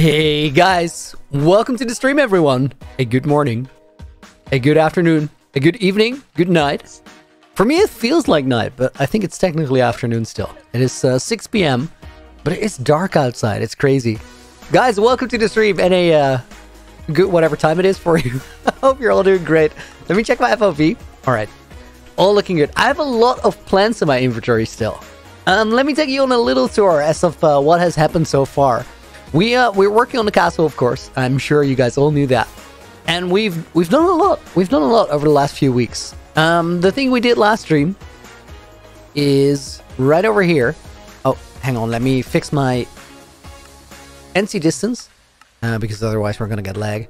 Hey guys, welcome to the stream, everyone. A good morning, a good afternoon, a good evening, good night. For me, it feels like night, but I think it's technically afternoon still. It is uh, 6 p.m., but it's dark outside. It's crazy. Guys, welcome to the stream and a uh, good whatever time it is for you. I hope you're all doing great. Let me check my FOV. All right, all looking good. I have a lot of plants in my inventory still. Um, let me take you on a little tour as of uh, what has happened so far. We uh, we're working on the castle, of course. I'm sure you guys all knew that, and we've we've done a lot. We've done a lot over the last few weeks. Um, the thing we did last stream is right over here. Oh, hang on. Let me fix my NC distance uh, because otherwise we're gonna get lag.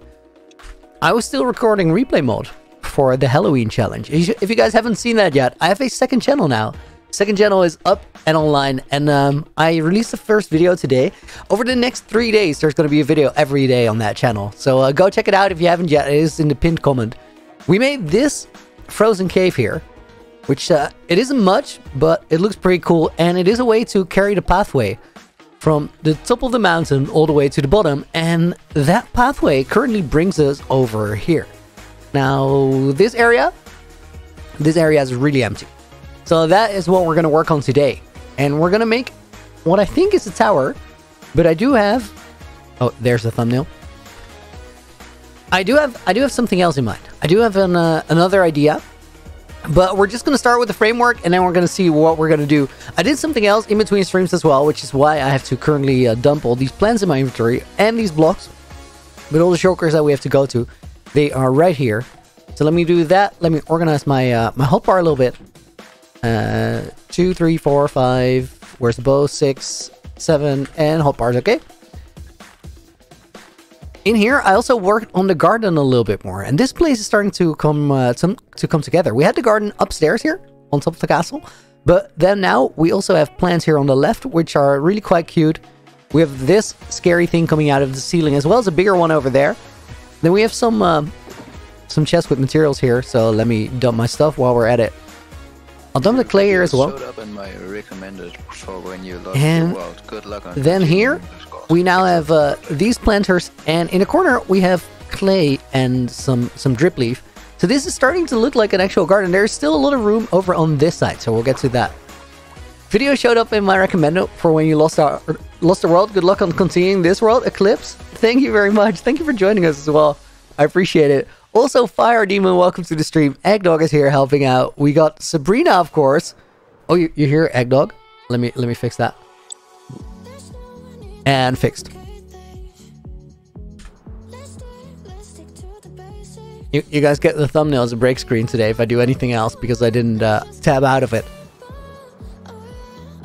I was still recording replay mode for the Halloween challenge. If you guys haven't seen that yet, I have a second channel now. Second channel is up and online, and um, I released the first video today. Over the next three days, there's going to be a video every day on that channel. So uh, go check it out if you haven't yet. It is in the pinned comment. We made this frozen cave here, which uh, it isn't much, but it looks pretty cool, and it is a way to carry the pathway from the top of the mountain all the way to the bottom, and that pathway currently brings us over here. Now, this area, this area is really empty. So that is what we're going to work on today. And we're going to make what I think is a tower, but I do have... Oh, there's the thumbnail. I do have I do have something else in mind. I do have an, uh, another idea, but we're just going to start with the framework and then we're going to see what we're going to do. I did something else in between streams as well, which is why I have to currently uh, dump all these plants in my inventory and these blocks. But all the shulkers that we have to go to, they are right here. So let me do that. Let me organize my uh, my bar a little bit. Uh, two, three, four, five. Where's the bow? Six, seven, and hot bars. Okay. In here, I also worked on the garden a little bit more, and this place is starting to come uh, to, to come together. We had the garden upstairs here on top of the castle, but then now we also have plants here on the left, which are really quite cute. We have this scary thing coming out of the ceiling, as well as a bigger one over there. Then we have some uh, some chests with materials here, so let me dump my stuff while we're at it. I'll dump the clay here as well. and then here, we now have uh, these planters, and in the corner we have clay and some some drip leaf. So this is starting to look like an actual garden. There's still a lot of room over on this side, so we'll get to that. Video showed up in my recommendo for when you lost our lost the world. Good luck on continuing this world eclipse. Thank you very much. Thank you for joining us as well. I appreciate it. Also, Fire Demon, welcome to the stream. Eggdog is here helping out. We got Sabrina, of course. Oh, you, you hear Eggdog? Let me let me fix that. And fixed. You, you guys get the thumbnail as a break screen today if I do anything else because I didn't uh, tab out of it.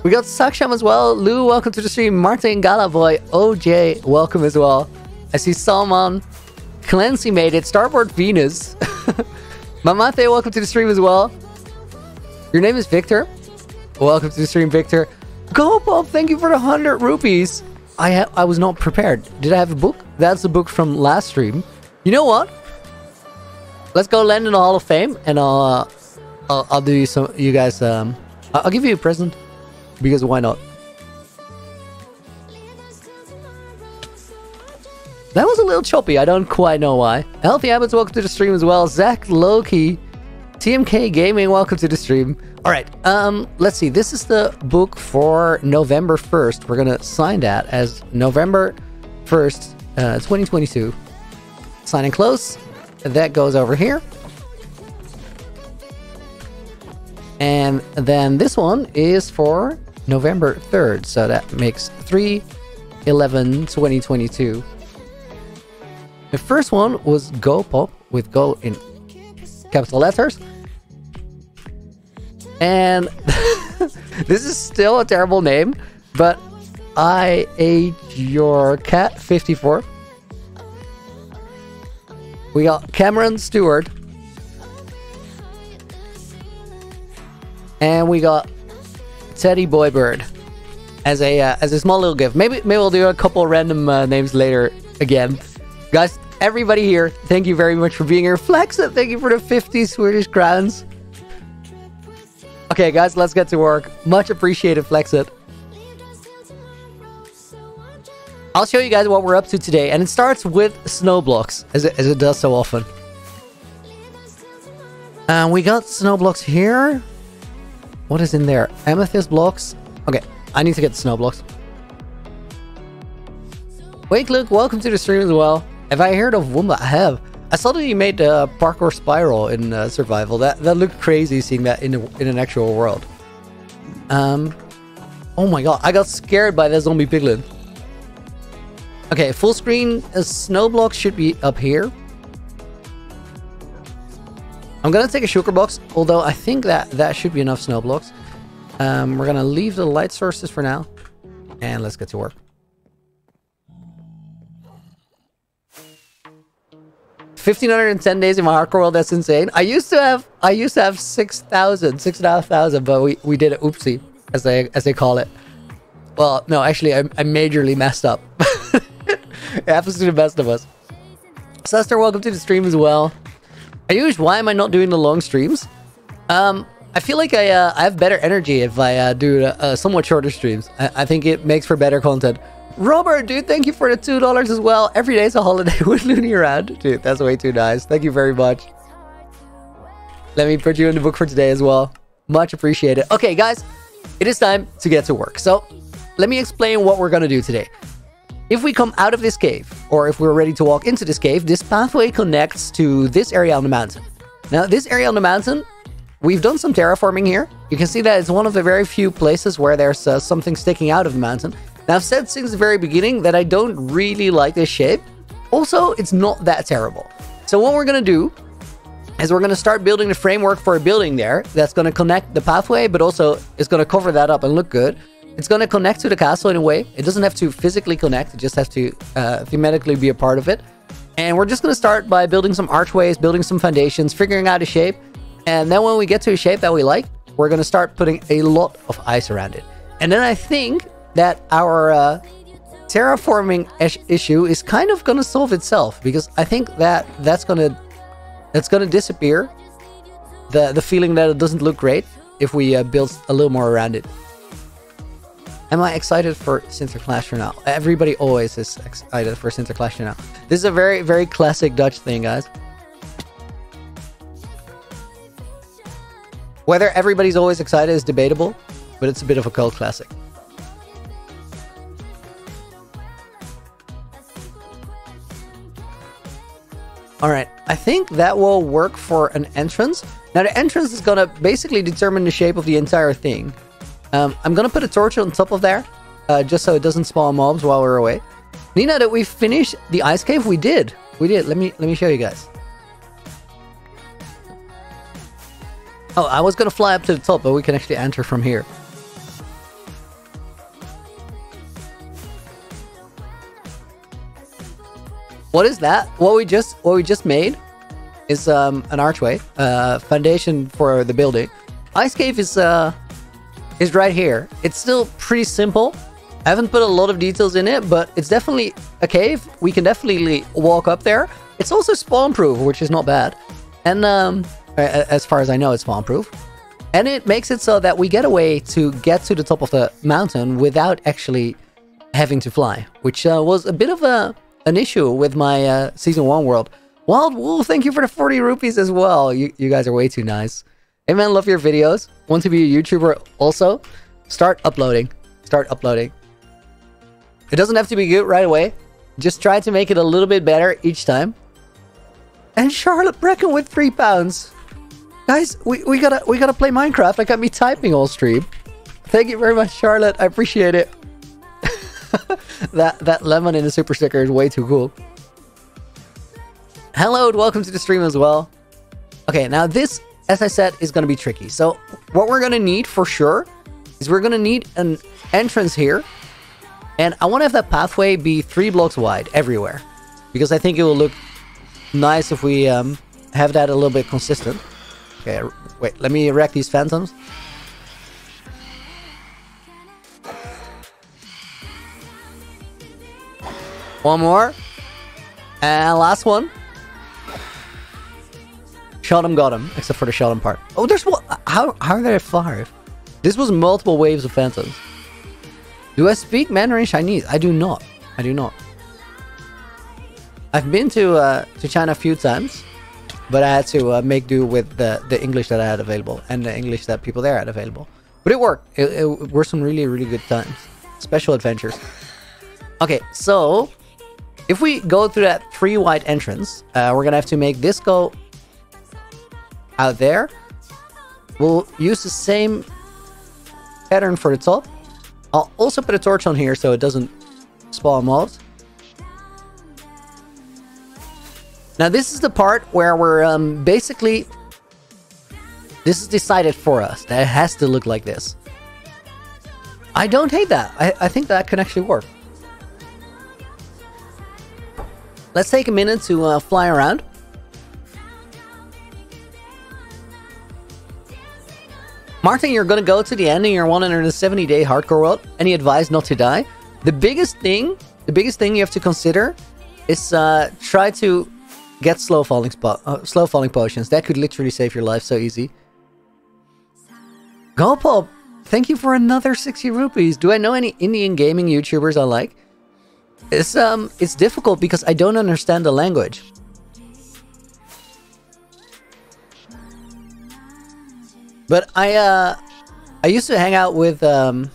We got Saksham as well. Lou, welcome to the stream. Martin Galavoy, OJ, welcome as well. I see Salman, Clancy made it. Starboard Venus. Mamate, welcome to the stream as well. Your name is Victor. Welcome to the stream, Victor. Go, Bob. Thank you for the 100 rupees. I I was not prepared. Did I have a book? That's the book from last stream. You know what? Let's go land in the Hall of Fame, and I'll uh, I'll, I'll do you some. You guys, um, I'll give you a present because why not? That was a little choppy. I don't quite know why. Healthy Habits, welcome to the stream as well. Zach Loki, TMK Gaming, welcome to the stream. All right, um, let's see. This is the book for November 1st. We're going to sign that as November 1st, uh, 2022. Sign and close. That goes over here. And then this one is for November 3rd. So that makes 3 11 2022. The first one was Go Pop with Go in capital letters. And this is still a terrible name, but I ate your cat 54. We got Cameron Stewart. And we got Teddy Boybird as a uh, as a small little gift. Maybe maybe we'll do a couple random uh, names later again. Guys, everybody here, thank you very much for being here. Flexa, thank you for the 50 Swedish crowns. Okay, guys, let's get to work. Much appreciated, Flexit. I'll show you guys what we're up to today, and it starts with snow blocks, as it, as it does so often. And we got snow blocks here. What is in there? Amethyst blocks. Okay, I need to get the snow blocks. Wait, Luke, welcome to the stream as well. Have I heard of Wumba? I have. I saw that he made a uh, parkour spiral in uh, survival. That that looked crazy seeing that in a, in an actual world. Um, oh my god, I got scared by that zombie piglin. Okay, full screen uh, snow block should be up here. I'm gonna take a shulker box, although I think that that should be enough snow blocks. Um, we're gonna leave the light sources for now, and let's get to work. 1510 days in my hardcore world, that's insane. I used to have I used to have 6,000, 6,500, but we, we did it oopsie, as they as they call it. Well, no, actually I, I majorly messed up. it happens to the best of us. Suster, welcome to the stream as well. I use why am I not doing the long streams? Um, I feel like I uh, I have better energy if I uh, do uh, somewhat shorter streams. I, I, think it makes for better content. Robert, dude, thank you for the two dollars as well. Every day is a holiday with Loony around, dude. That's way too nice. Thank you very much. Let me put you in the book for today as well. Much appreciated. Okay, guys, it is time to get to work. So let me explain what we're gonna do today. If we come out of this cave, or if we're ready to walk into this cave, this pathway connects to this area on the mountain. Now, this area on the mountain, we've done some terraforming here. You can see that it's one of the very few places where there's uh, something sticking out of the mountain. Now, I've said since the very beginning that I don't really like this shape. Also, it's not that terrible. So what we're going to do is we're going to start building the framework for a building there that's going to connect the pathway, but also it's going to cover that up and look good. It's going to connect to the castle in a way. It doesn't have to physically connect. It just has to uh, thematically be a part of it. And we're just going to start by building some archways, building some foundations, figuring out a shape. And then when we get to a shape that we like, we're going to start putting a lot of ice around it. And then I think that our uh, terraforming issue is kind of going to solve itself because I think that that's going to that's going to disappear. The the feeling that it doesn't look great if we uh, build a little more around it. Am I excited for Sinterklaas now? Everybody always is excited for Sinterklaas now. This is a very, very classic Dutch thing, guys. Whether everybody's always excited is debatable, but it's a bit of a cult classic. Alright, I think that will work for an entrance. Now the entrance is gonna basically determine the shape of the entire thing. Um, I'm gonna put a torch on top of there, uh, just so it doesn't spawn mobs while we're away. Nina, that we finished the ice cave? We did. We did. Let me let me show you guys. Oh, I was gonna fly up to the top, but we can actually enter from here. What is that? What we just what we just made is um, an archway, uh, foundation for the building. Ice cave is uh, is right here. It's still pretty simple. I haven't put a lot of details in it, but it's definitely a cave. We can definitely walk up there. It's also spawn proof, which is not bad. And um, as far as I know, it's spawn proof. And it makes it so that we get a way to get to the top of the mountain without actually having to fly, which uh, was a bit of a an issue with my uh, season one world. Wild Wolf, thank you for the 40 rupees as well. You, you guys are way too nice. Hey man, love your videos. Want to be a YouTuber also? Start uploading. Start uploading. It doesn't have to be good right away. Just try to make it a little bit better each time. And Charlotte Brecken with three pounds. Guys, we, we gotta we gotta play Minecraft. I got me typing all stream. Thank you very much, Charlotte. I appreciate it. that that lemon in the super sticker is way too cool. Hello and welcome to the stream as well. Okay, now this as I said, is going to be tricky. So what we're going to need for sure is we're going to need an entrance here. And I want to have that pathway be three blocks wide everywhere. Because I think it will look nice if we um, have that a little bit consistent. Okay, wait, let me erect these phantoms. One more. And last one. Shot him, got him, except for the shot him part. Oh, there's what? How, how are there five? This was multiple waves of phantoms. Do I speak Mandarin Chinese? I do not. I do not. I've been to uh, to China a few times, but I had to uh, make do with the the English that I had available and the English that people there had available. But it worked. It, it were some really really good times, special adventures. Okay, so if we go through that three wide entrance, uh, we're gonna have to make this go out there. We'll use the same pattern for the top. I'll also put a torch on here so it doesn't spawn mobs. Now this is the part where we're um, basically... This is decided for us. That it has to look like this. I don't hate that. I, I think that can actually work. Let's take a minute to uh, fly around. Martin, you're gonna go to the end in your 170 day hardcore world. Any advice not to die? The biggest thing, the biggest thing you have to consider is uh, try to get slow falling spot, uh, slow falling potions. That could literally save your life so easy. Gopop, thank you for another 60 rupees. Do I know any Indian gaming YouTubers I like? It's um, it's difficult because I don't understand the language. But I uh I used to hang out with um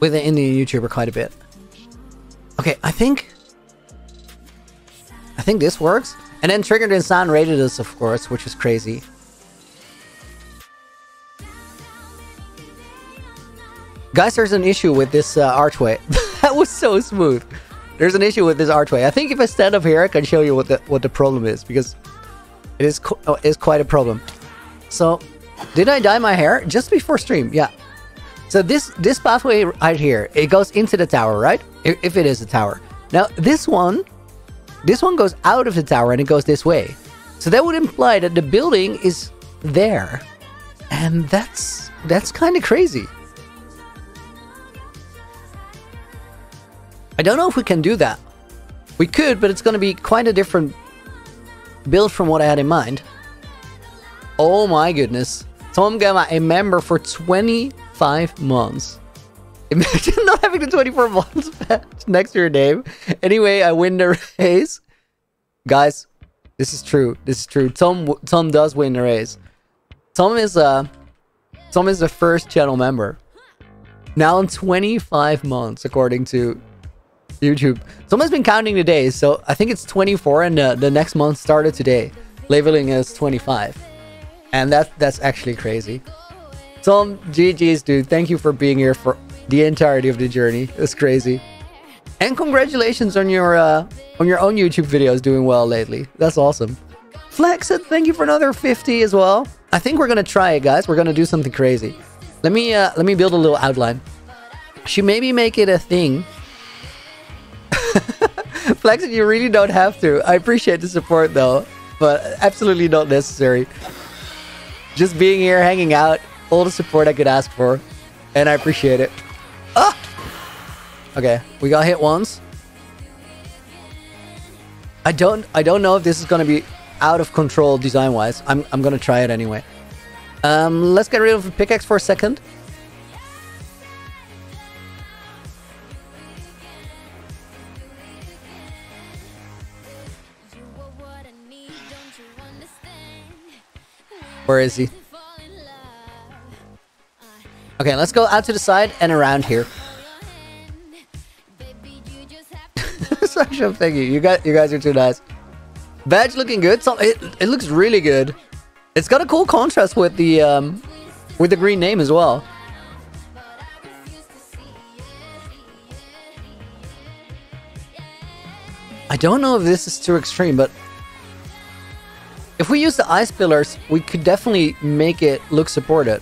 with an Indian YouTuber quite a bit. Okay, I think I think this works. And then Triggered Insaan rated us, of course, which is crazy. Guys, there's an issue with this uh, archway. that was so smooth. There's an issue with this archway. I think if I stand up here, I can show you what the what the problem is because it is oh, is quite a problem. So, did I dye my hair just before stream? Yeah. So this this pathway right here, it goes into the tower, right? If, if it is a tower. Now this one, this one goes out of the tower and it goes this way. So that would imply that the building is there, and that's that's kind of crazy. I don't know if we can do that. We could, but it's going to be quite a different build from what I had in mind. Oh my goodness. Tom Gamma, a member for 25 months. Imagine not having the 24 months next to your name. Anyway, I win the race. Guys, this is true. This is true. Tom Tom does win the race. Tom is uh Tom is the first channel member. Now in 25 months, according to YouTube. Someone's been counting the days, so I think it's 24 and uh, the next month started today, labeling as 25. And that that's actually crazy. Tom, GG's dude, thank you for being here for the entirety of the journey. It's crazy. And congratulations on your uh, on your own YouTube videos doing well lately. That's awesome. Flexit, thank you for another 50 as well. I think we're gonna try it, guys. We're gonna do something crazy. Let me uh, let me build a little outline. Should maybe make it a thing Flexing, you really don't have to. I appreciate the support though, but absolutely not necessary. Just being here, hanging out, all the support I could ask for, and I appreciate it. Ah! Okay, we got hit once. I don't I don't know if this is gonna be out of control design wise. I'm I'm gonna try it anyway. Um, let's get rid of the pickaxe for a second. Where is he? Okay, let's go out to the side and around here. Such a thank you. You guys, you guys are too nice. Badge looking good. So it, it looks really good. It's got a cool contrast with the um, with the green name as well. I don't know if this is too extreme, but if we use the ice pillars, we could definitely make it look supported.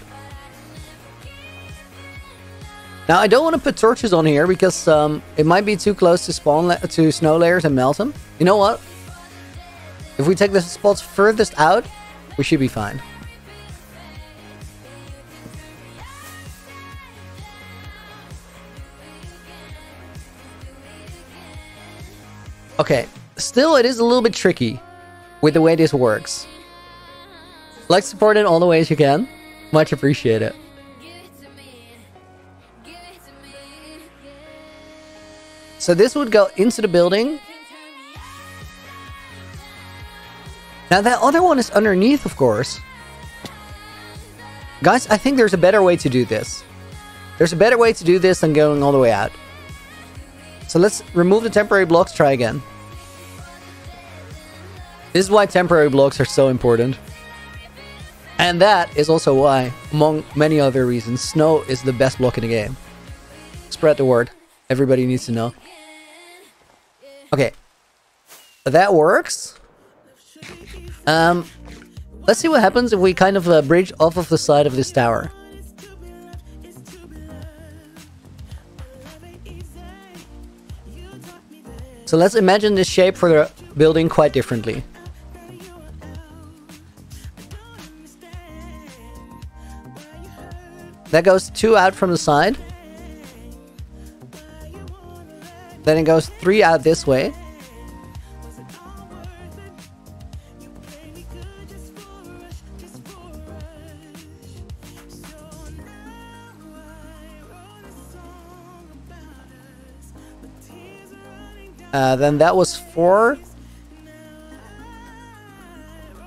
Now, I don't want to put torches on here because um, it might be too close to spawn to snow layers and melt them. You know what? If we take the spots furthest out, we should be fine. Okay, still it is a little bit tricky with the way this works. Like support in all the ways you can. Much appreciate it. So this would go into the building. Now that other one is underneath, of course. Guys, I think there's a better way to do this. There's a better way to do this than going all the way out. So let's remove the temporary blocks, try again. This is why temporary blocks are so important. And that is also why, among many other reasons, snow is the best block in the game. Spread the word. Everybody needs to know. Okay. That works. Um, let's see what happens if we kind of uh, bridge off of the side of this tower. So let's imagine this shape for the building quite differently. That goes two out from the side. Then it goes three out this way. Uh, then that was four.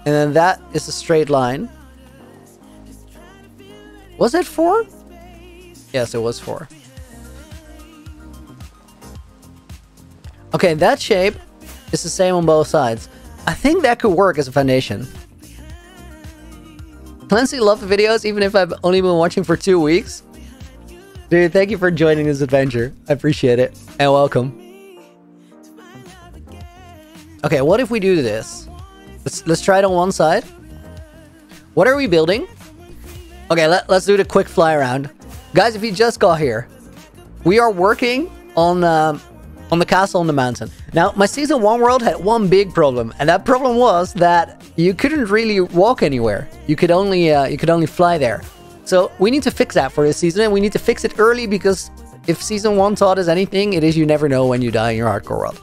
And then that is a straight line. Was it four? Yes, it was four. Okay, that shape is the same on both sides. I think that could work as a foundation. Clancy love the videos even if I've only been watching for two weeks. Dude, thank you for joining this adventure. I appreciate it. And welcome. Okay, what if we do this? Let's let's try it on one side. What are we building? Okay, let, let's do the quick fly around. Guys, if you just got here, we are working on um, on the castle on the mountain. Now, my season one world had one big problem, and that problem was that you couldn't really walk anywhere. You could only uh, you could only fly there. So we need to fix that for this season, and we need to fix it early because if season one taught us anything, it is you never know when you die in your hardcore world.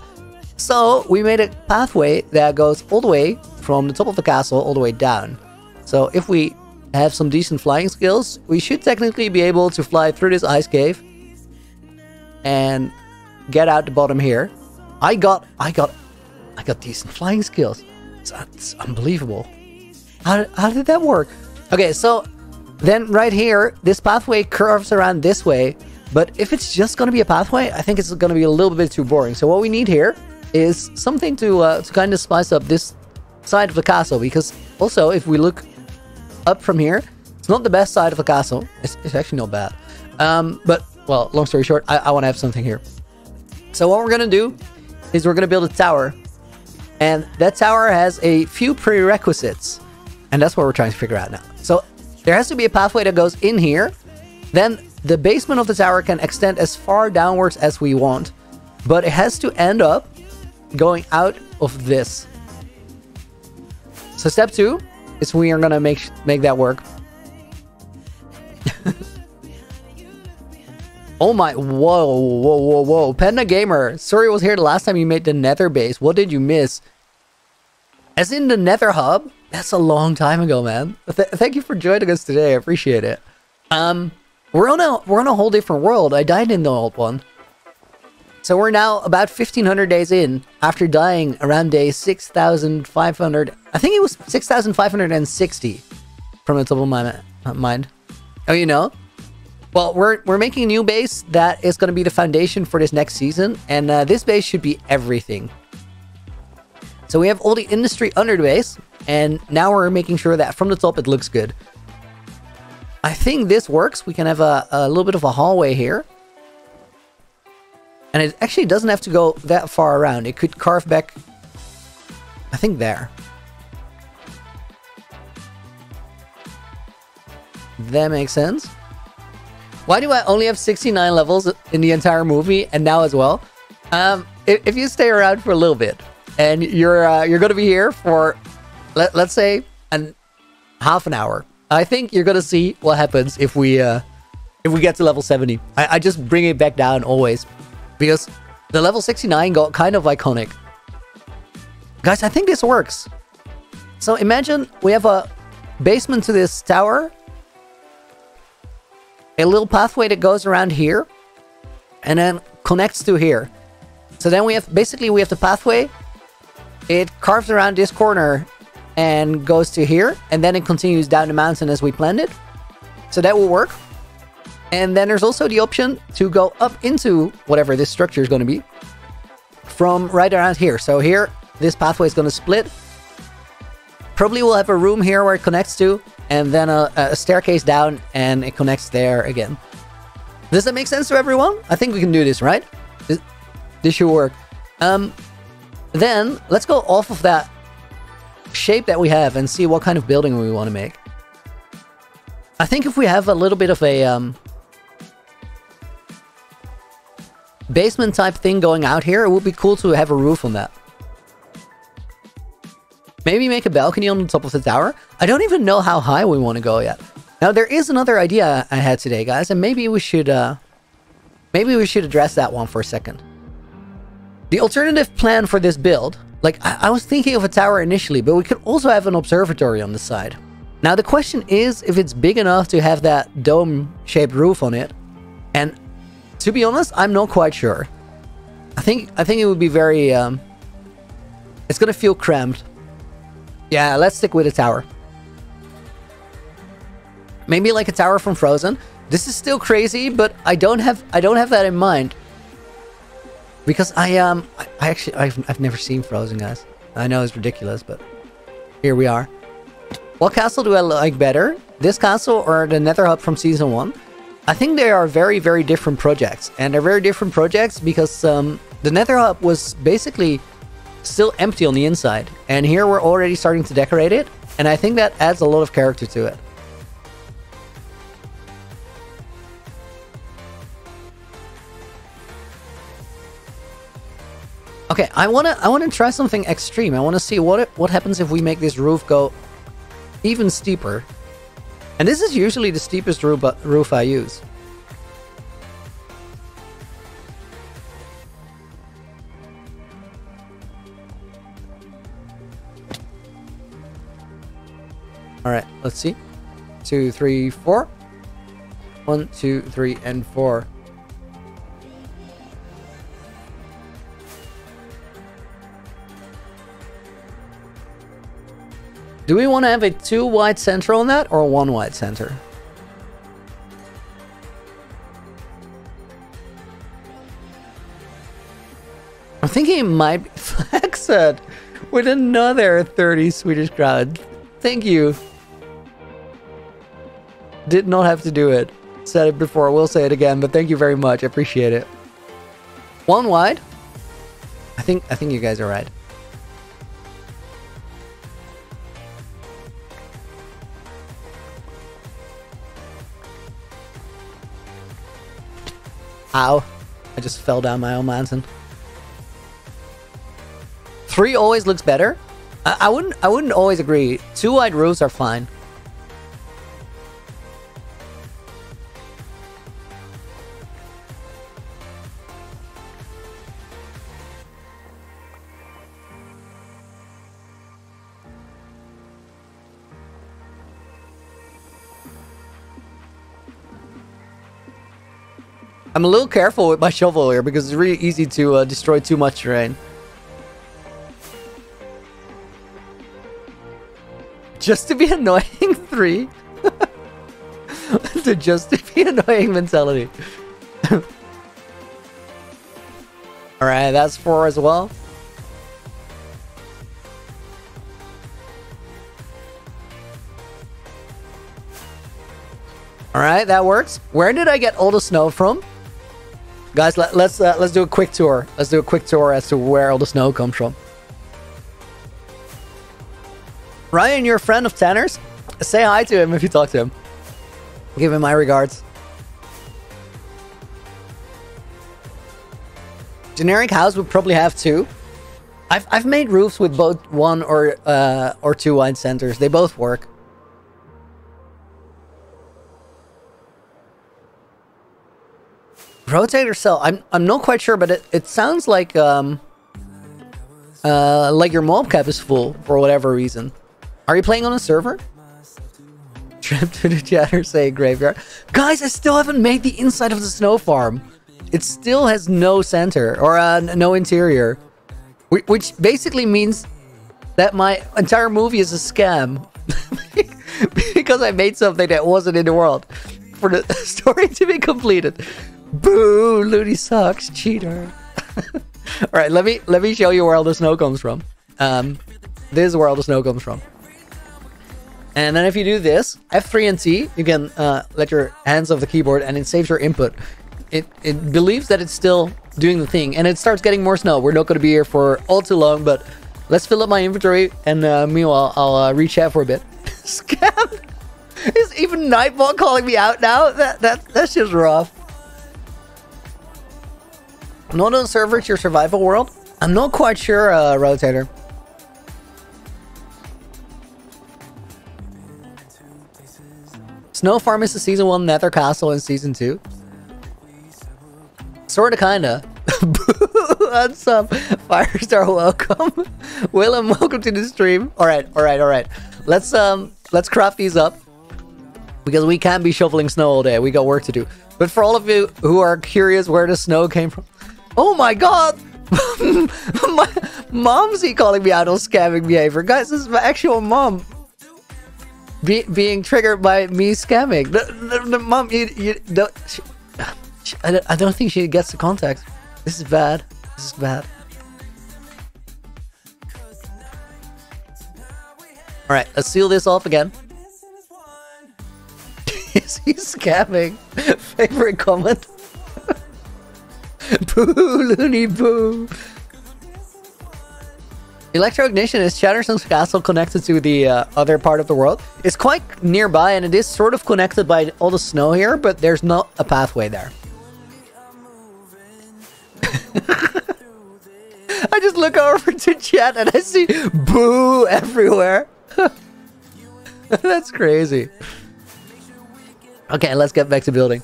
So we made a pathway that goes all the way from the top of the castle all the way down. So if we have some decent flying skills, we should technically be able to fly through this ice cave and get out the bottom here. I got, I got, I got decent flying skills. It's, it's unbelievable. How, how did that work? Okay, so then right here, this pathway curves around this way. But if it's just going to be a pathway, I think it's going to be a little bit too boring. So what we need here is something to uh, to kind of spice up this side of the castle. Because also, if we look up from here, it's not the best side of the castle. It's, it's actually not bad. Um, but, well, long story short, I, I want to have something here. So what we're going to do is we're going to build a tower. And that tower has a few prerequisites. And that's what we're trying to figure out now. So there has to be a pathway that goes in here. Then the basement of the tower can extend as far downwards as we want. But it has to end up going out of this. So step two is we are gonna make make that work. oh my, whoa, whoa, whoa, whoa. Panda Gamer, sorry I was here the last time you made the nether base. What did you miss? As in the nether hub? That's a long time ago, man. Th thank you for joining us today. I appreciate it. Um, we're on a we're on a whole different world. I died in the old one. So we're now about 1500 days in after dying around day 6500. I think it was 6560 from the top of my mind. Oh, you know? Well, we're, we're making a new base that is going to be the foundation for this next season. And uh, this base should be everything. So we have all the industry under the base. And now we're making sure that from the top it looks good. I think this works. We can have a, a little bit of a hallway here. And it actually doesn't have to go that far around. It could carve back, I think there. That makes sense. Why do I only have 69 levels in the entire movie and now as well? Um, if, if you stay around for a little bit and you're uh, you're going to be here for, let, let's say, an half an hour, I think you're going to see what happens if we uh, if we get to level 70. I, I just bring it back down always because the level 69 got kind of iconic. Guys, I think this works. So imagine we have a basement to this tower, a little pathway that goes around here, and then connects to here. So then we have basically we have the pathway. It carves around this corner and goes to here, and then it continues down the mountain as we planned it. So that will work. And then there's also the option to go up into whatever this structure is going to be from right around here. So here, this pathway is going to split. Probably we'll have a room here where it connects to, and then a, a staircase down, and it connects there again. Does that make sense to everyone? I think we can do this, right? This, this should work. Um, then, let's go off of that shape that we have and see what kind of building we want to make. I think if we have a little bit of a um, basement type thing going out here, it would be cool to have a roof on that. Maybe make a balcony on the top of the tower. I don't even know how high we want to go yet. Now, there is another idea I had today, guys, and maybe we should, uh, maybe we should address that one for a second. The alternative plan for this build, like, I, I was thinking of a tower initially, but we could also have an observatory on the side. Now, the question is if it's big enough to have that dome-shaped roof on it. And to be honest, I'm not quite sure. I think I think it would be very, um, it's gonna feel cramped. Yeah, let's stick with a tower. Maybe like a tower from Frozen. This is still crazy, but I don't have I don't have that in mind. Because I um I, I actually I've I've never seen Frozen, guys. I know it's ridiculous, but here we are. What castle do I like better? This castle or the Nether Hub from season one? I think they are very very different projects, and they're very different projects because um the Nether Hub was basically still empty on the inside, and here we're already starting to decorate it, and I think that adds a lot of character to it. Okay, I wanna I wanna try something extreme. I wanna see what what happens if we make this roof go even steeper. And this is usually the steepest roof, I use. Alright, let's see. Two, three, four. One, two, three, and four. Do we want to have a two wide center on that or one wide center? I'm thinking it might be Flaxed with another 30 Swedish crowd. Thank you. Did not have to do it. Said it before, I will say it again, but thank you very much. I appreciate it. One wide? I think I think you guys are right. Ow. I just fell down my own mountain. Three always looks better. I, I wouldn't I wouldn't always agree. Two wide roofs are fine. I'm a little careful with my shovel here because it's really easy to uh, destroy too much terrain. Just to be annoying, three. the just to be annoying mentality. Alright, that's four as well. Alright, that works. Where did I get all the snow from? Guys, let, let's uh, let's do a quick tour. Let's do a quick tour as to where all the snow comes from. Ryan, you're a friend of Tanner's. Say hi to him if you talk to him. Give him my regards. Generic house would probably have two. I've I've made roofs with both one or uh, or two wide centers. They both work. Rotator cell. I'm I'm not quite sure, but it, it sounds like um uh like your mob cap is full for whatever reason. Are you playing on a server? Trip to the chatter say graveyard. Guys, I still haven't made the inside of the snow farm. it still has no center or uh, no interior, which basically means that my entire movie is a scam because I made something that wasn't in the world for the story to be completed. Boo! Looty sucks, cheater. all right, let me let me show you where all the snow comes from. Um, this is where all the snow comes from. And then if you do this, F3 and T, you can uh, let your hands off the keyboard and it saves your input. It, it believes that it's still doing the thing and it starts getting more snow. We're not going to be here for all too long, but let's fill up my inventory and uh, meanwhile I'll uh, reach out for a bit. Scam! Is even Nightbot calling me out now? That, that That's just rough. Not on server, it's your survival world? I'm not quite sure, uh, Rotator. Snow Farm is the season one, Nether Castle in season two. Sorta, kinda. What's up? Firestar, welcome. Willem, welcome to the stream. All right, all right, all right. Let's um, let's craft these up because we can't be shoveling snow all day. We got work to do. But for all of you who are curious where the snow came from, oh my god, my mom's calling me out on scamming behavior, guys. This is my actual mom be, being triggered by me scamming. The, the, the mom, you, you don't. She, she, I, don't, I don't think she gets the context. This is bad. This is bad. All right, let's seal this off again. is he scamming? Favorite comment? boo, loony boo. Electroignition is Chattersong's castle connected to the uh, other part of the world. It's quite nearby and it is sort of connected by all the snow here, but there's not a pathway there. I just look over to chat and I see boo everywhere. That's crazy. Okay, let's get back to building.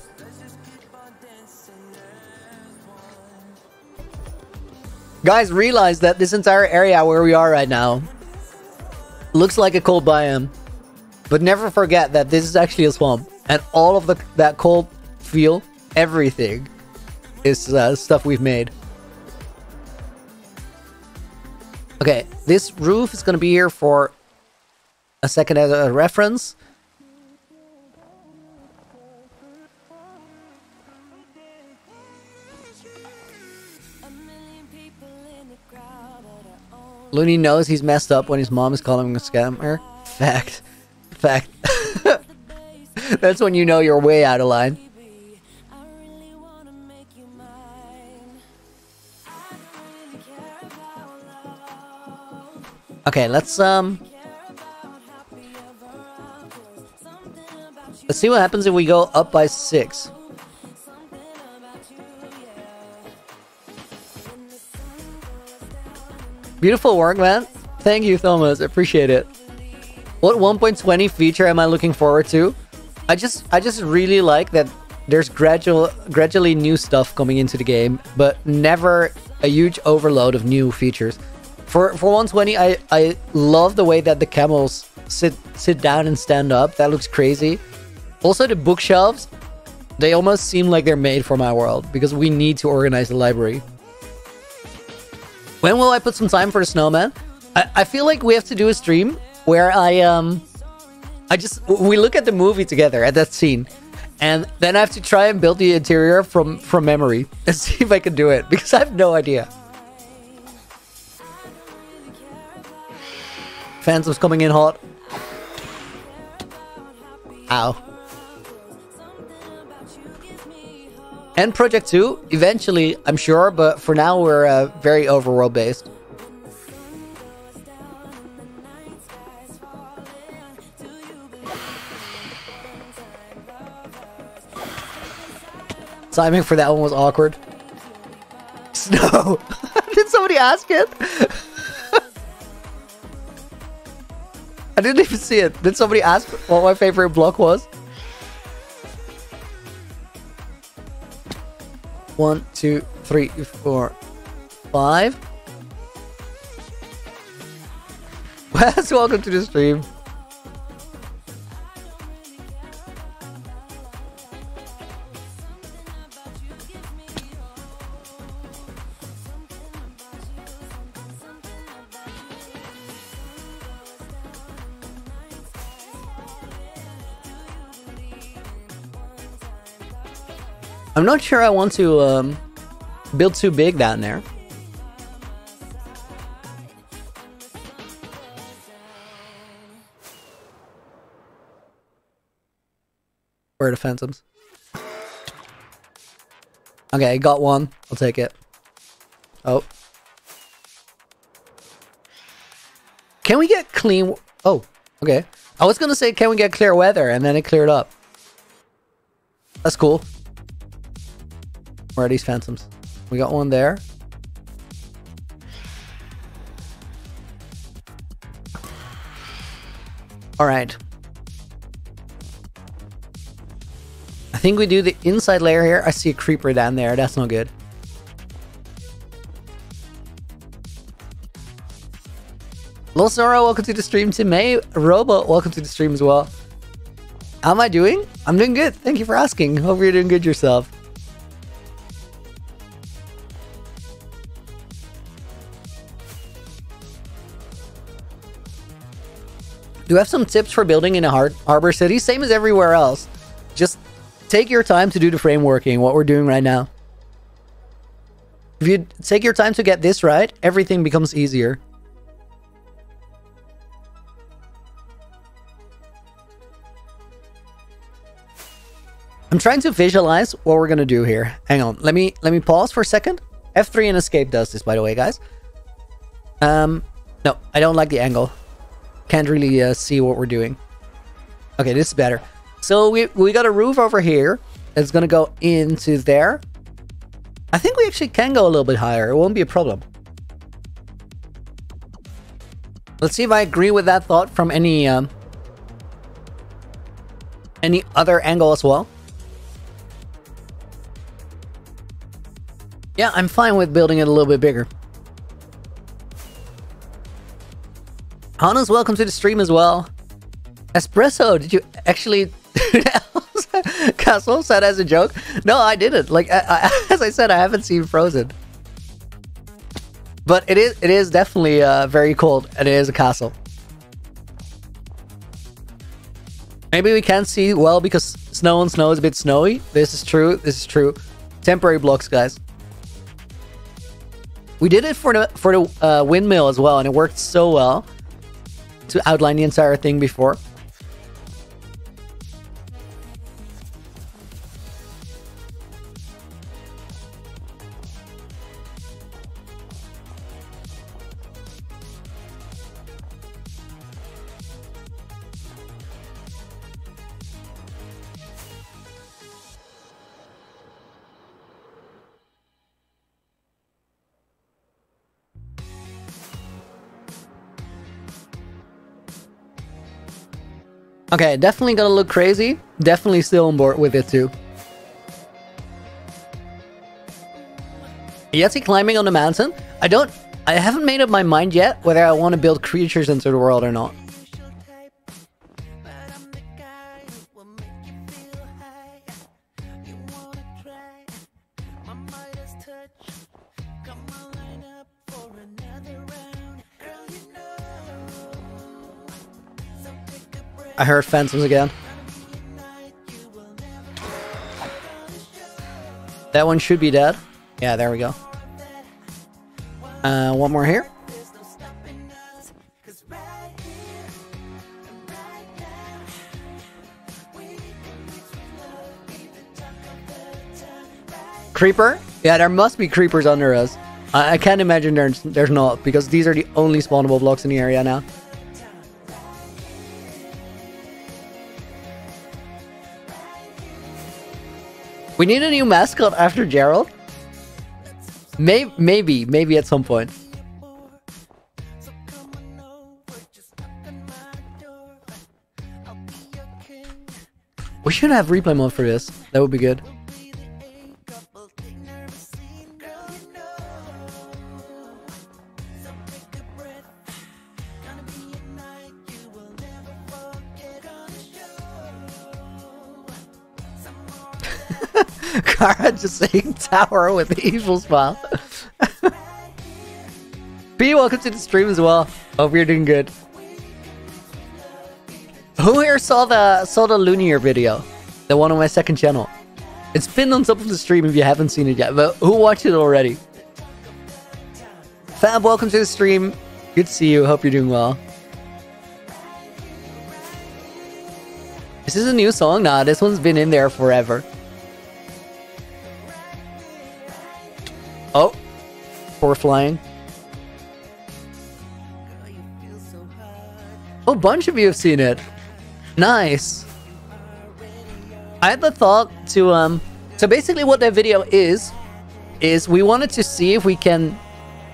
Guys, realize that this entire area where we are right now looks like a cold biome. But never forget that this is actually a swamp. And all of the that cold feel, everything, is uh, stuff we've made. Okay, this roof is going to be here for a second as a reference. Loony knows he's messed up when his mom is calling him a scammer. Fact. Fact. That's when you know you're way out of line. Okay, let's um Let's see what happens if we go up by 6. Beautiful work, man. Thank you, Thomas. Appreciate it. What 1.20 feature am I looking forward to? I just I just really like that there's gradual gradually new stuff coming into the game, but never a huge overload of new features. For for 120, I I love the way that the camels sit sit down and stand up. That looks crazy. Also the bookshelves, they almost seem like they're made for my world because we need to organize the library. When will I put some time for the snowman? I, I feel like we have to do a stream where I um I just we look at the movie together at that scene and then I have to try and build the interior from from memory and see if I can do it because I have no idea. Phantom's coming in hot. Ow. And Project 2, eventually, I'm sure, but for now we're uh, very overworld based. Timing for that one was awkward. Snow! Did somebody ask it? I didn't even see it. Did somebody ask what my favorite block was? One, two, three, four, five. Wes, welcome to the stream. I'm not sure I want to um, build too big down there. Where are the phantoms? Okay, got one. I'll take it. Oh. Can we get clean... Oh, okay. I was gonna say, can we get clear weather? And then it cleared up. That's cool. Where are these phantoms? We got one there. Alright. I think we do the inside layer here. I see a creeper down there. That's not good. Losora, welcome to the stream. Tim May, Robo, welcome to the stream as well. How am I doing? I'm doing good. Thank you for asking. Hope you're doing good yourself. Do have some tips for building in a har harbor city? Same as everywhere else. Just take your time to do the frameworking, what we're doing right now. If you take your time to get this right, everything becomes easier. I'm trying to visualize what we're gonna do here. Hang on, let me let me pause for a second. F3 and escape does this, by the way, guys. Um, no, I don't like the angle. Can't really uh, see what we're doing. Okay, this is better. So we, we got a roof over here. It's going to go into there. I think we actually can go a little bit higher. It won't be a problem. Let's see if I agree with that thought from any um, any other angle as well. Yeah, I'm fine with building it a little bit bigger. Hannes, welcome to the stream as well. Espresso, did you actually... Castle said as a joke. No, I didn't. Like, I, I, as I said, I haven't seen Frozen. But it is it is definitely uh, very cold, and it is a castle. Maybe we can't see well because snow and snow is a bit snowy. This is true. This is true. Temporary blocks, guys. We did it for the for the uh, windmill as well, and it worked so well to outline the entire thing before. Okay, definitely gonna look crazy. Definitely still on board with it too. Yeti climbing on the mountain? I don't... I haven't made up my mind yet whether I want to build creatures into the world or not. I heard phantoms again. That one should be dead. Yeah, there we go. Uh, one more here. Creeper? Yeah, there must be creepers under us. I, I can't imagine there's, there's not, because these are the only spawnable blocks in the area now. We need a new mascot after Gerald? Maybe, maybe, maybe at some point. We should have replay mode for this. That would be good. Kara just saying tower with the evil smile. B, welcome to the stream as well. Hope you're doing good. Who here saw the saw the Lunier video? The one on my second channel. It's pinned on top of the stream if you haven't seen it yet, but who watched it already? Fab, welcome to the stream. Good to see you. Hope you're doing well. This is this a new song? Nah, this one's been in there forever. Oh, poor flying. A bunch of you have seen it. Nice. I had the thought to um. So basically, what that video is, is we wanted to see if we can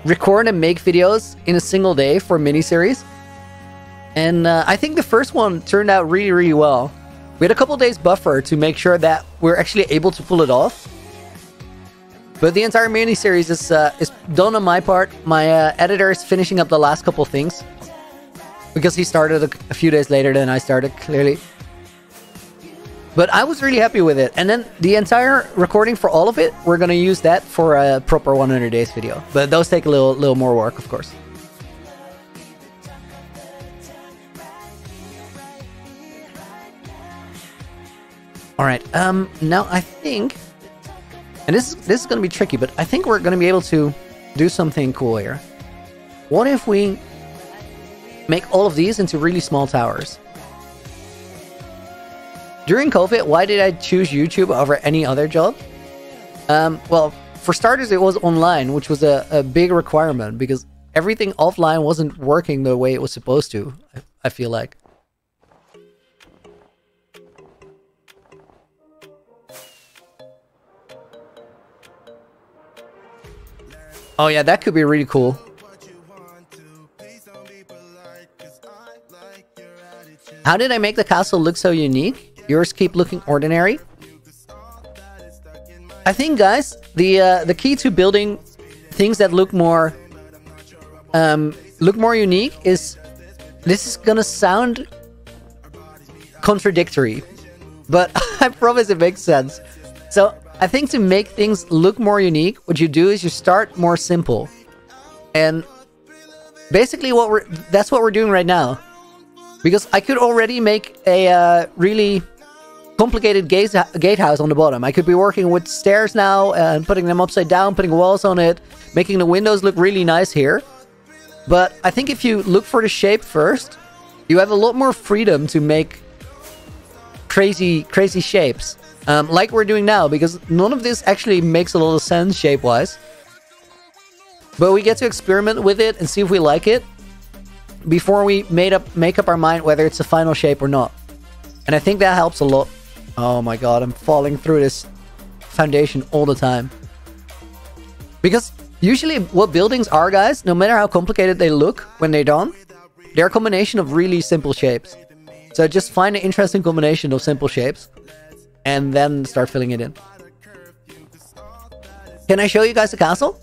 record and make videos in a single day for miniseries. And uh, I think the first one turned out really, really well. We had a couple days buffer to make sure that we're actually able to pull it off. But the entire mini-series is, uh, is done on my part. My uh, editor is finishing up the last couple things. Because he started a, a few days later than I started, clearly. But I was really happy with it. And then the entire recording for all of it, we're to use that for a proper 100 days video. But those take a little, little more work, of course. All right. Um. Now I think, and this this is going to be tricky, but I think we're going to be able to do something cool here. What if we make all of these into really small towers? During COVID, why did I choose YouTube over any other job? Um. Well, for starters, it was online, which was a, a big requirement because everything offline wasn't working the way it was supposed to. I, I feel like. Oh yeah, that could be really cool. How did I make the castle look so unique? Yours keep looking ordinary? I think, guys, the uh, the key to building things that look more um, look more unique is this is gonna sound contradictory, but I promise it makes sense. So I think to make things look more unique, what you do is you start more simple, and basically what we're that's what we're doing right now. Because I could already make a uh, really complicated gate gatehouse on the bottom. I could be working with stairs now and putting them upside down, putting walls on it, making the windows look really nice here. But I think if you look for the shape first, you have a lot more freedom to make crazy, crazy shapes. Um, like we're doing now, because none of this actually makes a lot of sense shape-wise. But we get to experiment with it and see if we like it before we made up make up our mind whether it's a final shape or not. And I think that helps a lot. Oh my god, I'm falling through this foundation all the time. Because usually what buildings are, guys, no matter how complicated they look when they're done, they're a combination of really simple shapes. So just find an interesting combination of simple shapes and then start filling it in. Can I show you guys the castle?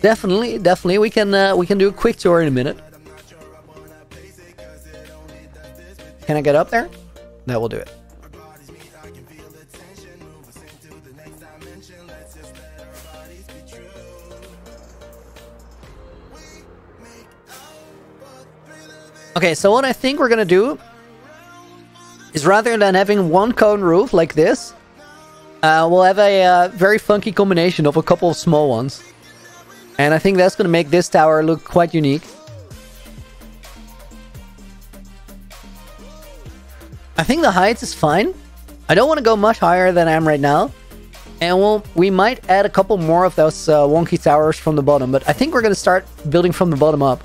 Definitely, definitely. We can uh, we can do a quick tour in a minute. Can I get up there? No, we'll do it. Okay, so what I think we're gonna do is rather than having one cone roof like this, uh, we'll have a uh, very funky combination of a couple of small ones. And I think that's gonna make this tower look quite unique. I think the height is fine. I don't want to go much higher than I am right now. And we'll, we might add a couple more of those uh, wonky towers from the bottom. But I think we're going to start building from the bottom up.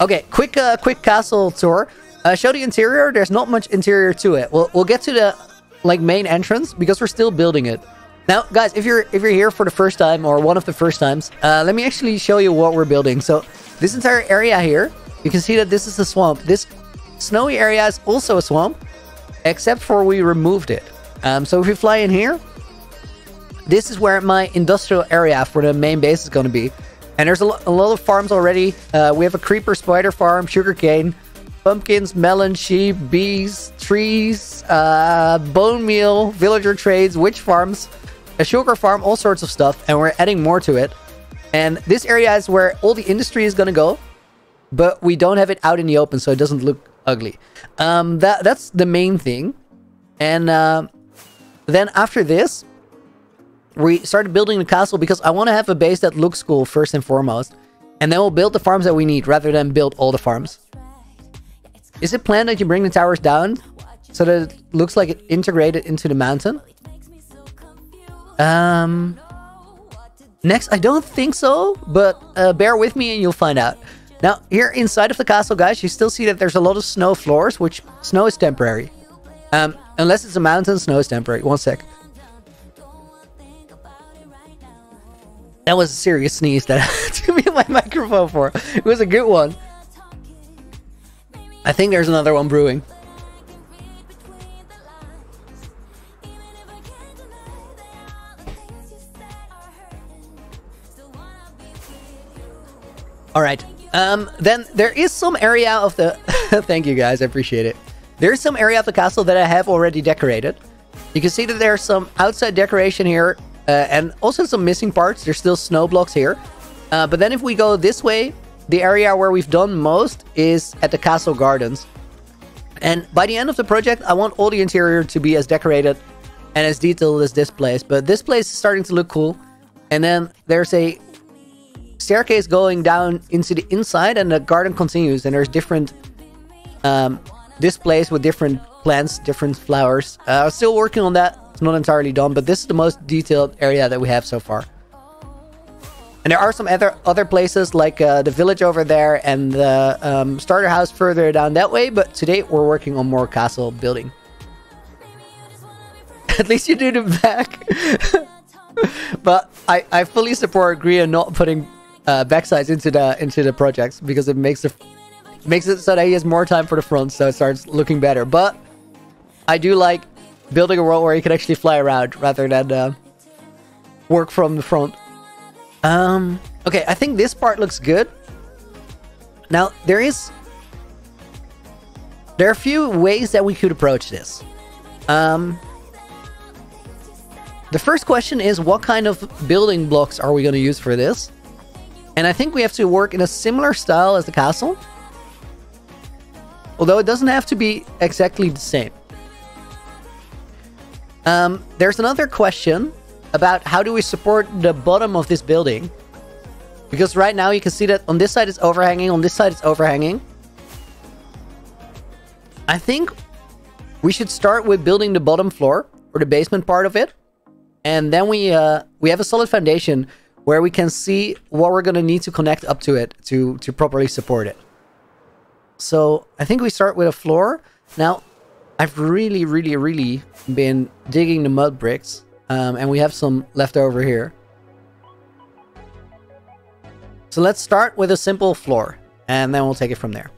Okay, quick uh, quick castle tour. Uh, show the interior. There's not much interior to it. We'll, we'll get to the like main entrance because we're still building it. Now, guys, if you're if you're here for the first time or one of the first times, uh, let me actually show you what we're building. So this entire area here, you can see that this is a swamp. This snowy area is also a swamp, except for we removed it. Um, so if we fly in here, this is where my industrial area for the main base is going to be. And there's a, lo a lot of farms already. Uh, we have a creeper spider farm, sugarcane, pumpkins, melon, sheep, bees, trees, uh, bone meal, villager trades, witch farms, a sugar farm, all sorts of stuff. And we're adding more to it. And this area is where all the industry is going to go. But we don't have it out in the open, so it doesn't look ugly. Um, that that's the main thing, and uh, then after this, we started building the castle because I want to have a base that looks cool first and foremost. And then we'll build the farms that we need rather than build all the farms. Is it planned that you bring the towers down so that it looks like it integrated into the mountain? Um, next, I don't think so, but uh, bear with me and you'll find out. Now, here inside of the castle, guys, you still see that there's a lot of snow floors, which snow is temporary. Um, unless it's a mountain, snow is temporary. One sec. That was a serious sneeze that took me my microphone for. It was a good one. I think there's another one brewing. All right. Um, then there is some area of the... Thank you, guys. I appreciate it. There's some area of the castle that I have already decorated. You can see that there's some outside decoration here uh, and also some missing parts. There's still snow blocks here. Uh, but then if we go this way, the area where we've done most is at the castle gardens. And by the end of the project, I want all the interior to be as decorated and as detailed as this place. But this place is starting to look cool. And then there's a staircase going down into the inside and the garden continues. And there's different um, displays with different plants, different flowers. Uh, still working on that. It's not entirely done, but this is the most detailed area that we have so far. And there are some other other places like uh, the village over there and the um, starter house further down that way. But today we're working on more castle building. At least you do the back. but I, I fully support Grian not putting uh, backsides into the into the projects because it makes the makes it so that he has more time for the front, so it starts looking better. But I do like building a world where you can actually fly around rather than uh, work from the front. Um, okay, I think this part looks good. Now, there is... There are a few ways that we could approach this. Um, the first question is, what kind of building blocks are we going to use for this? And I think we have to work in a similar style as the castle. Although it doesn't have to be exactly the same. Um, there's another question about how do we support the bottom of this building. Because right now you can see that on this side it's overhanging, on this side it's overhanging. I think we should start with building the bottom floor, or the basement part of it. And then we uh, we have a solid foundation where we can see what we're going to need to connect up to it to, to properly support it. So I think we start with a floor. Now, I've really, really, really been digging the mud bricks. Um, and we have some left over here. So let's start with a simple floor. And then we'll take it from there.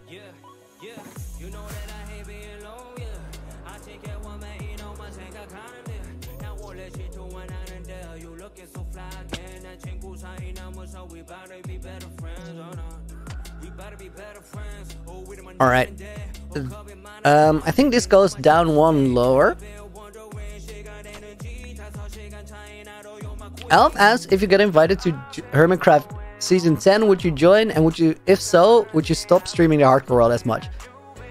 All right. Um, I think this goes down one lower. Elf asks if you get invited to Hermitcraft Season 10, would you join? And would you, if so, would you stop streaming the Hardcore World as much?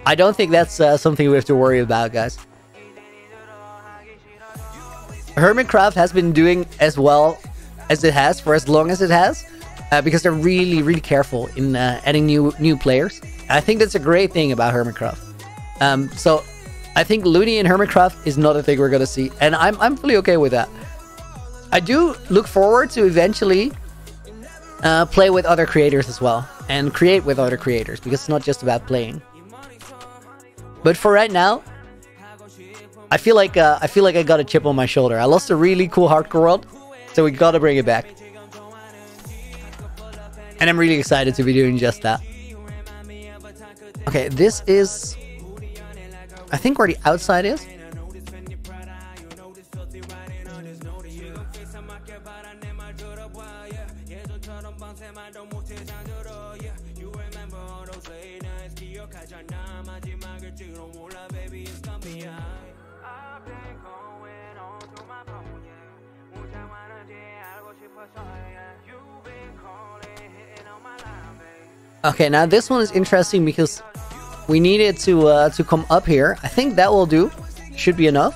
I don't think that's uh, something we have to worry about, guys. Hermitcraft has been doing as well as it has for as long as it has, uh, because they're really, really careful in uh, adding new new players. I think that's a great thing about Hermitcraft. Um, so I think Loony and Hermitcraft is not a thing we're gonna see, and I'm I'm fully okay with that. I do look forward to eventually uh, play with other creators as well, and create with other creators because it's not just about playing. But for right now, I feel like uh, I feel like I got a chip on my shoulder. I lost a really cool hardcore world, so we gotta bring it back. And I'm really excited to be doing just that. Okay, this is... I think where the outside is. Okay, now this one is interesting because we needed to uh, to come up here. I think that will do. Should be enough.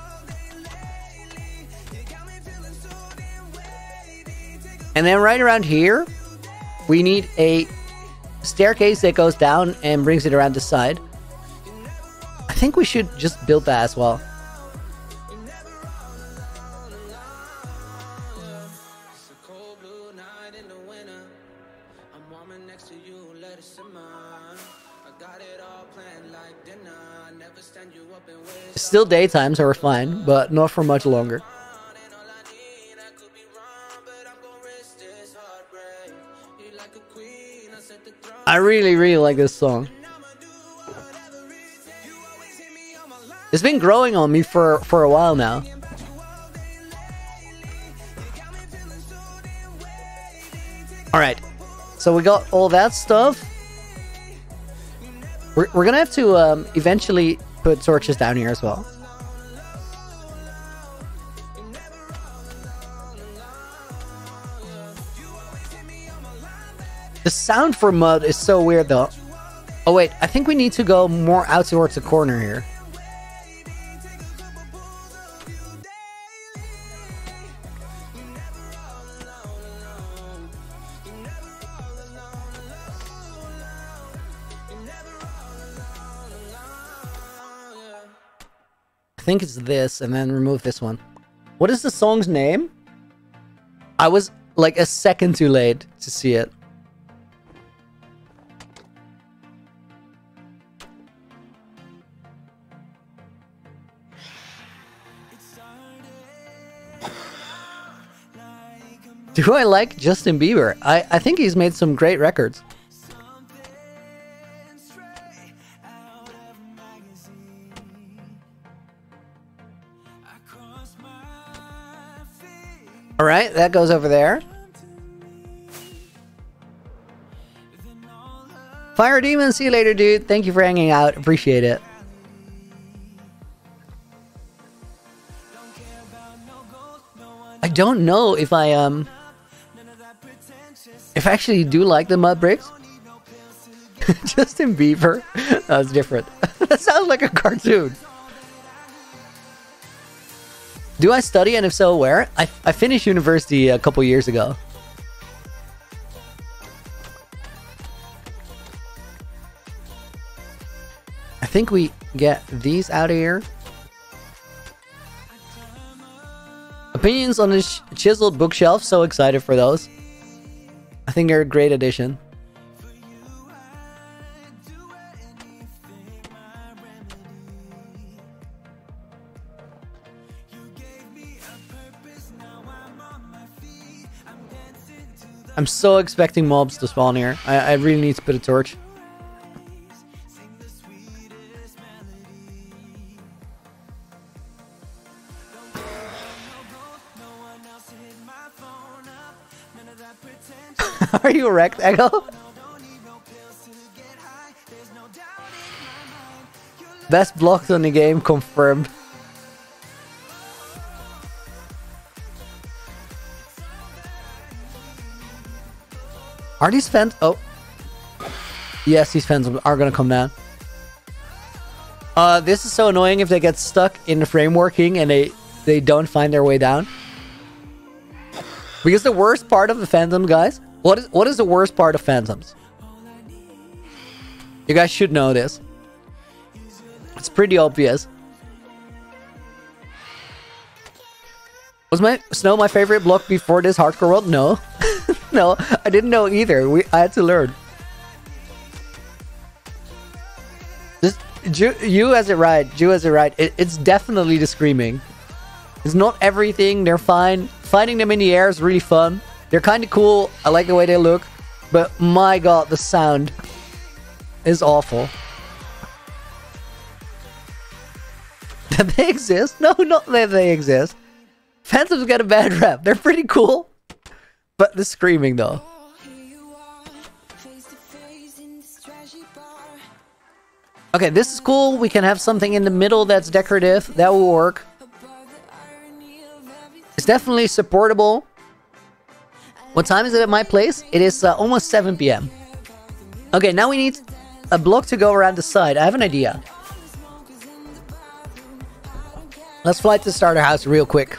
And then right around here, we need a staircase that goes down and brings it around the side. I think we should just build that as well. Still daytime, so we're fine, but not for much longer. I really, really like this song. It's been growing on me for, for a while now. Alright, so we got all that stuff. We're, we're gonna have to um, eventually put torches down here as well. The sound for mud is so weird though. Oh wait, I think we need to go more out towards the corner here. Think it's this, and then remove this one. What is the song's name? I was like a second too late to see it. Do I like Justin Bieber? I, I think he's made some great records. All right, that goes over there. Fire Demon, see you later, dude. Thank you for hanging out. Appreciate it. I don't know if I um if I actually do like the mud bricks. Justin Bieber. That's different. that sounds like a cartoon. Do I study and if so, where? I, I finished university a couple years ago. I think we get these out of here. Opinions on this chiseled bookshelf. So excited for those. I think they're a great addition. I'm so expecting mobs to spawn here. I, I really need to put a torch. Are you wrecked, Echo? Best blocks on the game confirmed. Are these fans? Oh. Yes, these fans are gonna come down. Uh, this is so annoying if they get stuck in the frameworking and they, they don't find their way down. Because the worst part of the Phantom, guys, what is what is the worst part of Phantoms? You guys should know this. It's pretty obvious. Was my snow my favorite block before this hardcore world? No. no, I didn't know either. We I had to learn. Just Ju, you as it right. Ju as it right. It, it's definitely the screaming. It's not everything. They're fine. Fighting them in the air is really fun. They're kind of cool. I like the way they look. But my god, the sound is awful. They exist? No, not that they exist. Phantoms get a bad rap. They're pretty cool. But the screaming, though. Okay, this is cool. We can have something in the middle that's decorative. That will work. It's definitely supportable. What time is it at my place? It is uh, almost 7 p.m. Okay, now we need a block to go around the side. I have an idea. Let's fly to starter house real quick.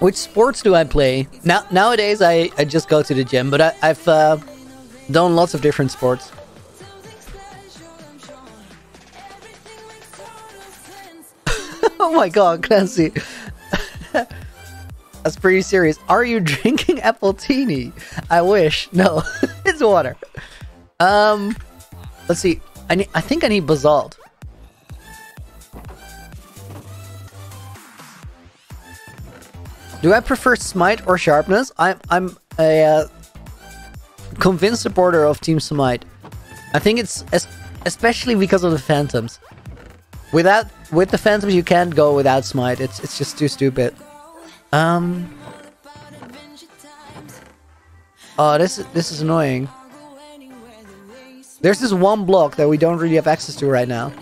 Which sports do I play? Now nowadays I, I just go to the gym, but I, have uh, done lots of different sports. oh my god, Clancy. That's pretty serious. Are you drinking Appletini? I wish. No, it's water. Um, let's see. I need, I think I need basalt. Do I prefer smite or sharpness? I'm I'm a uh, convinced supporter of Team Smite. I think it's especially because of the phantoms. Without with the phantoms, you can't go without smite. It's it's just too stupid. Um. Oh, this this is annoying. There's this one block that we don't really have access to right now.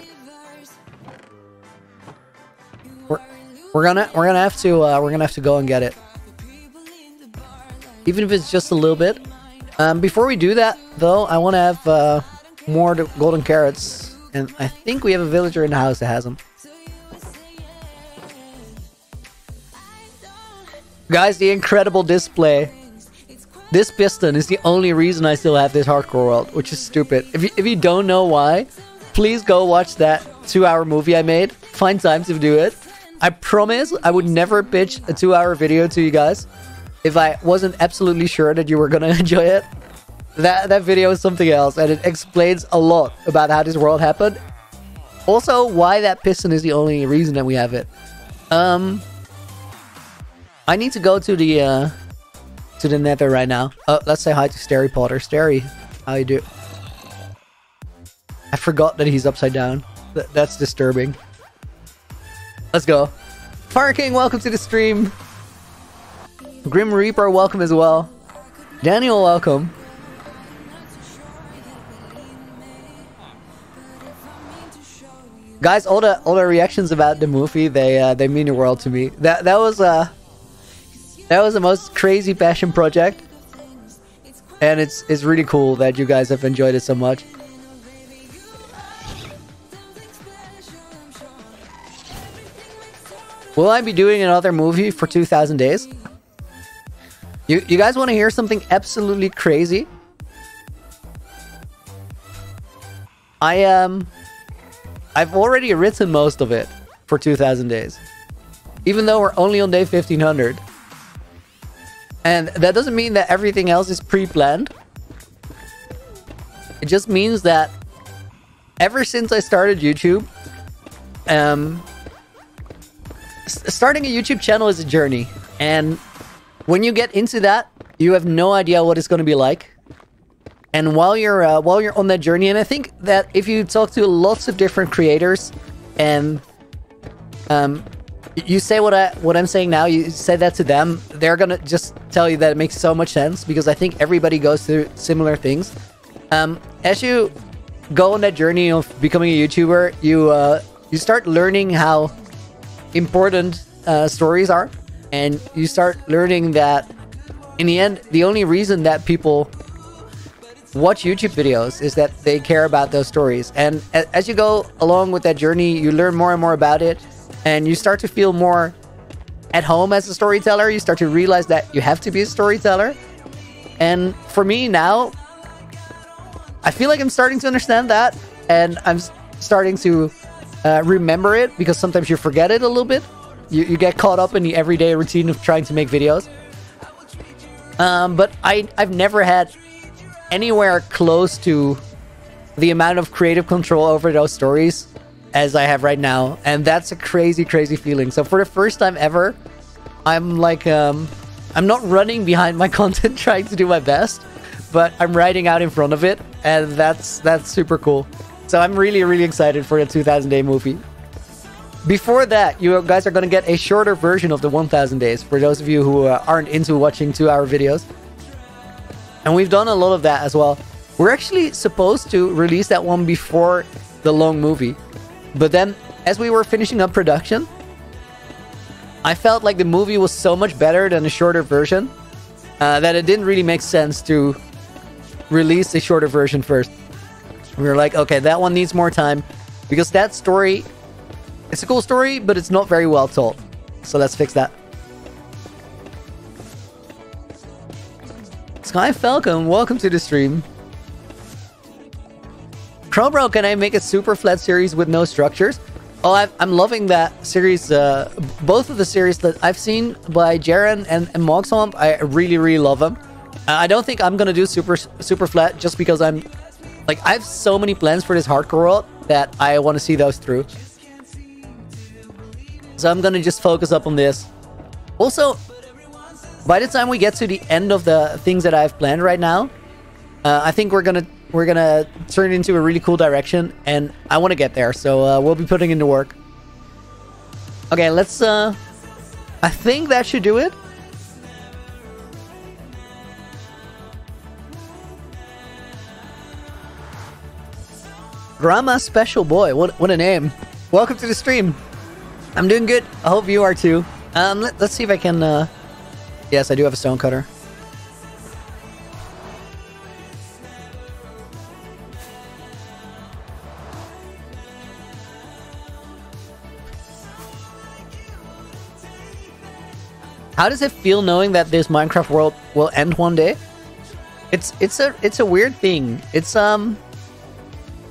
We're gonna we're gonna have to uh, we're gonna have to go and get it, even if it's just a little bit. Um, before we do that, though, I want to have uh, more golden carrots, and I think we have a villager in the house that has them. Guys, the incredible display. This piston is the only reason I still have this hardcore world, which is stupid. If you, if you don't know why, please go watch that two-hour movie I made. Find time to do it. I promise I would never pitch a two-hour video to you guys if I wasn't absolutely sure that you were gonna enjoy it. That that video is something else, and it explains a lot about how this world happened. Also, why that piston is the only reason that we have it. Um, I need to go to the uh, to the nether right now. Oh, let's say hi to Starry Potter. Starry, how you do? I forgot that he's upside down. Th that's disturbing. Let's go. Fire King, welcome to the stream. Grim Reaper, welcome as well. Daniel, welcome. Guys, all the all the reactions about the movie, they uh, they mean the world to me. That that was uh that was the most crazy passion project. And it's it's really cool that you guys have enjoyed it so much. Will I be doing another movie for 2000 days? You you guys want to hear something absolutely crazy? I um I've already written most of it for 2000 days. Even though we're only on day 1500. And that doesn't mean that everything else is pre-planned. It just means that ever since I started YouTube, um, starting a YouTube channel is a journey. And when you get into that, you have no idea what it's going to be like. And while you're uh, while you're on that journey, and I think that if you talk to lots of different creators, and um, you say what I what I'm saying now, you say that to them, they're gonna just tell you that it makes so much sense because I think everybody goes through similar things. Um, as you go on that journey of becoming a YouTuber, you uh, you start learning how important uh, stories are, and you start learning that in the end, the only reason that people watch YouTube videos is that they care about those stories. And as you go along with that journey, you learn more and more about it and you start to feel more at home as a storyteller. You start to realize that you have to be a storyteller. And for me now, I feel like I'm starting to understand that, and I'm starting to uh, remember it because sometimes you forget it a little bit. You, you get caught up in the everyday routine of trying to make videos. Um, but I, I've never had anywhere close to the amount of creative control over those stories as I have right now. And that's a crazy, crazy feeling. So for the first time ever, I'm like, um, I'm not running behind my content trying to do my best, but I'm riding out in front of it. And that's, that's super cool. So I'm really, really excited for the 2000 day movie. Before that, you guys are going to get a shorter version of the 1000 days for those of you who uh, aren't into watching two hour videos. And we've done a lot of that as well. We're actually supposed to release that one before the long movie. But then, as we were finishing up production, I felt like the movie was so much better than the shorter version uh, that it didn't really make sense to release a shorter version first. We were like, okay, that one needs more time because that story, it's a cool story, but it's not very well told. So let's fix that. Sky Falcon, welcome to the stream. Crowbro, can I make a super flat series with no structures? Oh, i am loving that series. Uh, both of the series that I've seen by Jaren and, and Mogswamp, I really, really love them. I don't think I'm gonna do super super flat just because I'm like I have so many plans for this hardcore world that I want to see those through. So I'm gonna just focus up on this. Also, by the time we get to the end of the things that I've planned right now, uh, I think we're gonna we're gonna turn into a really cool direction, and I want to get there. So uh, we'll be putting into work. Okay, let's. Uh, I think that should do it. Grandma Special Boy, what what a name! Welcome to the stream. I'm doing good. I hope you are too. Um, let, us see if I can. Uh... Yes, I do have a stone cutter. How does it feel knowing that this Minecraft world will end one day? It's it's a it's a weird thing. It's um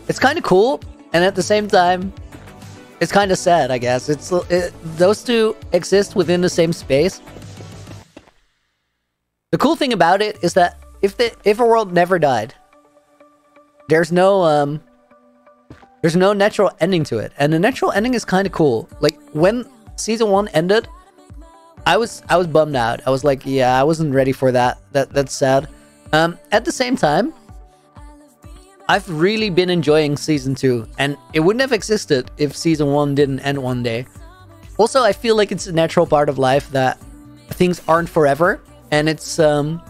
it's kind of cool and at the same time it's kind of sad, I guess. It's it, those two exist within the same space. The cool thing about it is that if the if a world never died, there's no um there's no natural ending to it. And the natural ending is kind of cool. Like when season 1 ended, I was I was bummed out. I was like, yeah, I wasn't ready for that. That that's sad. Um at the same time, I've really been enjoying season two, and it wouldn't have existed if season one didn't end one day. Also, I feel like it's a natural part of life that things aren't forever, and it's um,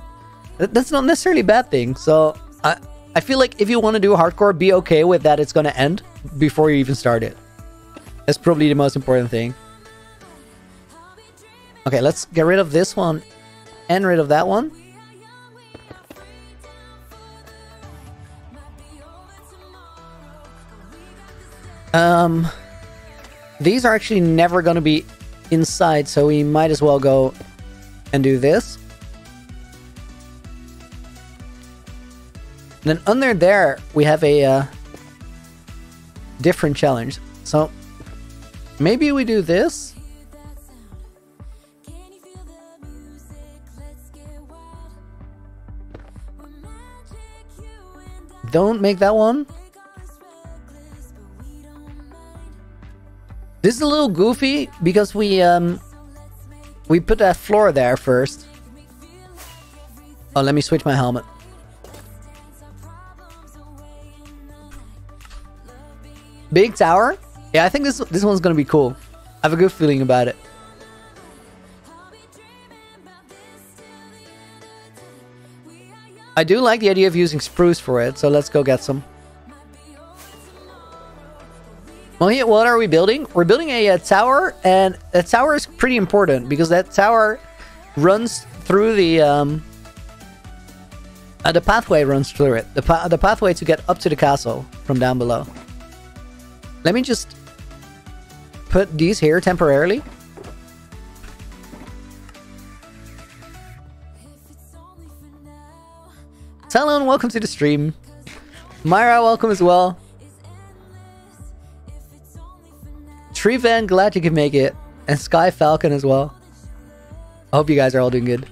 that's not necessarily a bad thing. So I I feel like if you want to do hardcore, be okay with that it's gonna end before you even start it. That's probably the most important thing. Okay, let's get rid of this one and rid of that one. Um, these are actually never going to be inside, so we might as well go and do this. And then under there, we have a uh, different challenge. So maybe we do this. Don't make that one. This is a little goofy because we um we put that floor there first. Oh, let me switch my helmet. Big tower? Yeah, I think this this one's gonna be cool. I have a good feeling about it. I do like the idea of using spruce for it, so let's go get some. Well, yeah, what are we building? We're building a, a, tower, and a tower is pretty important because that tower runs through the um, uh, the pathway runs through it. The pa the pathway to get up to the castle from down below. Let me just put these here temporarily. Talon, welcome to the stream. Myra, welcome as well. Tree Van, glad you can make it. And Sky Falcon as well. I hope you guys are all doing good.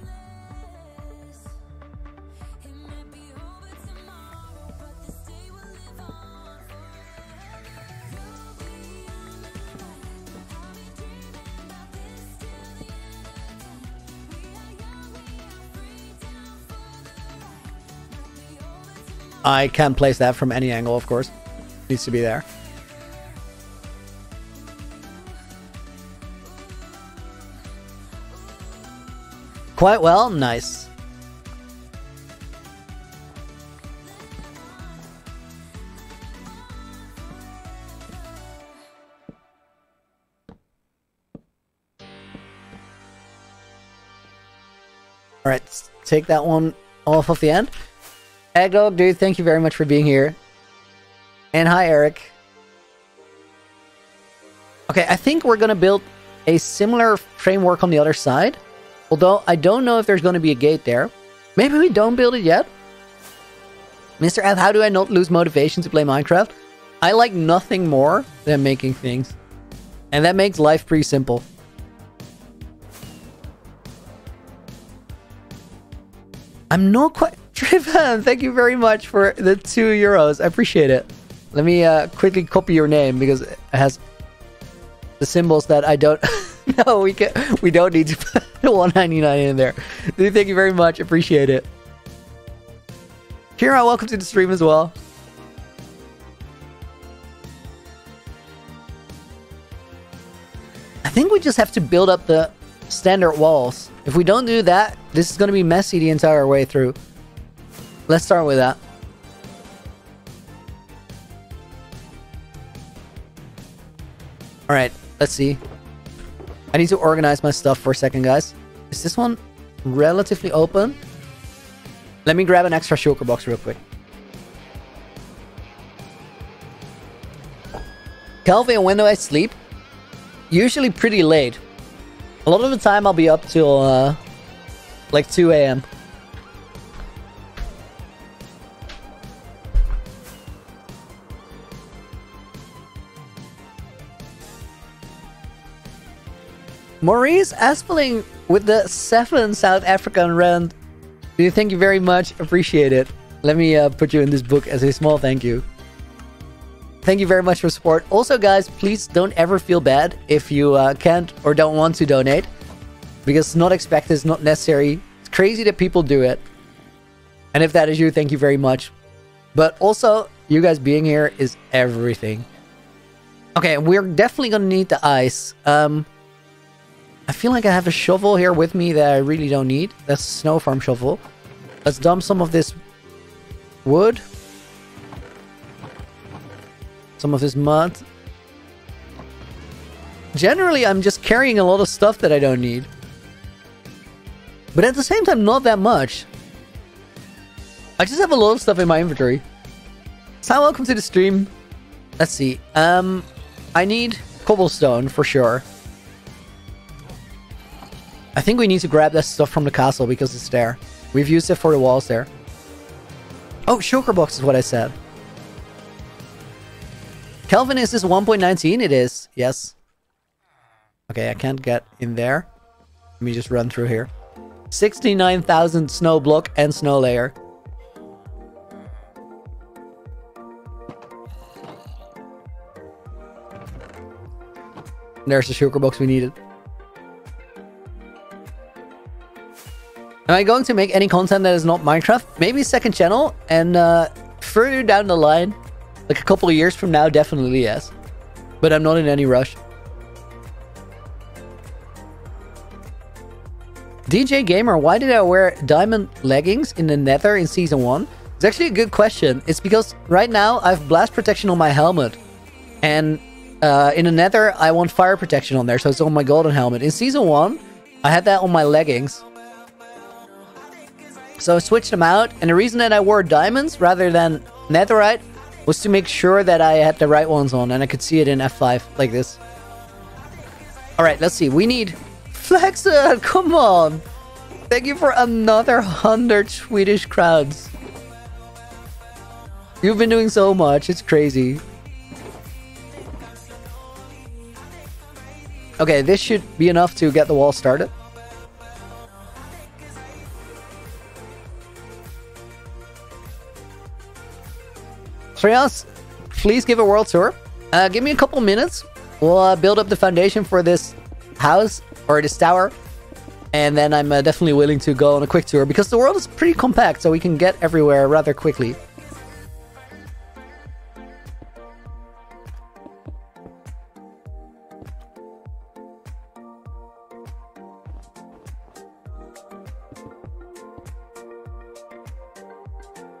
I can't place that from any angle, of course. Needs to be there. Quite well? Nice. Alright, take that one off of the end. Eggdog, dude, thank you very much for being here. And hi, Eric. Okay, I think we're gonna build a similar framework on the other side. Although I don't know if there's going to be a gate there. Maybe we don't build it yet? Mr. F, how do I not lose motivation to play Minecraft? I like nothing more than making things. And that makes life pretty simple. I'm not quite... Trivan, thank you very much for the two euros. I appreciate it. Let me uh, quickly copy your name because it has the symbols that I don't... no, we can we don't need to put 199 in there. Thank you very much. Appreciate it. Kira, welcome to the stream as well. I think we just have to build up the standard walls. If we don't do that, this is going to be messy the entire way through. Let's start with that. Alright, let's see. I need to organize my stuff for a second, guys. Is this one relatively open? Let me grab an extra shulker box real quick. Calvin, when do I sleep? Usually pretty late. A lot of the time I'll be up till uh, like 2 a.m. Maurice Aspeling with the seven South African rand. Thank you very much. Appreciate it. Let me uh, put you in this book as a small thank you. Thank you very much for support. Also, guys, please don't ever feel bad if you uh, can't or don't want to donate. Because it's not expected is not necessary. It's crazy that people do it. And if that is you, thank you very much. But also, you guys being here is everything. Okay, we're definitely gonna need the ice. Um, I feel like I have a shovel here with me that I really don't need. That's a snow farm shovel. Let's dump some of this wood. Some of this mud. Generally, I'm just carrying a lot of stuff that I don't need. But at the same time, not that much. I just have a lot of stuff in my inventory. So welcome to the stream. Let's see. Um, I need cobblestone for sure. I think we need to grab that stuff from the castle because it's there. We've used it for the walls there. Oh, shulker box is what I said. Kelvin, is this 1.19? It is, yes. Okay, I can't get in there. Let me just run through here. 69,000 snow block and snow layer. There's the shulker box we needed. Am I going to make any content that is not Minecraft? Maybe second channel, and uh, further down the line, like a couple of years from now, definitely yes. But I'm not in any rush. DJ Gamer, why did I wear diamond leggings in the nether in season 1? It's actually a good question. It's because right now I have blast protection on my helmet. And uh, in the nether, I want fire protection on there, so it's on my golden helmet. In season 1, I had that on my leggings. So I switched them out, and the reason that I wore diamonds rather than netherite was to make sure that I had the right ones on, and I could see it in F5, like this. Alright, let's see. We need... Flexa! Come on! Thank you for another 100 Swedish crowns. You've been doing so much, it's crazy. Okay, this should be enough to get the wall started. Trios, please give a world tour. Uh, give me a couple minutes. We'll uh, build up the foundation for this house or this tower. And then I'm uh, definitely willing to go on a quick tour because the world is pretty compact, so we can get everywhere rather quickly.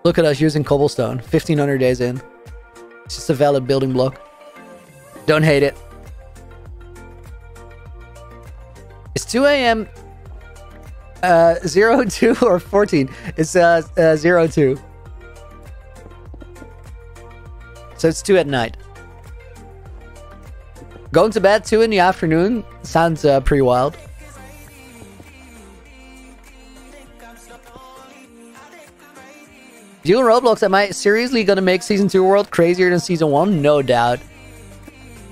Look at us using cobblestone. 1500 days in. It's just a valid building block. Don't hate it. It's 2 a.m. Uh, 02 or 14? It's uh, uh 02. So it's 2 at night. Going to bed 2 in the afternoon sounds uh, pretty wild. Doing Roblox, am I seriously gonna make Season 2 world crazier than Season 1? No doubt.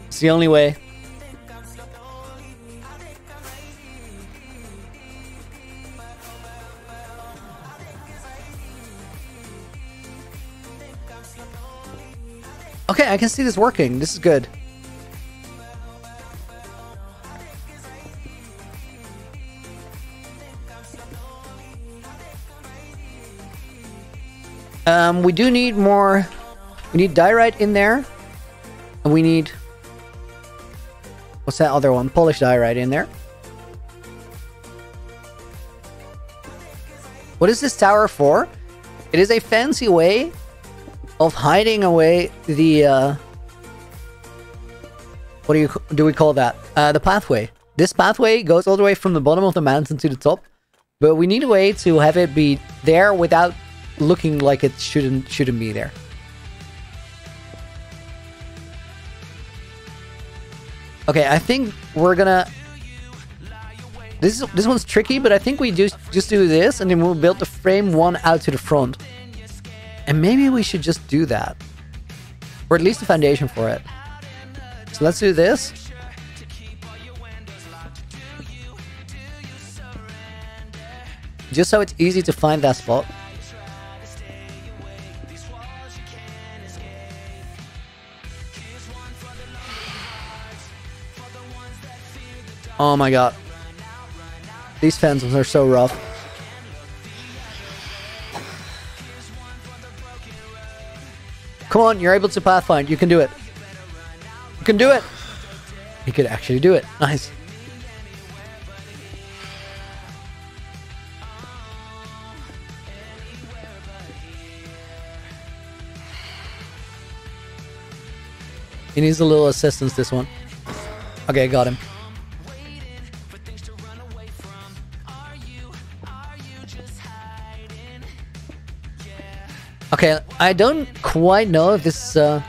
It's the only way. Okay, I can see this working. This is good. Um, we do need more... We need diorite in there. And we need... What's that other one? Polish diorite in there. What is this tower for? It is a fancy way of hiding away the... Uh, what do you do we call that? Uh, the pathway. This pathway goes all the way from the bottom of the mountain to the top. But we need a way to have it be there without looking like it shouldn't shouldn't be there. Okay, I think we're gonna. This is this one's tricky, but I think we just just do this, and then we'll build the frame one out to the front, and maybe we should just do that, or at least the foundation for it. So let's do this. Just so it's easy to find that spot. Oh my god. These fences are so rough. Come on, you're able to pathfind. You can do it. You can do it. He could actually do it. Nice. He needs a little assistance, this one. Okay, got him. Okay, I don't quite know if this uh,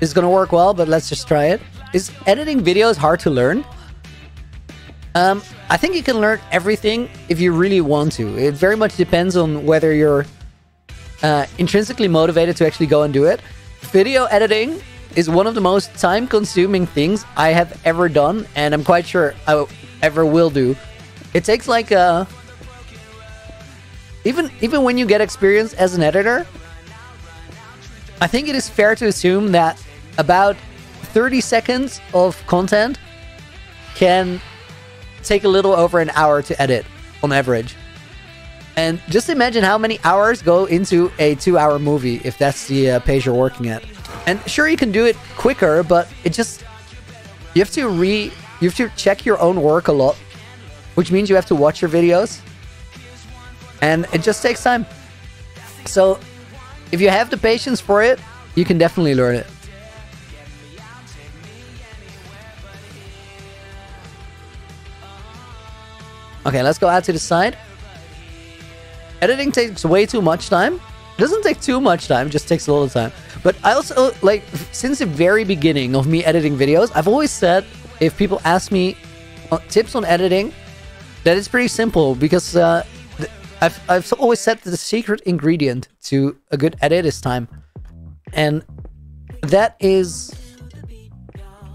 is gonna work well, but let's just try it. Is editing videos hard to learn? Um, I think you can learn everything if you really want to. It very much depends on whether you're uh, intrinsically motivated to actually go and do it. Video editing is one of the most time-consuming things I have ever done, and I'm quite sure I ever will do. It takes like a uh, even even when you get experience as an editor, I think it is fair to assume that about 30 seconds of content can take a little over an hour to edit on average. And just imagine how many hours go into a two-hour movie if that's the uh, you're working at. And sure, you can do it quicker, but it just you have to re you have to check your own work a lot, which means you have to watch your videos and it just takes time. So, if you have the patience for it, you can definitely learn it. Okay, let's go out to the side. Editing takes way too much time. It doesn't take too much time, just takes a little time. But I also, like, since the very beginning of me editing videos, I've always said if people ask me uh, tips on editing, that it's pretty simple because uh, I've, I've always said the secret ingredient to a good edit is time. And that is...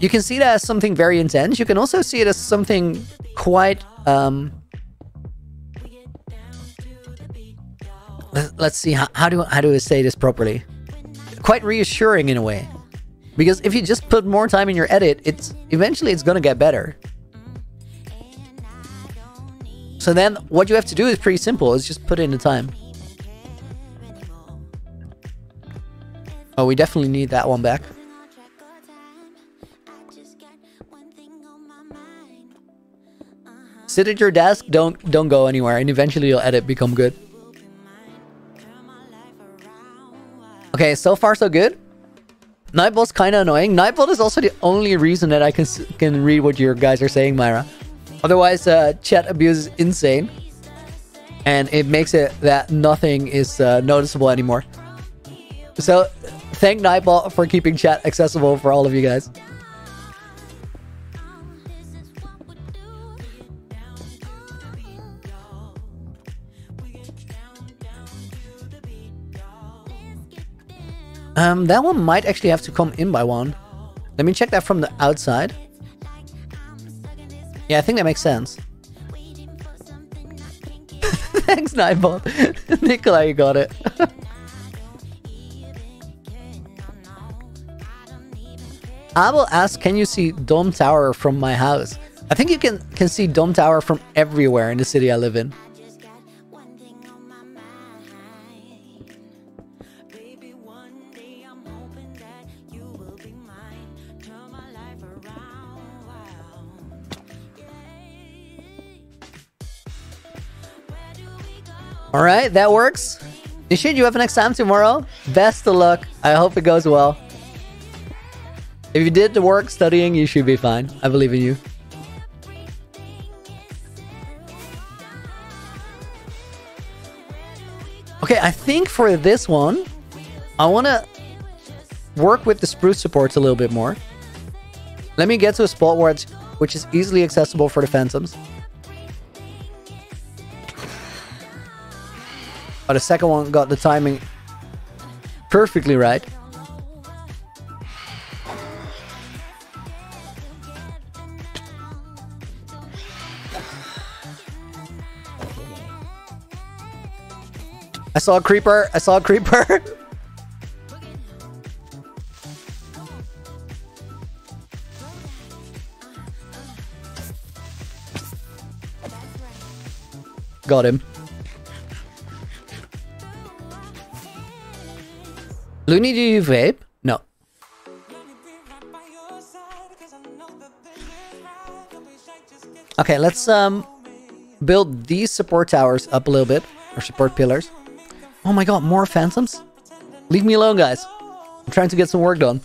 You can see that as something very intense. You can also see it as something quite... Um, let's see, how, how, do, how do I say this properly? Quite reassuring in a way. Because if you just put more time in your edit, it's eventually it's gonna get better. So then what you have to do is pretty simple. Is just put in the time. Oh, we definitely need that one back. Sit at your desk, don't don't go anywhere, and eventually you'll edit become good. Okay, so far so good. Nightbot's kind of annoying. Nightbot is also the only reason that I can can read what your guys are saying, Myra. Otherwise, uh, chat abuse is insane, and it makes it that nothing is uh, noticeable anymore. So, thank Nightbot for keeping chat accessible for all of you guys. Um, that one might actually have to come in by one. Let me check that from the outside. Yeah, I think that makes sense. Thanks, Nightbot. Nikolai, you got it. I will ask, can you see Dom Tower from my house? I think you can, can see Dom Tower from everywhere in the city I live in. All right, that works. Nishid, you have an exam tomorrow. Best of luck. I hope it goes well. If you did the work studying, you should be fine. I believe in you. Okay, I think for this one, I want to work with the spruce supports a little bit more. Let me get to a spot where it's, which is easily accessible for the phantoms. But the second one got the timing perfectly right. I saw a creeper. I saw a creeper. Got him. Looney, do you vape? No. Okay, let's um build these support towers up a little bit, or support pillars. Oh my god, more phantoms? Leave me alone, guys. I'm trying to get some work done.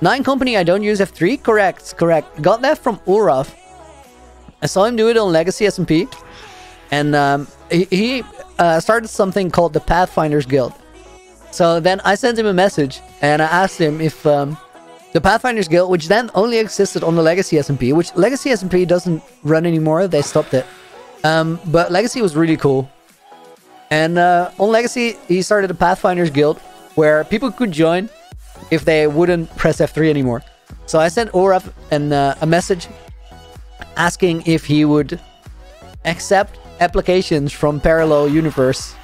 Nine company, I don't use F3? Correct, correct. Got that from Ulraf. I saw him do it on Legacy SMP. And um, he, he uh, started something called the Pathfinders Guild. So then I sent him a message and I asked him if um, the Pathfinders Guild, which then only existed on the Legacy SMP, which Legacy SMP doesn't run anymore, they stopped it. Um, but Legacy was really cool. And uh, on Legacy, he started a Pathfinders Guild where people could join if they wouldn't press F3 anymore. So I sent Ulraf an, uh, a message asking if he would accept applications from Parallel Universe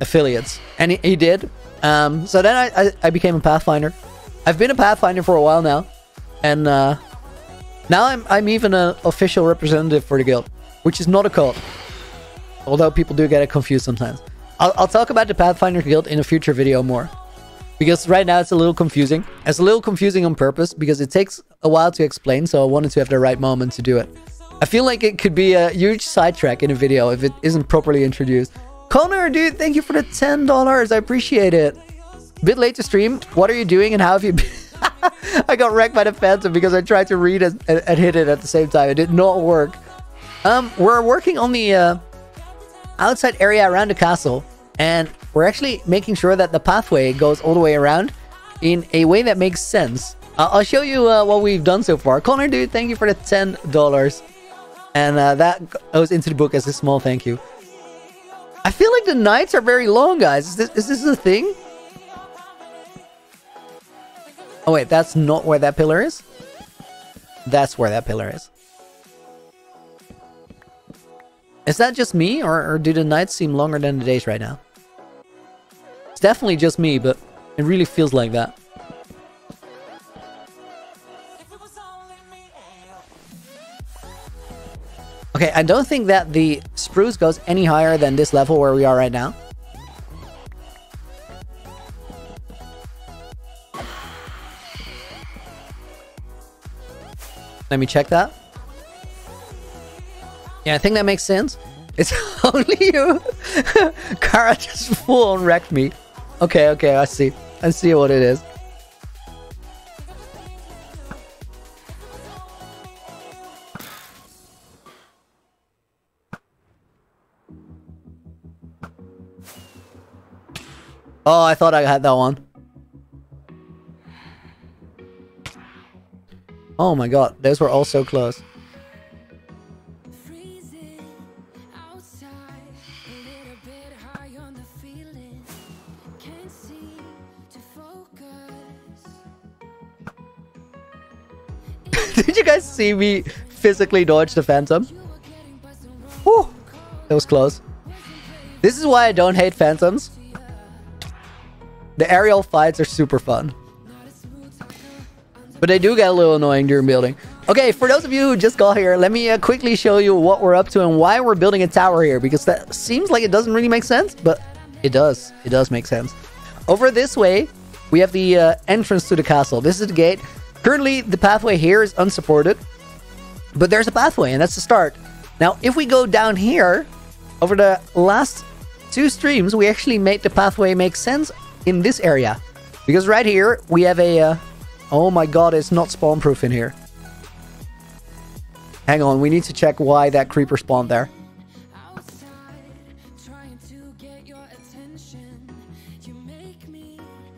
affiliates. And he, he did. Um, so then I, I, I, became a Pathfinder. I've been a Pathfinder for a while now. And uh, now I'm, I'm even an official representative for the guild, which is not a cult. Although people do get it confused sometimes. I'll, I'll talk about the Pathfinder Guild in a future video more. Because right now it's a little confusing. It's a little confusing on purpose because it takes a while to explain, so I wanted to have the right moment to do it. I feel like it could be a huge sidetrack in a video if it isn't properly introduced. Connor, dude, thank you for the $10. I appreciate it. Bit late to stream. What are you doing and how have you been? I got wrecked by the Phantom because I tried to read and, and, hit it at the same time. It did not work. Um, we're working on the uh, outside area around the castle and we're actually making sure that the pathway goes all the way around in a way that makes sense. I'll show you uh, what we've done so far. Connor, dude, thank you for the $10. And uh, that goes into the book as a small thank you. I feel like the nights are very long, guys. Is this, is this a thing? Oh, wait, that's not where that pillar is? That's where that pillar is. Is that just me, or, or do the nights seem longer than the days right now? It's definitely just me, but it really feels like that. Okay, I don't think that the spruce goes any higher than this level where we are right now. Let me check that. Yeah, I think that makes sense. It's only you. Kara just full on wrecked me. Okay, okay, I see. I see what it is. Oh, I thought I had that one. Oh my god, those were all so close. Did you guys see me physically dodge the Phantom? Whew, that was close. This is why I don't hate Phantoms. The aerial fights are super fun. But they do get a little annoying during building. Okay, for those of you who just got here, let me uh, quickly show you what we're up to and why we're building a tower here. Because that seems like it doesn't really make sense, but it does. It does make sense. Over this way, we have the uh, entrance to the castle. This is the gate. Currently, the pathway here is unsupported. But there's a pathway, and that's the start. Now, if we go down here, over the last two streams, we actually made the pathway make sense in this area. Because right here, we have a... Uh, oh my god, it's not spawn-proof in here. Hang on, we need to check why that creeper spawned there.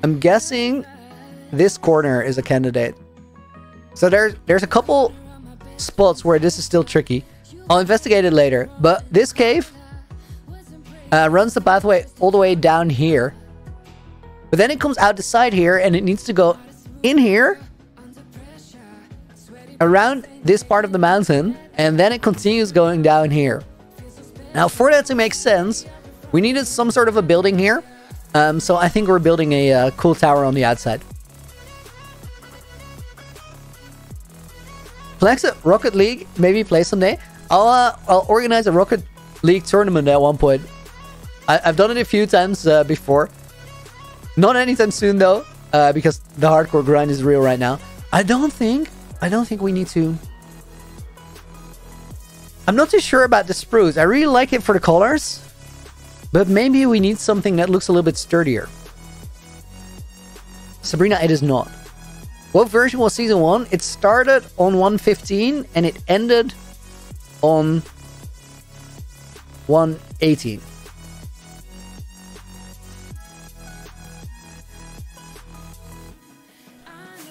I'm guessing this corner is a candidate. So there's there's a couple spots where this is still tricky. I'll investigate it later. But this cave uh, runs the pathway all the way down here. But then it comes out the side here and it needs to go in here around this part of the mountain and then it continues going down here. Now for that to make sense, we needed some sort of a building here. Um, so I think we're building a uh, cool tower on the outside. Flex Rocket League, maybe play someday. I'll, uh, I'll organize a Rocket League tournament at one point. I, have done it a few times uh, before. Not anytime soon though, uh, because the hardcore grind is real right now. I don't think, I don't think we need to. I'm not too sure about the spruce. I really like it for the colors, but maybe we need something that looks a little bit sturdier. Sabrina, it is not. What version was season 1? It started on 115 and it ended on 118.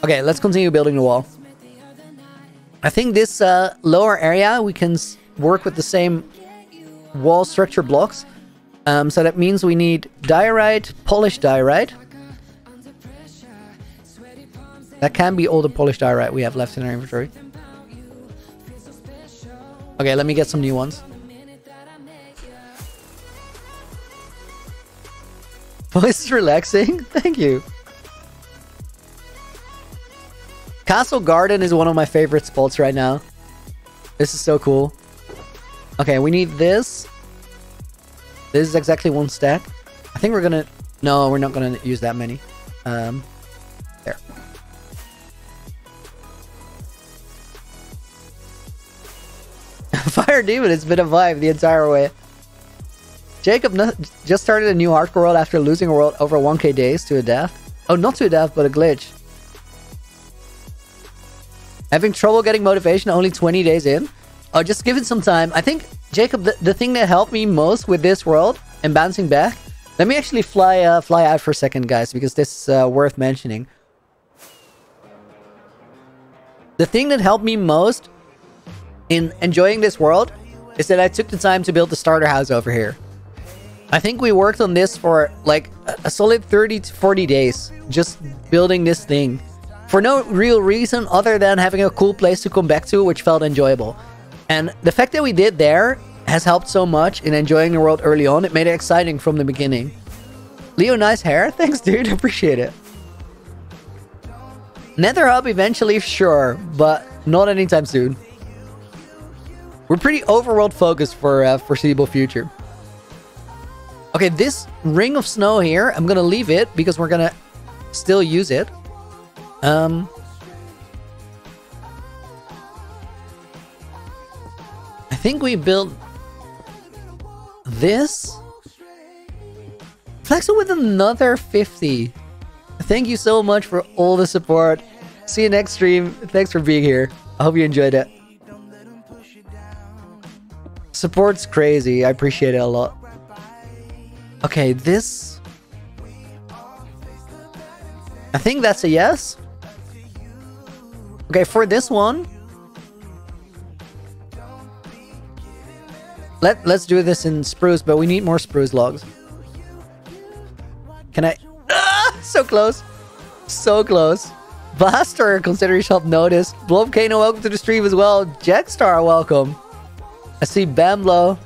Okay, let's continue building the wall. I think this uh, lower area, we can work with the same wall structure blocks. Um, so that means we need diorite, polished diorite. That can be all the polished diorite we have left in our inventory. Okay, let me get some new ones. Voice is relaxing? Thank you. Castle Garden is one of my favorite spots right now. This is so cool. Okay, we need this. This is exactly one stack. I think we're gonna... No, we're not gonna use that many. Um, there. Fire Demon, it's been a vibe the entire way. Jacob just started a new hardcore world after losing a world over 1k days to a death. Oh, not to a death, but a glitch. Having trouble getting motivation only 20 days in? Oh, just give it some time. I think, Jacob, the, the thing that helped me most with this world and bouncing back... Let me actually fly uh, fly out for a second, guys, because this is uh, worth mentioning. The thing that helped me most in enjoying this world is that I took the time to build the starter house over here. I think we worked on this for like a solid 30 to 40 days, just building this thing for no real reason other than having a cool place to come back to, which felt enjoyable. And the fact that we did there has helped so much in enjoying the world early on. It made it exciting from the beginning. Leo, nice hair. Thanks, dude. Appreciate it. Nether Hub eventually, sure, but not anytime soon. We're pretty overworld focused for uh, foreseeable future. Okay, this ring of snow here, I'm gonna leave it because we're gonna still use it. Um. I think we built this. Flexo with another 50. Thank you so much for all the support. See you next stream. Thanks for being here. I hope you enjoyed it. Support's crazy. I appreciate it a lot. Okay, this... I think that's a yes. Okay, for this one, let let's do this in spruce, but we need more spruce logs. Can I? Ah, so close, so close. Buster, consider yourself noticed. Blobkano, welcome to the stream as well. Jetstar, welcome. I see Bamlo.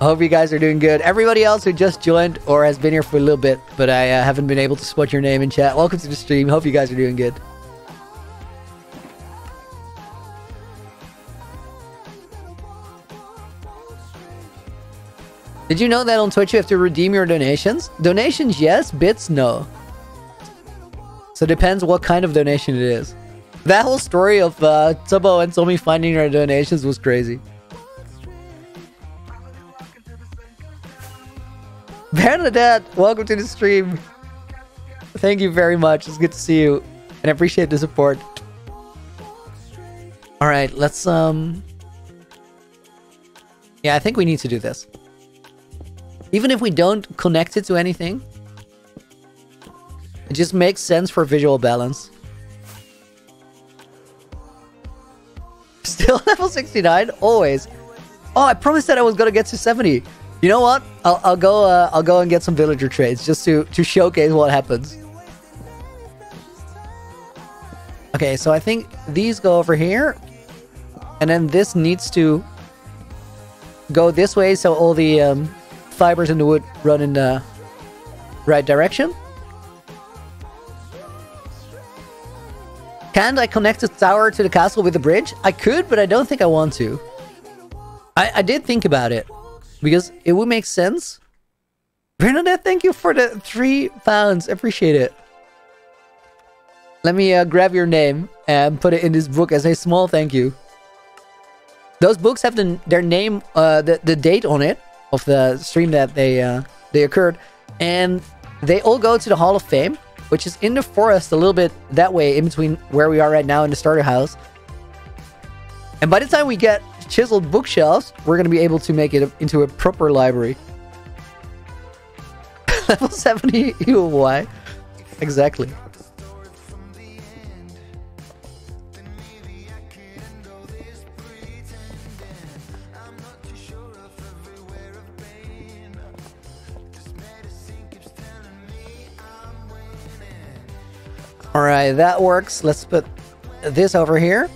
I hope you guys are doing good. Everybody else who just joined or has been here for a little bit, but I uh, haven't been able to spot your name in chat. Welcome to the stream. Hope you guys are doing good. Did you know that on Twitch you have to redeem your donations? Donations, yes. Bits, no. So it depends what kind of donation it is. That whole story of uh, Tubbo and Tommy finding our donations was crazy. Bernadette, welcome to the stream. Thank you very much. It's good to see you. And I appreciate the support. Alright, let's um Yeah, I think we need to do this. Even if we don't connect it to anything, it just makes sense for visual balance. Still level 69? Always. Oh, I promised that I was gonna get to 70. You know what? I'll, I'll go. Uh, I'll go and get some villager trades just to to showcase what happens. Okay, so I think these go over here, and then this needs to go this way, so all the um, fibers in the wood run in the right direction. Can't I connect the tower to the castle with the bridge? I could, but I don't think I want to. I, I did think about it because it would make sense. Bernadette, thank you for the three pounds. Appreciate it. Let me uh, grab your name and put it in this book as a small thank you. Those books have the, their name, uh, the, the date on it of the stream that they uh, they occurred, and they all go to the Hall of Fame, which is in the forest a little bit that way, in between where we are right now in the starter house. And by the time we get chiseled bookshelves, we're to be able to make it into a proper library. Level 70 why? Exactly. Alright, that works. Let's put this over here.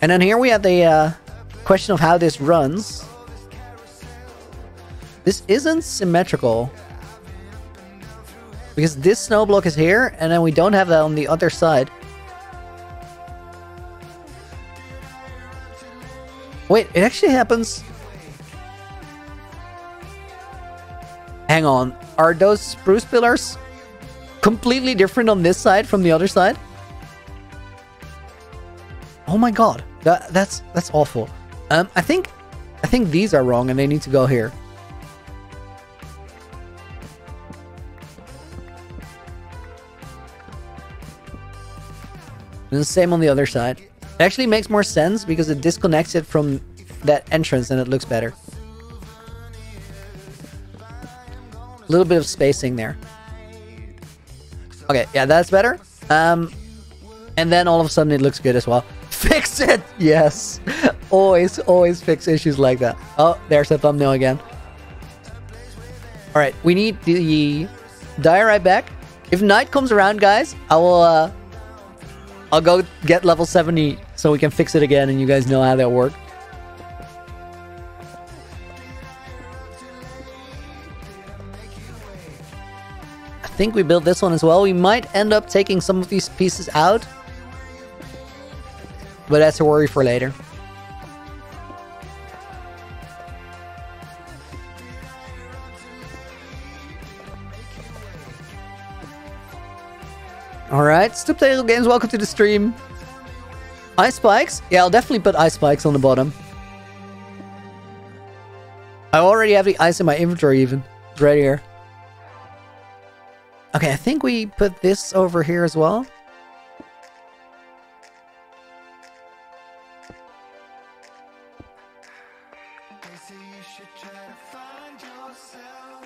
And then here we have the uh, question of how this runs. This isn't symmetrical. Because this snow block is here, and then we don't have that on the other side. Wait, it actually happens... Hang on. Are those spruce pillars completely different on this side from the other side? Oh my god. That that's that's awful. Um I think I think these are wrong and they need to go here. And the same on the other side. It actually makes more sense because it disconnects it from that entrance and it looks better. A little bit of spacing there. Okay, yeah, that's better. Um, and then all of a sudden it looks good as well. Fix it! Yes. always, always fix issues like that. Oh, there's the thumbnail again. Alright, we need the diorite back. If night comes around, guys, I will, uh, I'll go get level 70 so we can fix it again and you guys know how that works. Think we built this one as well. We might end up taking some of these pieces out. But that's a worry for later. Alright, Stoop Games, welcome to the stream. Ice spikes? Yeah, I'll definitely put ice spikes on the bottom. I already have the ice in my inventory even. It's right here. Okay, I think we put this over here as well.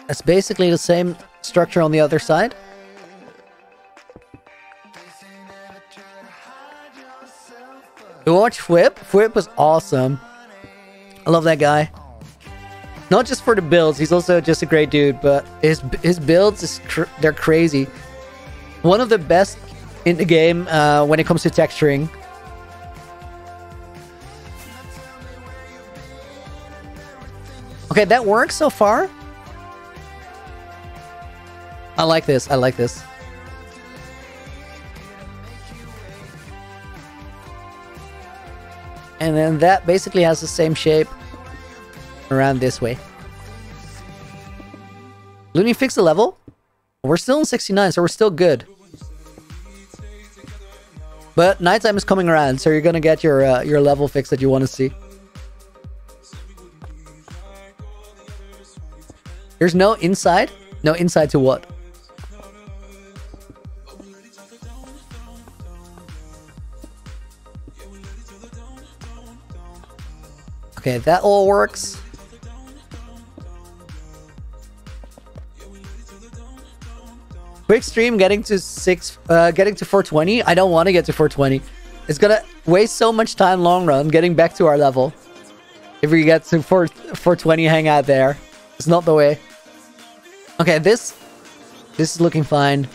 It's basically the same structure on the other side. You watch Flip? Flip was awesome. I love that guy. Not just for the builds, he's also just a great dude, but his his builds is cr they're crazy. One of the best in the game uh, when it comes to texturing. Okay, that works so far. I like this. I like this. And then that basically has the same shape around this way. Looney fix the level. We're still in 69, so we're still good. But nighttime is coming around, so you're gonna get your uh, your level fix that you want to see. There's no inside? No inside to what? Okay, that all works. Quick stream getting to six, uh, getting to 420. I don't want to get to 420. It's gonna waste so much time long run getting back to our level. If we get to 4, 420, hang out there. It's not the way. Okay, this, this is looking fine.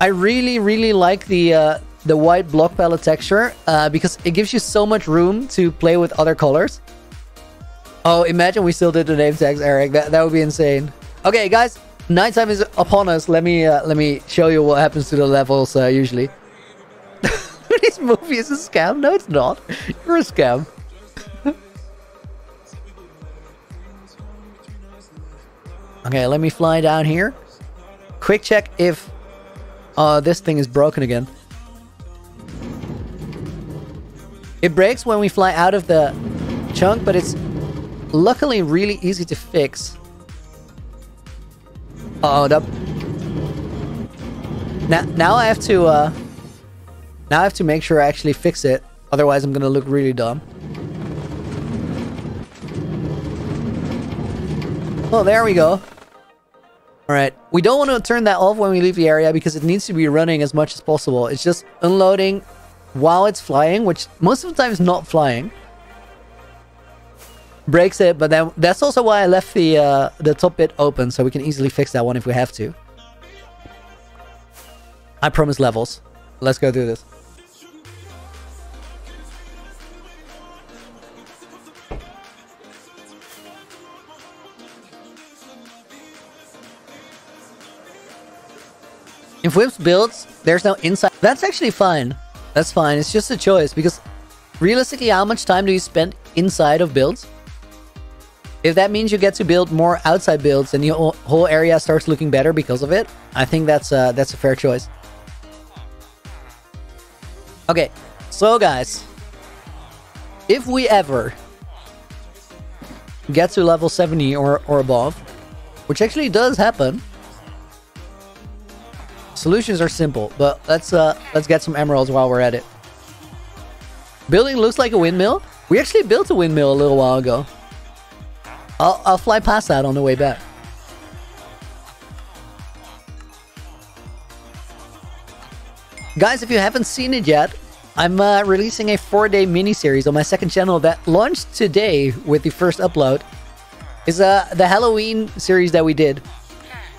I really, really like the uh, the white block palette texture uh, because it gives you so much room to play with other colors. Oh, imagine we still did the name tags, Eric. That, that would be insane. Okay, guys, nighttime is upon us. Let me uh, let me show you what happens to the levels uh, usually. this movie is a scam. No, it's not. You're a scam. okay, let me fly down here. Quick check if uh, this thing is broken again. It breaks when we fly out of the chunk, but it's luckily really easy to fix. Oh, Now, now I have to, uh... Now I have to make sure I actually fix it. Otherwise, I'm gonna look really dumb. Oh, there we go. Alright, we don't want to turn that off when we leave the area because it needs to be running as much as possible. It's just unloading while it's flying, which most of the time is not flying. Breaks it, but then that's also why I left the uh, the top bit open, so we can easily fix that one if we have to. I promise levels. Let's go do this. In fWhip's builds, there's no inside. That's actually fine. That's fine. It's just a choice because realistically, how much time do you spend inside of builds? If that means you get to build more outside builds and the whole area starts looking better because of it, I think that's uh, that's a fair choice. Okay, so guys, if we ever get to level 70 or, or above, which actually does happen, Solutions are simple, but let's uh let's get some emeralds while we're at it. Building looks like a windmill. We actually built a windmill a little while ago. I'll I'll fly past that on the way back. Guys, if you haven't seen it yet, I'm uh, releasing a four-day mini-series on my second channel that launched today with the first upload. Is uh the Halloween series that we did.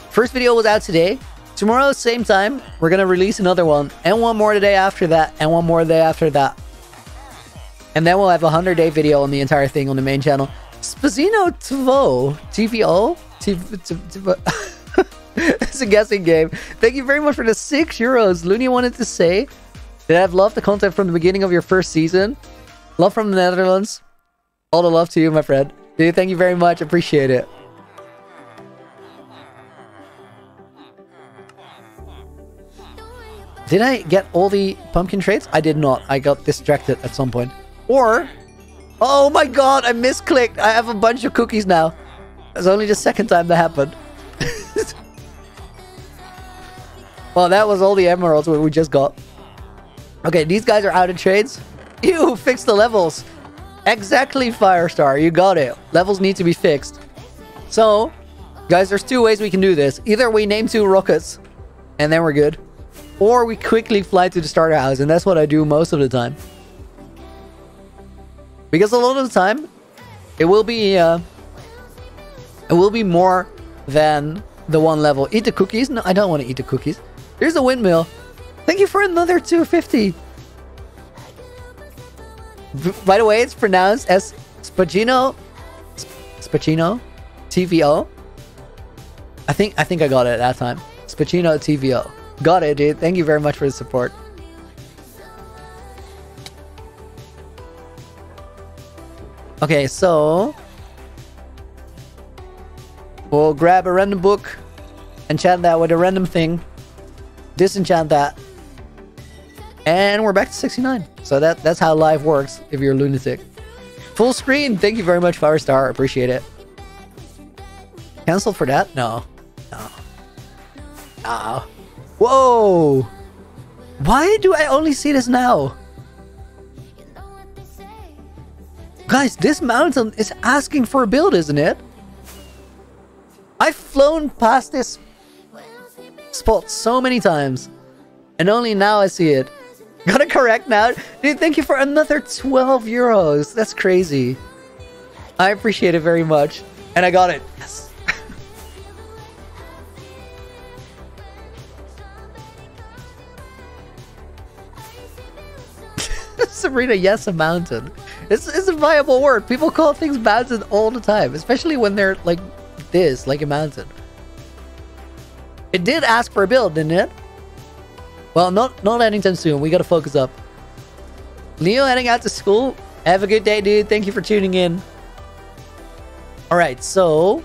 First video was out today. Tomorrow, same time, we're gonna release another one, and one more the day after that, and one more day after that. And then we'll have a 100 day video on the entire thing on the main channel. Spazino TVO? TVO? it's a guessing game. Thank you very much for the 6 euros. Looney wanted to say that I've loved the content from the beginning of your first season. Love from the Netherlands. All the love to you, my friend. Dude, thank you very much. Appreciate it. Did I get all the pumpkin traits? I did not. I got distracted at some point. Or... Oh my god, I misclicked. I have a bunch of cookies now. It's only the second time that happened. well, that was all the emeralds we just got. Okay, these guys are out of trades. You fixed the levels. Exactly, Firestar. You got it. Levels need to be fixed. So, guys, there's two ways we can do this. Either we name two rockets, and then we're good. Or we quickly fly to the starter house, and that's what I do most of the time. Because a lot of the time, it will be uh, it will be more than the one level. Eat the cookies? No, I don't want to eat the cookies. Here's a windmill. Thank you for another 250. By the way, it's pronounced as Spagino. Spagino? TVO? I think I think I got it at that time. Spagino TVO. Got it, dude. Thank you very much for the support. Okay, so we'll grab a random book, enchant that with a random thing, disenchant that, and we're back to 69. So that that's how life works if you're a lunatic. Full screen. Thank you very much, Firestar. Appreciate it. Cancel for that? No. No. Ah. Whoa! Why do I only see this now? Guys, this mountain is asking for a build, isn't it? I've flown past this spot so many times. And only now I see it. Gotta correct now? Dude, thank you for another 12 euros. That's crazy. I appreciate it very much. And I got it. Yes. Sabrina, yes, a mountain. It's, it's a viable word. People call things mountain all the time, especially when they're like this, like a mountain. It did ask for a build, didn't it? Well, not not anytime soon. We gotta focus up. Leo heading out to school. Have a good day, dude. Thank you for tuning in. Alright, so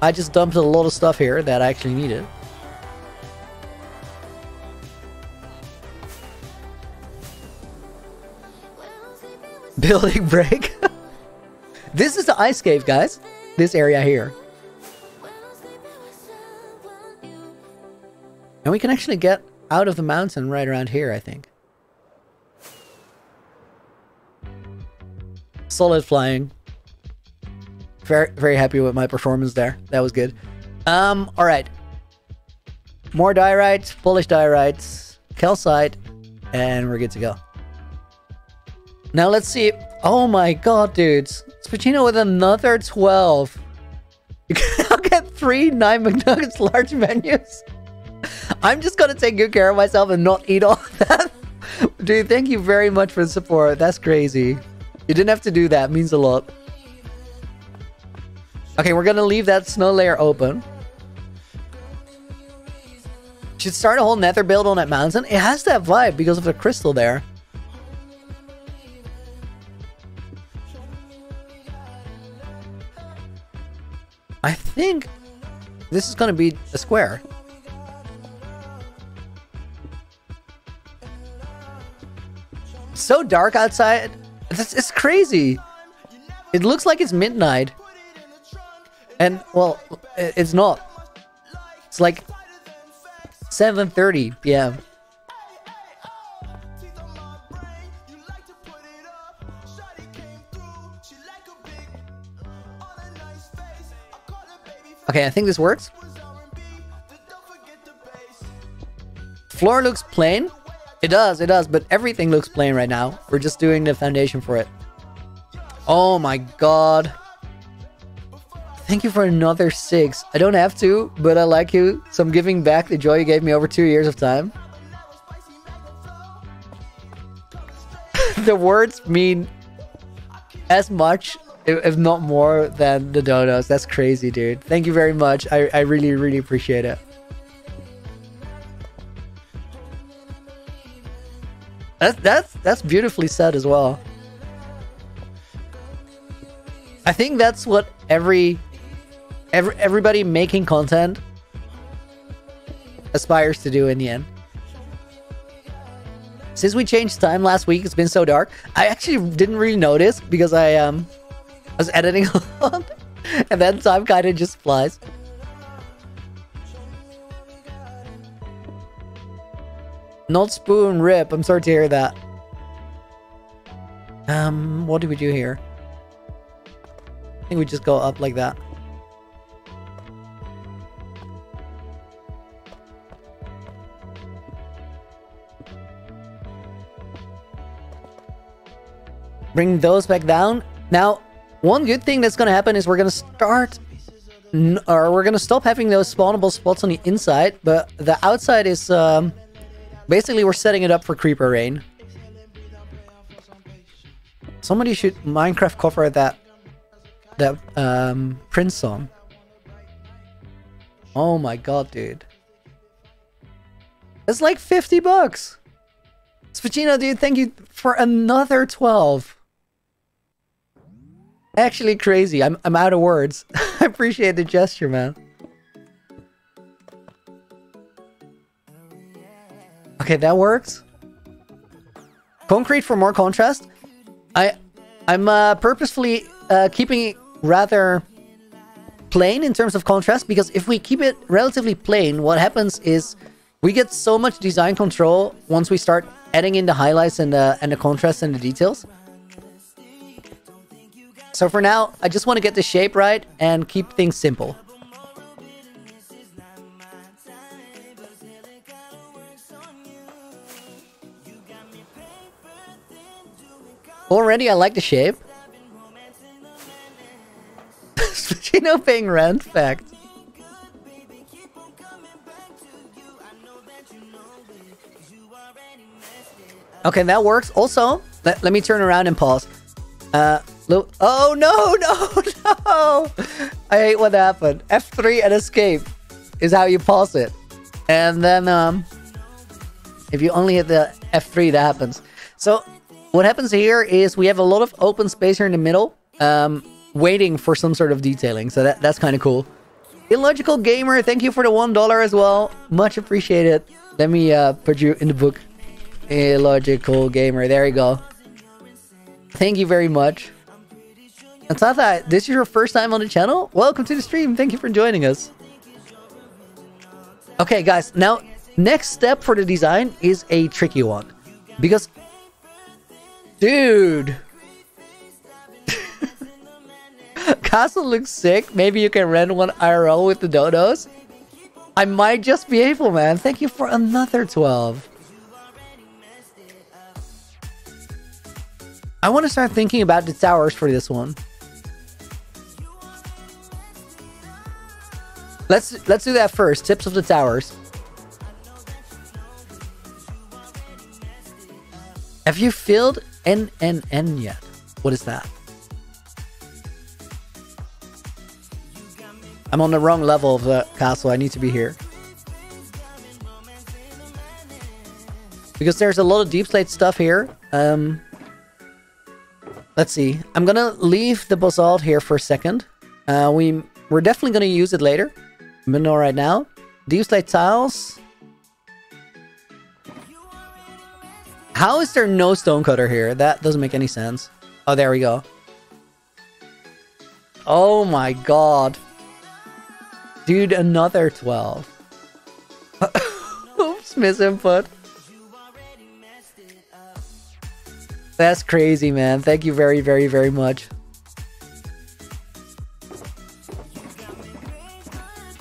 I just dumped a lot of stuff here that I actually needed. Building break. this is the ice cave, guys. This area here. And we can actually get out of the mountain right around here, I think. Solid flying. Very, very happy with my performance there. That was good. Um, alright. More diorite, Polish diorite, calcite, and we're good to go. Now let's see. Oh my god, dudes. Spacino with another 12. I'll get three 9 McNuggets large menus. I'm just gonna take good care of myself and not eat all that. Dude, thank you very much for the support. That's crazy. You didn't have to do that. It means a lot. Okay, we're gonna leave that snow layer open. Should start a whole nether build on that mountain. It has that vibe because of the crystal there. I think this is gonna be a square. so dark outside. It's, it's crazy. It looks like it's midnight. And, well, it's not. It's like 7.30 p.m. Okay, I think this works. Floor looks plain. It does, it does, but everything looks plain right now. We're just doing the foundation for it. Oh my god. Thank you for another six. I don't have to, but I like you, so I'm giving back the joy you gave me over two years of time. the words mean as much, if not more, than the donuts. That's crazy, dude. Thank you very much. I, I really, really appreciate it. That's that's that's beautifully said as well. I think that's what every every everybody making content aspires to do in the end. Since we changed time last week, it's been so dark. I actually didn't really notice because I um I was editing a lot, and then time kind of just flies. Not spoon rip. I'm sorry to hear that. Um, what do we do here? I think we just go up like that. Bring those back down. Now, one good thing that's going to happen is we're going to start or we're gonna stop having those spawnable spots on the inside, but the outside is um, basically we're setting it up for creeper rain. Somebody should Minecraft cover that that um, Prince song. Oh my god, dude. It's like 50 bucks. Spacino, dude, thank you for another 12. Actually crazy. I'm, I'm out of words. I appreciate the gesture, man. Okay, that works. Concrete for more contrast. I, I'm uh, purposefully uh, keeping it rather plain in terms of contrast because if we keep it relatively plain, what happens is we get so much design control once we start adding in the highlights and the, and the contrast and the details. So for now, I just want to get the shape right and keep things simple. Already, I like the shape. know paying rent fact. Okay, that works. Also, let, let me turn around and pause. Uh, oh no, no, no! I hate what happened. F3 and escape is how you pause it. And then, um, if you only hit the F3, that happens. So, what happens here is we have a lot of open space here in the middle, um, waiting for some sort of detailing. So that, that's kind of cool. Illogical Gamer, thank you for the $1 as well. Much appreciated. Let me uh, put you in the book. Illogical Gamer, there you go. Thank you very much. And Tata, this is your first time on the channel? Welcome to the stream. Thank you for joining us. Okay, guys. Now, next step for the design is a tricky one. Because... Dude... Castle looks sick. Maybe you can rent one IRL with the dodos. I might just be able, man. Thank you for another 12. I want to start thinking about the towers for this one. Let's let's do that first. Tips of the towers. Have you filled NNN yet? What is that? I'm on the wrong level of the castle. I need to be here. Because there's a lot of deepslate stuff here. Um, Let's see. I'm gonna leave the basalt here for a second. Uh, we, we're definitely gonna use it later. But right now. Do you slate tiles. How is there no stonecutter here? That doesn't make any sense. Oh, there we go. Oh my god. Dude, another 12. Oops, misinput. That's crazy, man. Thank you very, very, very much.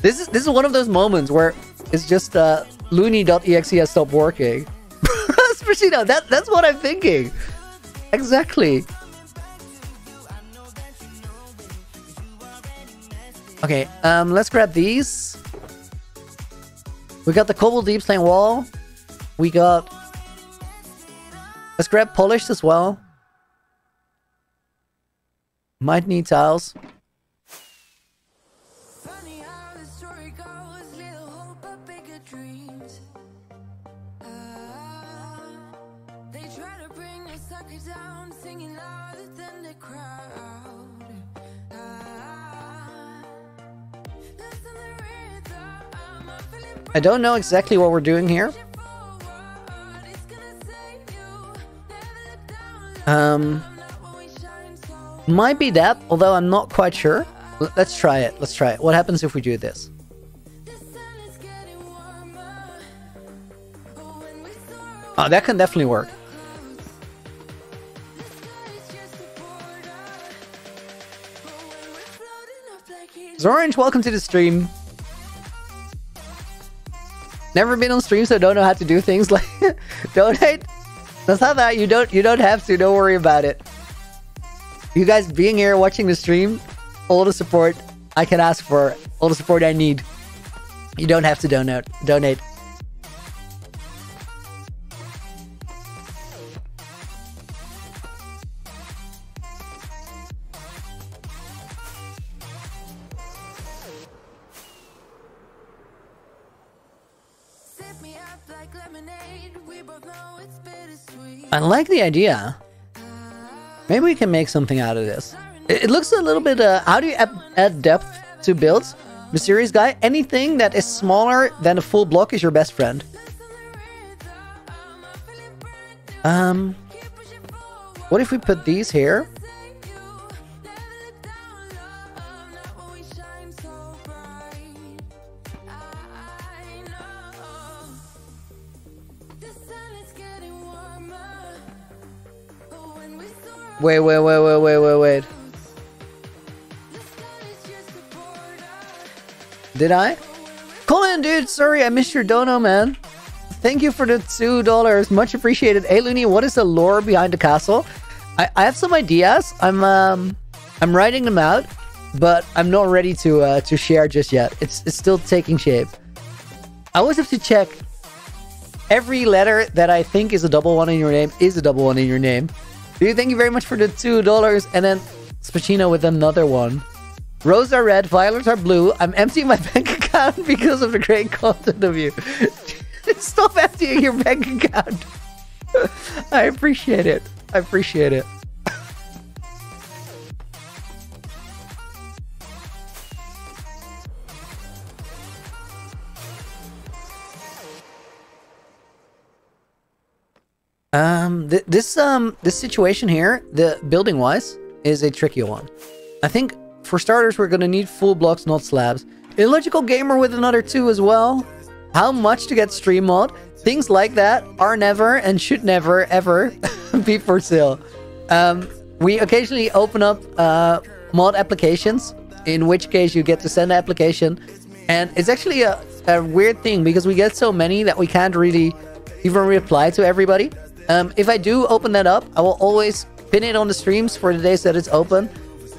This is this is one of those moments where it's just uh, loony.exe has stopped working. That that's what I'm thinking. Exactly. Okay, um, let's grab these. We got the cobble deepslate wall. We got Let's grab polished as well. Might need tiles. I don't know exactly what we're doing here. Um, might be that, although I'm not quite sure. L let's try it. Let's try it. What happens if we do this? Oh, that can definitely work. Zorange, welcome to the stream. Never been on stream, so don't know how to do things like donate. That's not that. You don't you don't have to. Don't worry about it. You guys being here watching the stream, all the support. I can ask for, all the support I need. You don't have to donate. Donate. I like the idea. Maybe we can make something out of this. It, it looks a little bit, uh, how do you add, add depth to builds? Mysterious guy, anything that is smaller than a full block is your best friend. Um, what if we put these here? Wait, wait, wait, wait, wait, wait, wait. Did I? Come Colin, dude, sorry, I missed your dono, man. Thank you for the two dollars, much appreciated. Hey, Loony, what is the lore behind the castle? I, I have some ideas. I'm um, I'm writing them out, but I'm not ready to uh, to share just yet. It's it's still taking shape. I always have to check. Every letter that I think is a double one in your name is a double one in your name. Dude, thank you very much for the two dollars, and then Spacino with another one. Roses are red, violets are blue. I'm emptying my bank account because of the great content of you. Stop emptying your bank account. I appreciate it. I appreciate it. Um, th this um this situation here, the building wise, is a tricky one. I think for starters, we're gonna need full blocks, not slabs. Illogical gamer with another two as well. How much to get stream mod? Things like that are never and should never ever be for sale. Um, we occasionally open up uh, mod applications, in which case you get to send an application, and it's actually a, a weird thing because we get so many that we can't really even reply to everybody. Um, if I do open that up, I will always pin it on the streams for the days that it's open.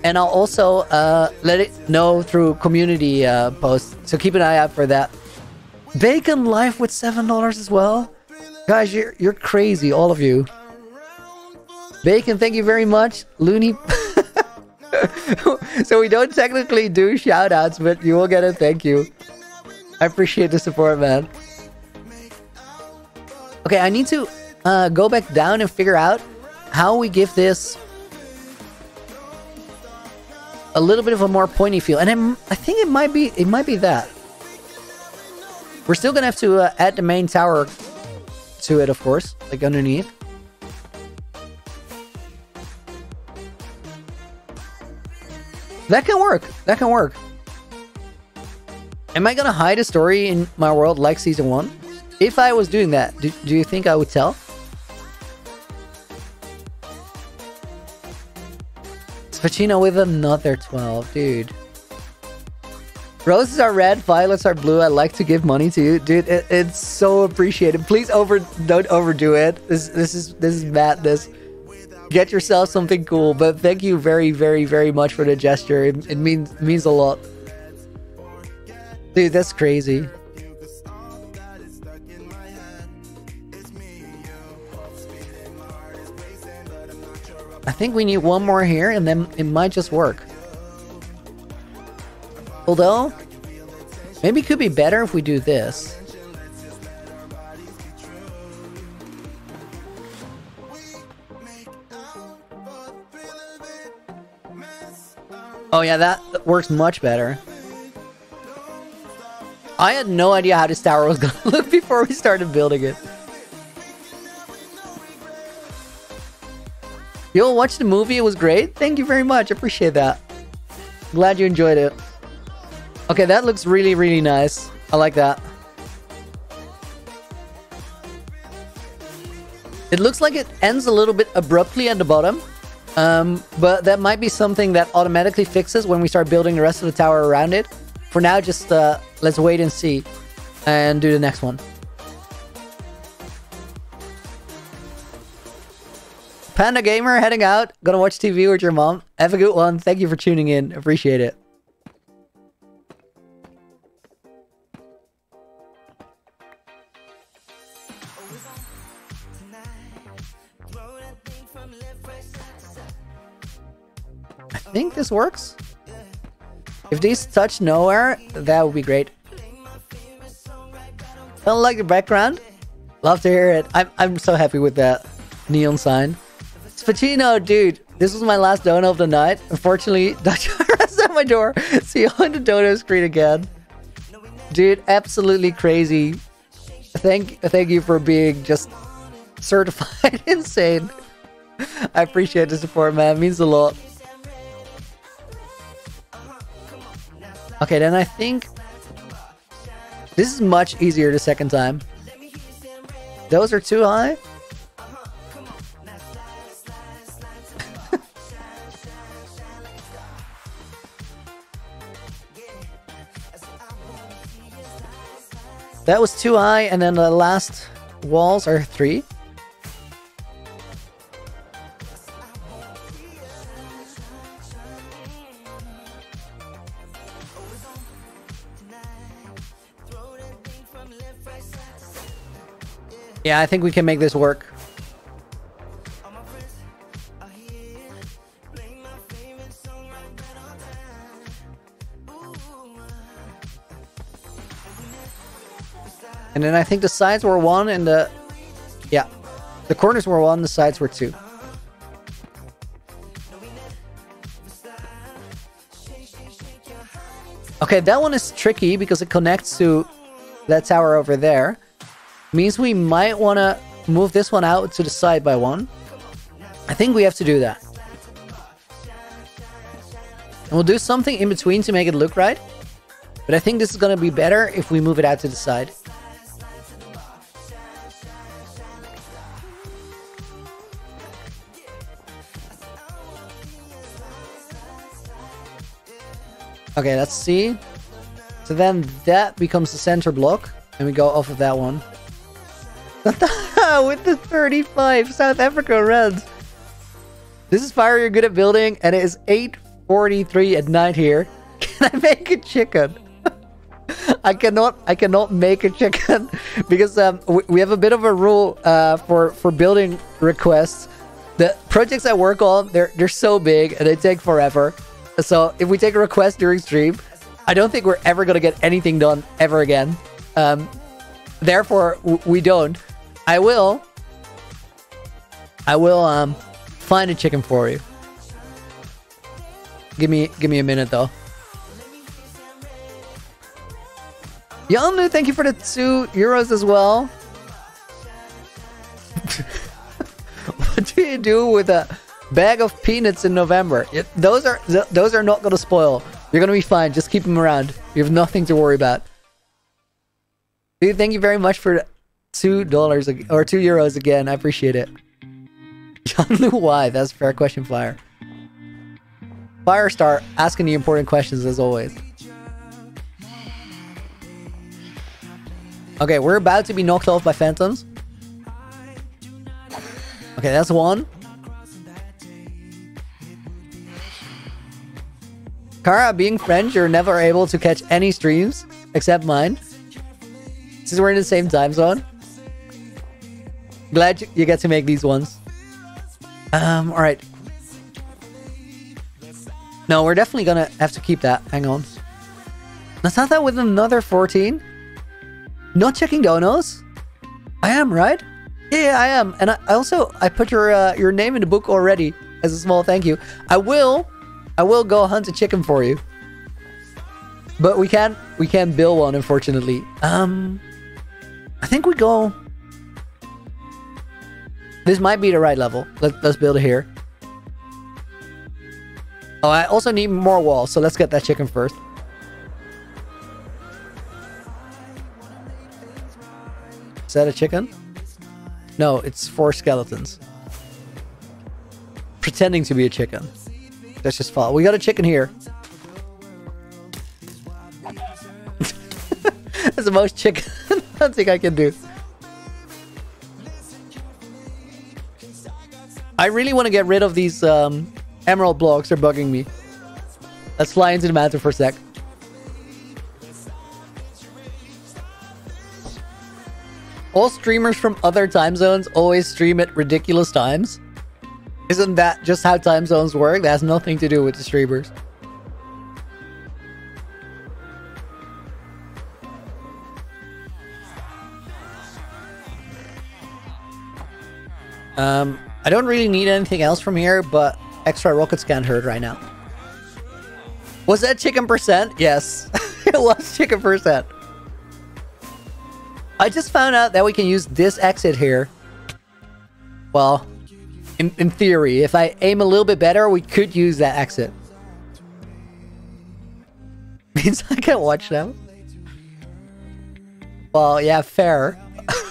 And I'll also uh, let it know through community uh, posts. So keep an eye out for that. Bacon Life with $7 as well. Guys, you're, you're crazy, all of you. Bacon, thank you very much. Loony. so we don't technically do shout outs, but you will get a thank you. I appreciate the support, man. Okay, I need to uh, go back down and figure out how we give this a little bit of a more pointy feel. And I'm, I think it might be it might be that. We're still gonna have to uh, add the main tower to it, of course, like underneath. That can work. That can work. Am I gonna hide a story in my world like season one? If I was doing that, do, do you think I would tell? Pacino with another 12, dude. Roses are red, violets are blue. I like to give money to you, dude. It, it's so appreciated. Please over, don't overdo it. This, this is this is madness. Get yourself something cool. But thank you very, very, very much for the gesture. It, it means means a lot, dude. That's crazy. I think we need one more here and then it might just work. Although, maybe it could be better if we do this. Oh yeah, that works much better. I had no idea how this tower was gonna look before we started building it. Yo, watch the movie. It was great. Thank you very much. I appreciate that. Glad you enjoyed it. Okay, that looks really, really nice. I like that. It looks like it ends a little bit abruptly at the bottom. Um, but that might be something that automatically fixes when we start building the rest of the tower around it. For now, just uh, let's wait and see and do the next one. Panda Gamer heading out. Gonna watch TV with your mom. Have a good one. Thank you for tuning in. Appreciate it. I think this works. If these touch nowhere, that would be great. Don't like the background? Love to hear it. I'm, I'm so happy with that neon sign. Spacino, dude, this was my last donut of the night. Unfortunately, Dr. at my door. See you on the donut screen again. Dude, absolutely crazy. Thank, thank you for being just certified insane. I appreciate the support, man. It means a lot. Okay, then I think this is much easier the second time. Those are too high? That was too high, and then the last walls are three. Yeah, I think we can make this work. And then I think the sides were one and the... Yeah. The corners were one, the sides were two. Okay, that one is tricky because it connects to that tower over there. Means we might want to move this one out to the side by one. I think we have to do that. And we'll do something in between to make it look right. But I think this is going to be better if we move it out to the side. Okay, let's see. So then that becomes the center block. And we go off of that one. With the 35 South Africa Reds. This is fire you're good at building. And it is 8.43 at night here. Can I make a chicken? I cannot I cannot make a chicken because um, we, we have a bit of a rule uh, for for building requests. The projects I work on they're they're so big and they take forever. So if we take a request during stream, I don't think we're ever gonna get anything done ever again. Um, therefore, we don't. I will. I will um find a chicken for you. Give me give me a minute though. Yanu, thank you for the two euros as well. what do you do with a bag of peanuts in November? It, those are th those are not gonna spoil. You're gonna be fine. Just keep them around. You have nothing to worry about. Dude, thank you very much for two dollars or two euros again. I appreciate it. Yanu, why? That's a fair question, Flyer. Firestar asking the important questions as always. Okay, we're about to be knocked off by phantoms. Okay, that's one. Kara, being French, you're never able to catch any streams except mine. Since we're in the same time zone. Glad you get to make these ones. Um, alright. No, we're definitely gonna have to keep that. Hang on. That with another 14. Not checking donos? I am, right? Yeah, I am. And I also, I put your uh, your name in the book already as a small thank you. I will, I will go hunt a chicken for you. But we can't, we can't build one, unfortunately. Um, I think we go... This might be the right level. Let, let's build it here. Oh, I also need more walls, so let's get that chicken first. Is that a chicken? No, it's four skeletons. Pretending to be a chicken. That's just fall. We got a chicken here. That's the most chicken I think I can do. I really want to get rid of these um, emerald blocks. They're bugging me. Let's fly into the mountain for a sec. All streamers from other time zones always stream at ridiculous times. Isn't that just how time zones work? That has nothing to do with the streamers. Um, I don't really need anything else from here, but extra rockets can't hurt right now. Was that chicken percent? Yes, it was chicken percent. I just found out that we can use this exit here. Well, in, in theory, if I aim a little bit better, we could use that exit. Means I can watch them. Well, yeah, fair.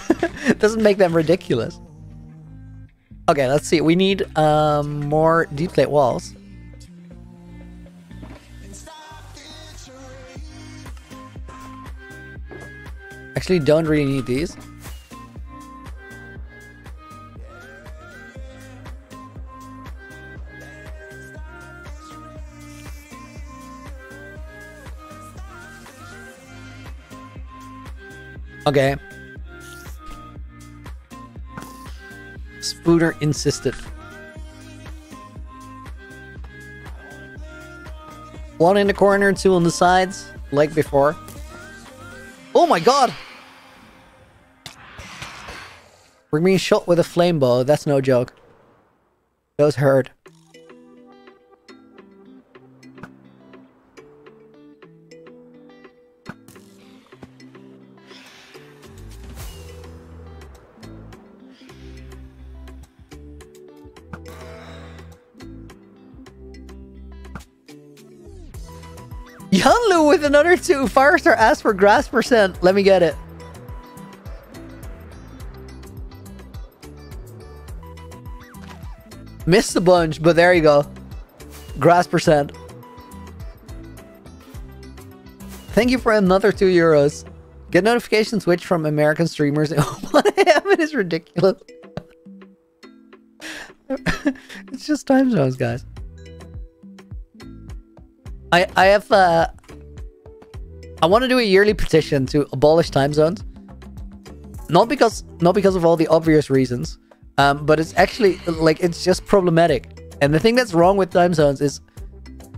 Doesn't make them ridiculous. Okay, let's see. We need um, more deepslate walls. Actually, don't really need these. Okay. Spooner insisted. One in the corner, two on the sides, like before. Oh my god! We're being shot with a flame bow, that's no joke. Those hurt. Yanlu with another two. Firestar asked for grass percent. Let me get it. Missed the bunch, but there you go. Grass percent. Thank you for another two euros. Get notification switch from American streamers. what it is ridiculous. it's just time zones, guys. I I have uh I want to do a yearly petition to abolish time zones. Not because not because of all the obvious reasons, um, but it's actually like it's just problematic. And the thing that's wrong with time zones is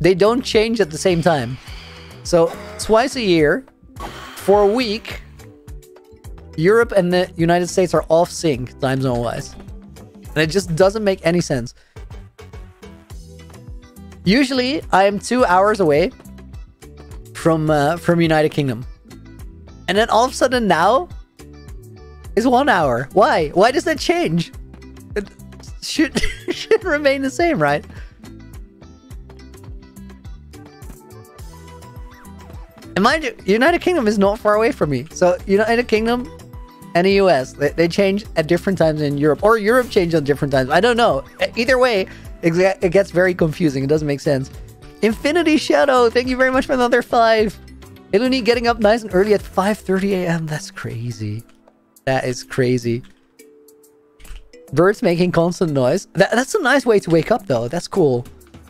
they don't change at the same time. So twice a year, for a week, Europe and the United States are off sync time zone wise. And it just doesn't make any sense. Usually, I am two hours away from uh, from United Kingdom, and then all of a sudden now is one hour. Why? Why does that change? It should should remain the same, right? And mind you, United Kingdom is not far away from me. So United Kingdom and the US, they, they change at different times in Europe, or Europe change at different times. I don't know. Either way, it gets very confusing. It doesn't make sense. Infinity Shadow, thank you very much for another five. Iluni getting up nice and early at 5.30 a.m. That's crazy. That is crazy. Birds making constant noise. That, that's a nice way to wake up though. That's cool.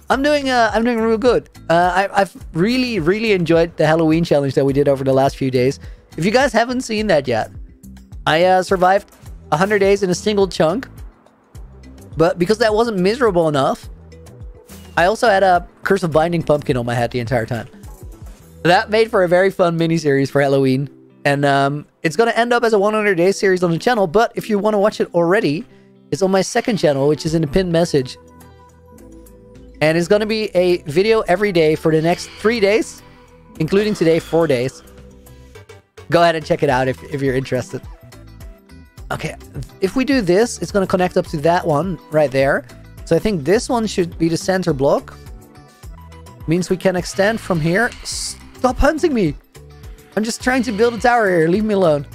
I'm doing uh, I'm doing real good. Uh, I, have really, really enjoyed the Halloween challenge that we did over the last few days. If you guys haven't seen that yet, I uh, survived 100 days in a single chunk. But because that wasn't miserable enough, I also had a Curse of Binding Pumpkin on my hat the entire time. That made for a very fun mini-series for Halloween. And um, it's going to end up as a 100 day series on the channel. But if you want to watch it already, it's on my second channel, which is in the pinned message. And it's going to be a video every day for the next three days, including today, four days. Go ahead and check it out if, if you're interested. Okay, if we do this, it's going to connect up to that one right there. So I think this one should be the center block. Means we can extend from here. Stop hunting me! I'm just trying to build a tower here. Leave me alone.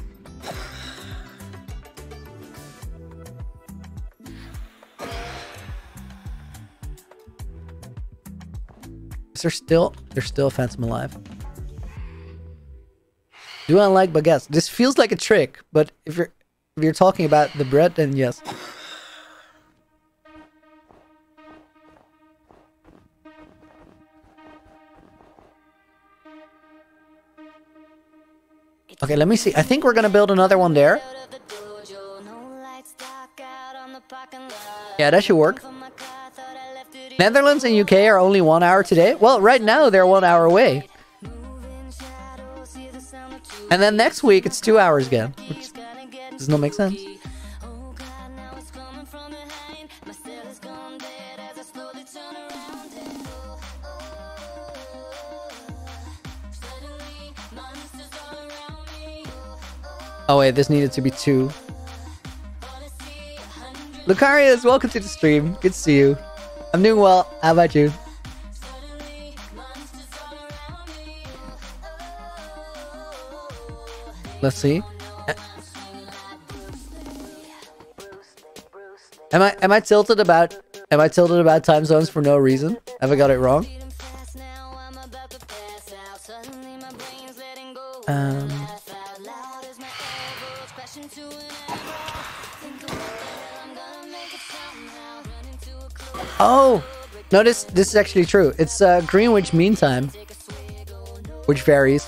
Is there still... There's still a phantom alive. Do I like baguettes? This feels like a trick, but if you're if you're talking about the bread, then yes. Okay, let me see. I think we're gonna build another one there. Yeah, that should work. Netherlands and UK are only one hour today. Well, right now they're one hour away. And then next week it's two hours again, which does not make sense. Oh wait, this needed to be two. Lucarius, welcome to the stream. Good to see you. I'm doing well. How about you? Let's see. Am I am I tilted about am I tilted about time zones for no reason? Have I got it wrong? Um Oh, notice this is actually true. It's uh, Greenwich Mean Time, which varies.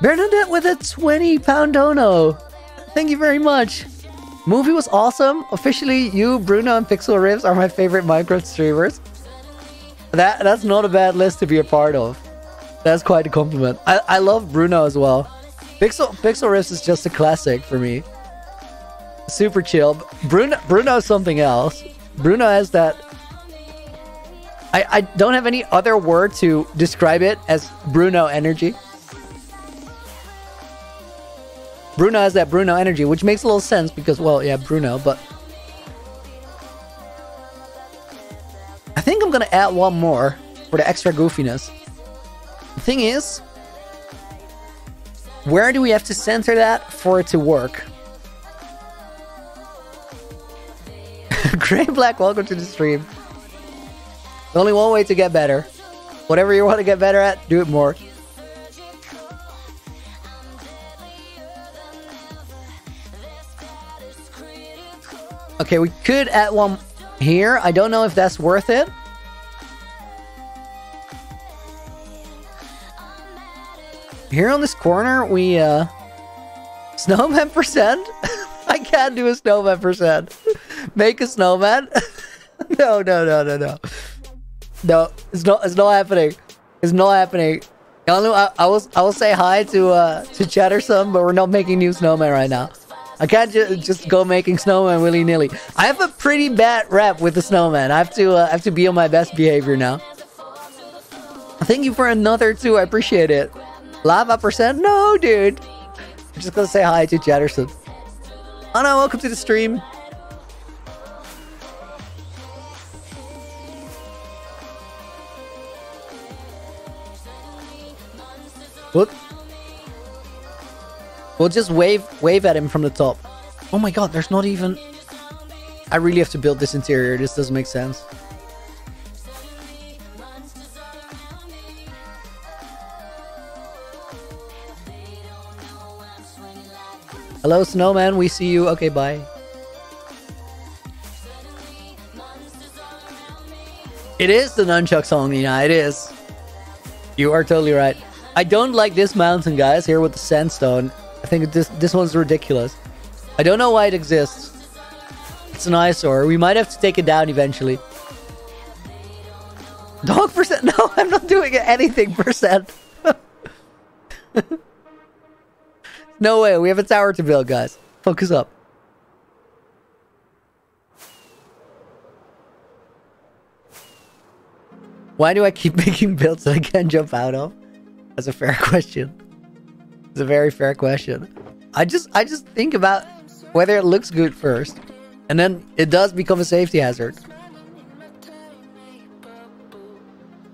Bernadette with a 20 pound dono. Thank you very much. Movie was awesome. Officially, you, Bruno, and Pixel Riffs are my favorite Minecraft streamers. That that's not a bad list to be a part of. That's quite a compliment. I, I love Bruno as well. Pixel Pixel Riffs is just a classic for me. Super chill. Bruno Bruno's something else. Bruno has that I, I don't have any other word to describe it as Bruno energy. Bruno has that Bruno energy, which makes a little sense because, well, yeah, Bruno, but... I think I'm gonna add one more for the extra goofiness. The thing is, where do we have to center that for it to work? Gray Black, welcome to the stream. only one way to get better. Whatever you want to get better at, do it more. Okay, we could add one here. I don't know if that's worth it. Here on this corner, we, uh... Snowman percent? I can't do a snowman percent. Make a snowman? no, no, no, no, no. No, it's not, it's not happening. It's not happening. I, I, will, I will say hi to, uh, to Chattersome, but we're not making new snowman right now. I can't ju just go making snowman willy nilly. I have a pretty bad rep with the snowman. I have to uh, I have to be on my best behavior now. Thank you for another two. I appreciate it. Lava percent? No, dude. I'm just gonna say hi to Chatterson. Oh welcome to the stream. What? We'll just wave wave at him from the top. Oh my god, there's not even... I really have to build this interior. This doesn't make sense. Hello, Snowman. We see you. Okay, bye. It is the Nunchuck song, Nina. It is. You are totally right. I don't like this mountain, guys, here with the sandstone. I think this this one's ridiculous. I don't know why it exists. It's an eyesore. We might have to take it down eventually. Dog percent? No, I'm not doing anything percent. no way. We have a tower to build, guys. Focus up. Why do I keep making builds that I can't jump out of? That's a fair question. It's a very fair question. I just I just think about whether it looks good first. And then it does become a safety hazard.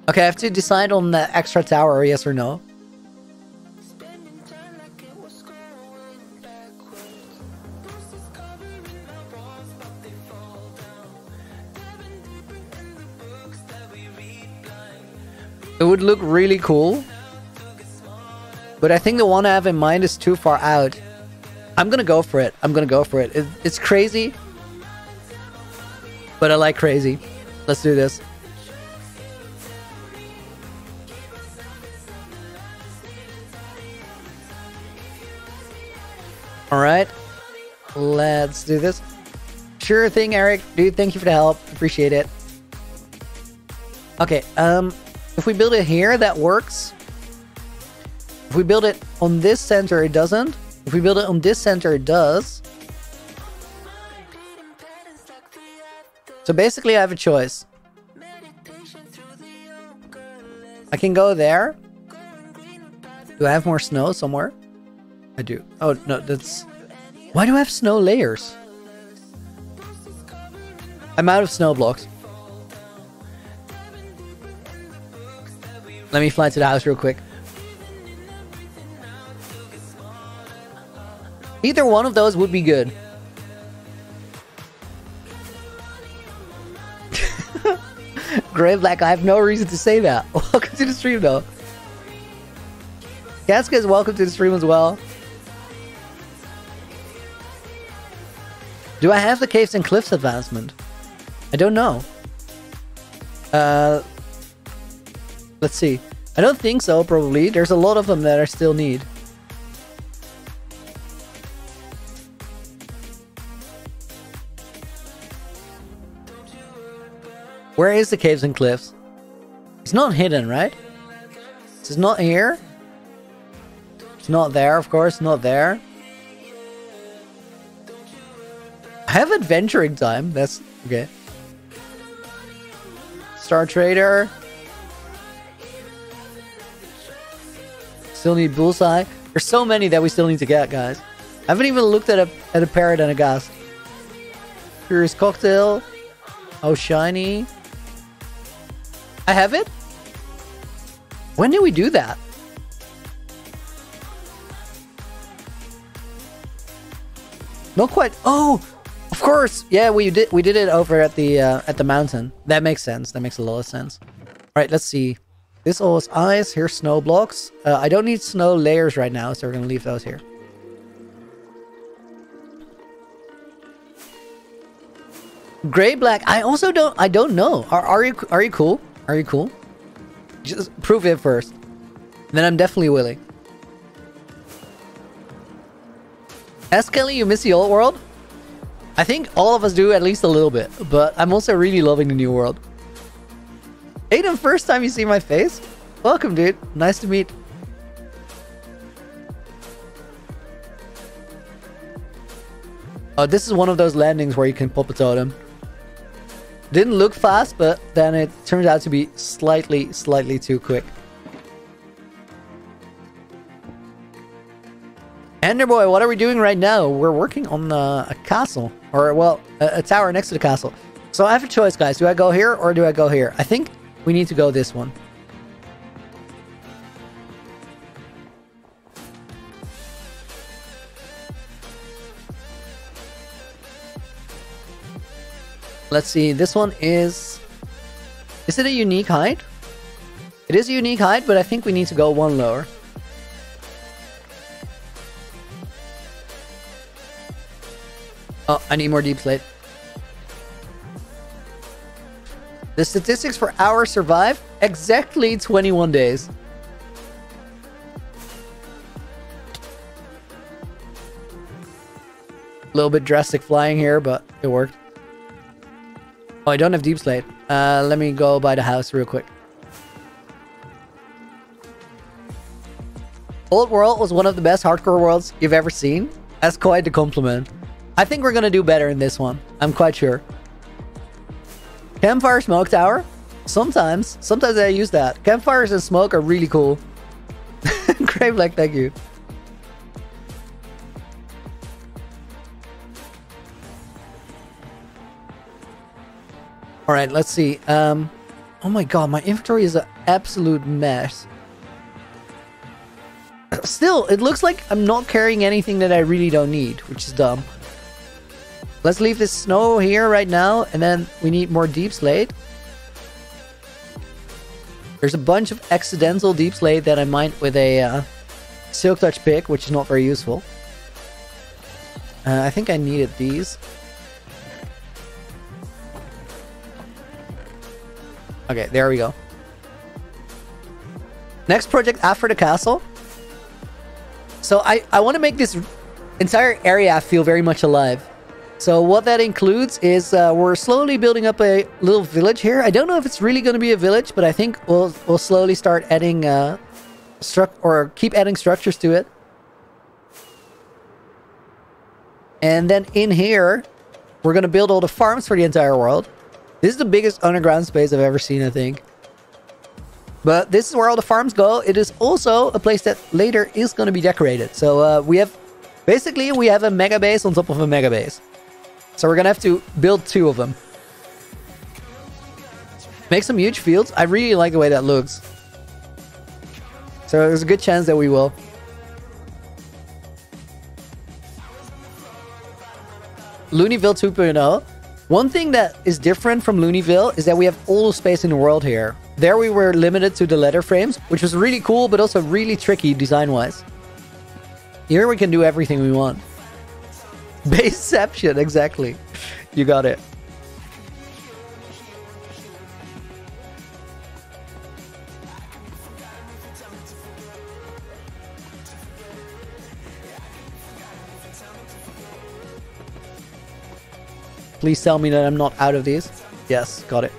Okay, I have to decide on the extra tower, yes or no. It would look really cool but I think the one I have in mind is too far out. I'm gonna go for it. I'm gonna go for it. it it's crazy. But I like crazy. Let's do this. Alright. Let's do this. Sure thing, Eric. Dude, thank you for the help. Appreciate it. Okay, um, if we build it here, that works. If we build it on this center, it doesn't. If we build it on this center, it does. So basically, I have a choice. I can go there. Do I have more snow somewhere? I do. Oh, no, that's... Why do I have snow layers? I'm out of snow blocks. Let me fly to the house real quick. Either one of those would be good. Grey Black, I have no reason to say that. Welcome to the stream, though. Gaska is welcome to the stream as well. Do I have the Caves and Cliffs advancement? I don't know. Uh, let's see. I don't think so, probably. There's a lot of them that I still need. Where is the caves and cliffs? It's not hidden, right? It's not here. It's not there, of course, not there. I have adventuring time. That's okay. Star Trader. Still need Bullseye. There's so many that we still need to get, guys. I haven't even looked at a at a parrot and a ghast. Here's Cocktail. Oh, shiny. I have it? When did we do that? Not quite. Oh, of course. Yeah, we did. We did it over at the uh, at the mountain. That makes sense. That makes a lot of sense. All right, let's see. This all is ice. Here's snow blocks. Uh, I don't need snow layers right now, so we're gonna leave those here. Gray black. I also don't. I don't know. Are are you are you cool? Are you cool? Just prove it first. Then I'm definitely willing. S. Kelly, you miss the old world? I think all of us do at least a little bit, but I'm also really loving the new world. Aiden, first time you see my face? Welcome, dude. Nice to meet. Oh, this is one of those landings where you can pop a totem. Didn't look fast, but then it turns out to be slightly, slightly too quick. Enderboy, what are we doing right now? We're working on uh, a castle. Or, well, a, a tower next to the castle. So I have a choice, guys. Do I go here or do I go here? I think we need to go this one. Let's see. This one is... Is it a unique height? It is a unique height, but I think we need to go one lower. Oh, I need more deepslate. The statistics for our survive exactly 21 days. A little bit drastic flying here, but it worked. Oh, I don't have deepslate. Uh, let me go by the house real quick. Old World was one of the best hardcore worlds you've ever seen. That's quite the compliment. I think we're gonna do better in this one. I'm quite sure. Campfire Smoke Tower? Sometimes. Sometimes I use that. Campfires and smoke are really cool. Grave like, thank you. All right, let's see. Um, oh my god, my inventory is an absolute mess. Still, it looks like I'm not carrying anything that I really don't need, which is dumb. Let's leave this snow here right now, and then we need more deepslate. There's a bunch of accidental deepslate that I mined with a uh, silk touch pick, which is not very useful. Uh, I think I needed these. Okay, there we go. Next project after the castle. So I, I want to make this entire area feel very much alive. So what that includes is uh, we're slowly building up a little village here. I don't know if it's really going to be a village, but I think we'll we'll slowly start adding uh, struct or keep adding structures to it. And then in here, we're going to build all the farms for the entire world. This is the biggest underground space I've ever seen, I think. But this is where all the farms go. It is also a place that later is going to be decorated. So uh, we have, basically, we have a mega base on top of a mega base. So we're going to have to build two of them. Make some huge fields. I really like the way that looks. So there's a good chance that we will. Loonyville 2.0. One thing that is different from Loonyville is that we have all the space in the world here. There we were limited to the letter frames, which was really cool, but also really tricky design-wise. Here we can do everything we want. Baseception, exactly. You got it. Please tell me that I'm not out of these. Yes, got it.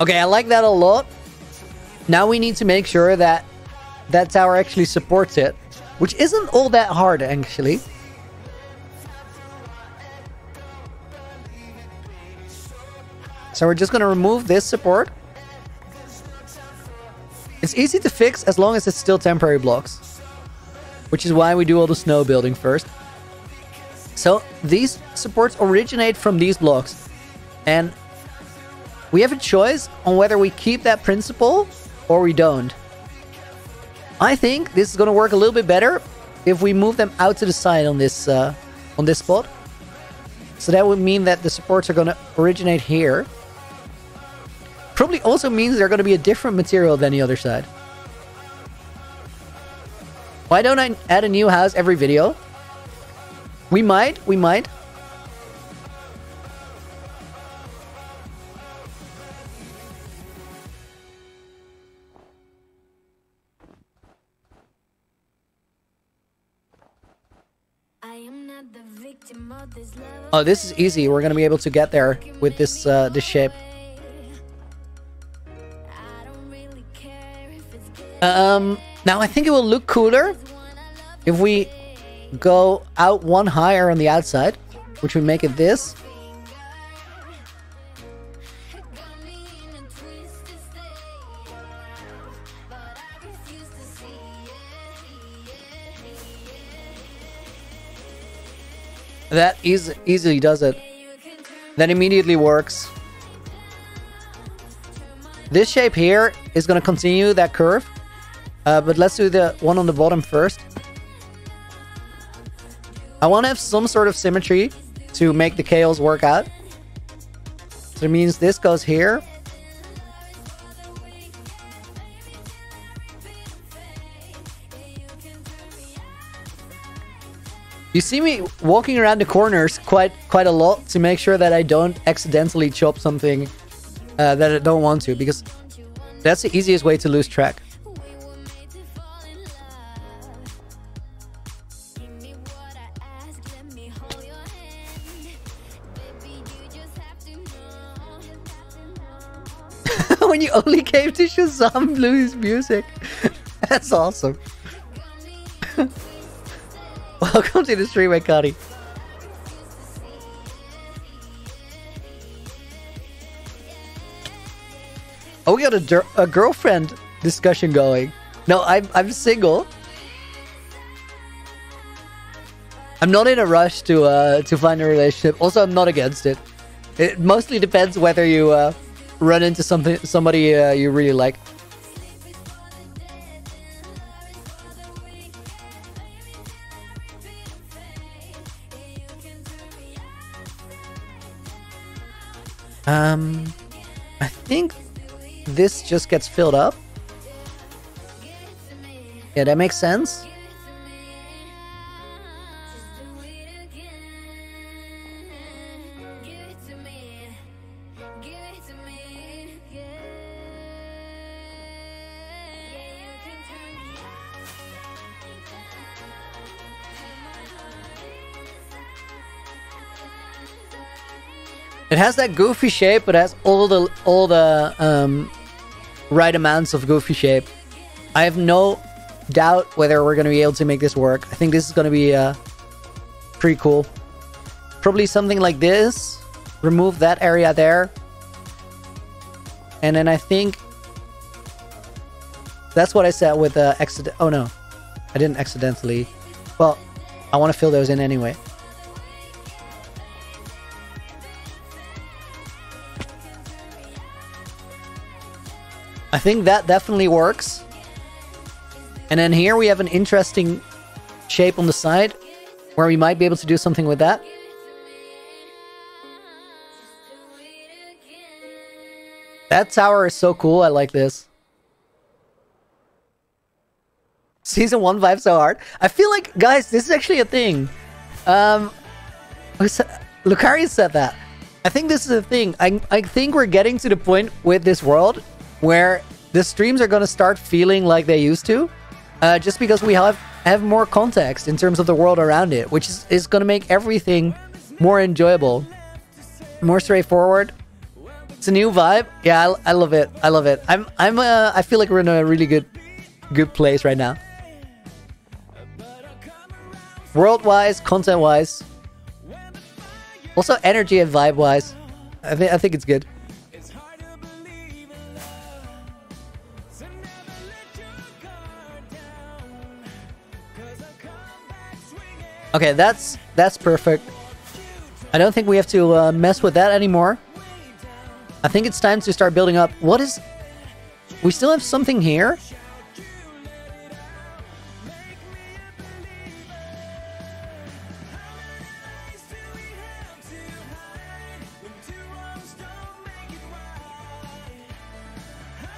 Okay, I like that a lot. Now we need to make sure that that tower actually supports it, which isn't all that hard, actually. So we're just going to remove this support. It's easy to fix as long as it's still temporary blocks. Which is why we do all the snow building first. So these supports originate from these blocks. And we have a choice on whether we keep that principle or we don't. I think this is going to work a little bit better if we move them out to the side on this uh, on this spot. So that would mean that the supports are going to originate here. Probably also means they're going to be a different material than the other side. Why don't I add a new house every video? We might, we might. Oh, this is easy. We're gonna be able to get there with this uh, this shape. Um, now I think it will look cooler if we go out one higher on the outside, which would make it this. That easily does it. That immediately works. This shape here is going to continue that curve. Uh, but let's do the one on the bottom first. I want to have some sort of symmetry to make the chaos work out. So it means this goes here. You see me walking around the corners quite quite a lot to make sure that I don't accidentally chop something uh, that I don't want to because that's the easiest way to lose track. When you only came to Shazam Blues music. That's awesome. Welcome to the stream, Cuddy. Oh, we got a, a girlfriend discussion going. No, I'm, I'm single. I'm not in a rush to uh, to find a relationship. Also, I'm not against it. It mostly depends whether you uh, run into something somebody uh, you really like. Um, I think this just gets filled up. Yeah, that makes sense. It has that goofy shape, but has all the all the um, right amounts of goofy shape. I have no doubt whether we're going to be able to make this work. I think this is going to be uh, pretty cool. Probably something like this. Remove that area there. And then I think that's what I said with the uh, accident. Oh no, I didn't accidentally. Well, I want to fill those in anyway. I think that definitely works. And then here we have an interesting shape on the side where we might be able to do something with that. That tower is so cool. I like this. Season 1 vibe so hard. I feel like, guys, this is actually a thing. Um, Lucario said that. I think this is a thing. I, I think we're getting to the point with this world where the streams are going to start feeling like they used to. Uh, just because we have, have more context in terms of the world around it, which is, is going to make everything more enjoyable, more straightforward. It's a new vibe. Yeah, I, I love it. I love it. I'm I'm uh, I feel like we're in a really good good place right now. World-wise, content-wise, also energy and vibe-wise, I think I think it's good. Okay, that's that's perfect. I don't think we have to uh, mess with that anymore. I think it's time to start building up. What is... We still have something here?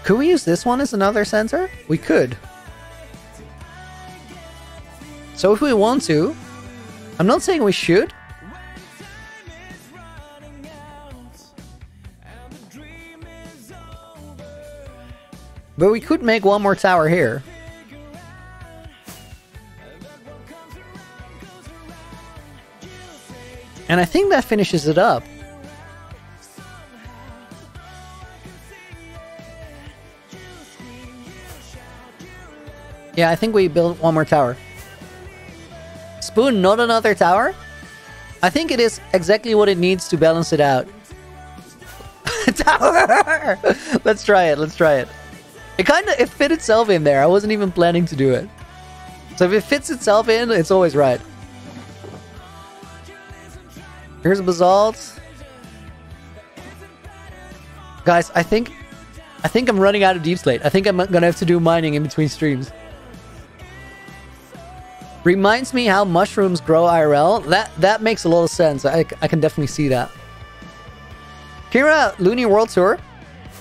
Could we use this one as another sensor? We could. So if we want to, I'm not saying we should. But we could make one more tower here. And I think that finishes it up. Yeah, I think we build one more tower. Spoon, not another tower? I think it is exactly what it needs to balance it out. tower! let's try it, let's try it. It kind of, it fit itself in there. I wasn't even planning to do it. So if it fits itself in, it's always right. Here's a basalt. Guys, I think I think I'm running out of deepslate. I think I'm gonna have to do mining in between streams. Reminds me how mushrooms grow IRL. That that makes a lot of sense. I, I can definitely see that. Kira, Loony World Tour.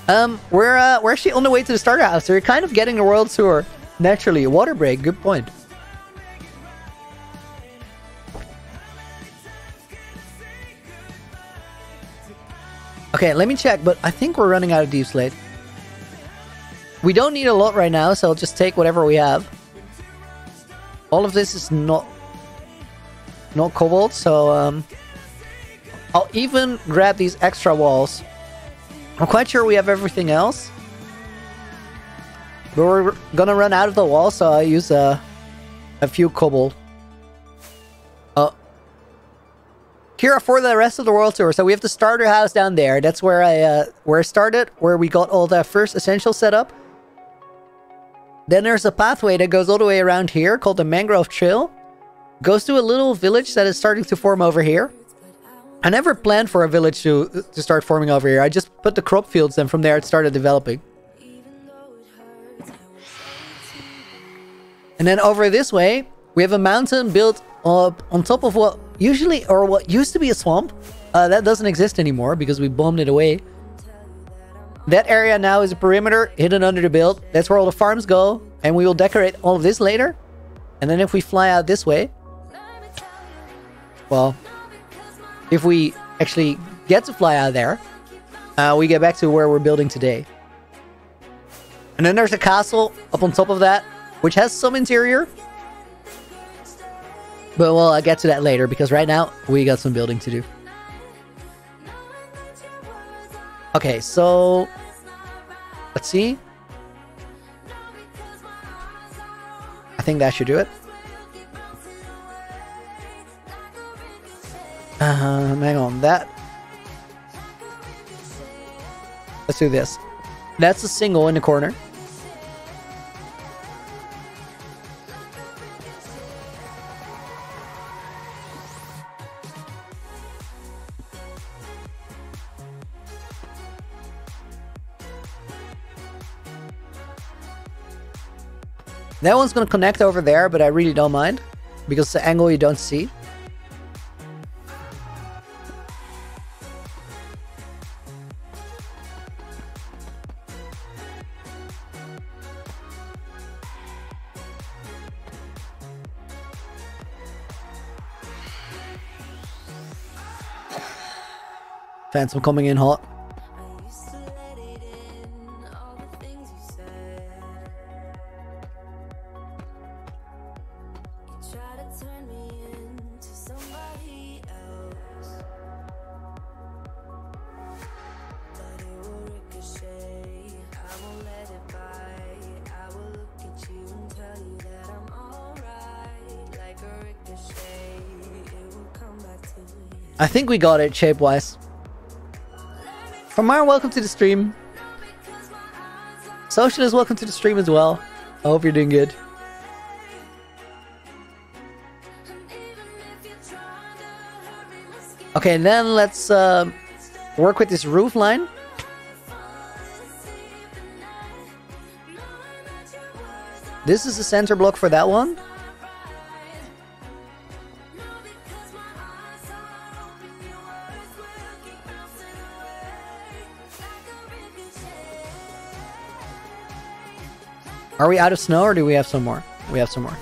Um, we're uh, we're actually on the way to the starter house. So we're kind of getting the world tour naturally. Water break. Good point. Okay, let me check, but I think we're running out of deepslate. We don't need a lot right now, so I'll just take whatever we have. All of this is not not cobalt, so um, I'll even grab these extra walls. I'm quite sure we have everything else. But we're gonna run out of the wall, so I use uh, a few cobalt. Uh, Kira for the rest of the world tour. So we have the starter house down there. That's where I uh, where I started, where we got all the first essential set up. Then there's a pathway that goes all the way around here called the Mangrove Trail. Goes to a little village that is starting to form over here. I never planned for a village to, to start forming over here. I just put the crop fields and from there it started developing. And then over this way, we have a mountain built up on top of what usually, or what used to be a swamp. Uh, that doesn't exist anymore because we bombed it away. That area now is a perimeter hidden under the build. That's where all the farms go. And we will decorate all of this later. And then if we fly out this way... Well, if we actually get to fly out there, uh, we get back to where we're building today. And then there's a castle up on top of that, which has some interior. But we'll get to that later, because right now, we got some building to do. Okay, so let's see. I think that should do it. Um, hang on, that. Let's do this. That's a single in the corner. That one's gonna connect over there, but I really don't mind. Because the angle you don't see. Phantom coming in hot. I think we got it shape-wise. Famar, welcome to the stream. Socialist, welcome to the stream as well. I hope you're doing good. Okay, and then let's uh, work with this roof line. This is the center block for that one. Are we out of snow or do we have some more? We have some more.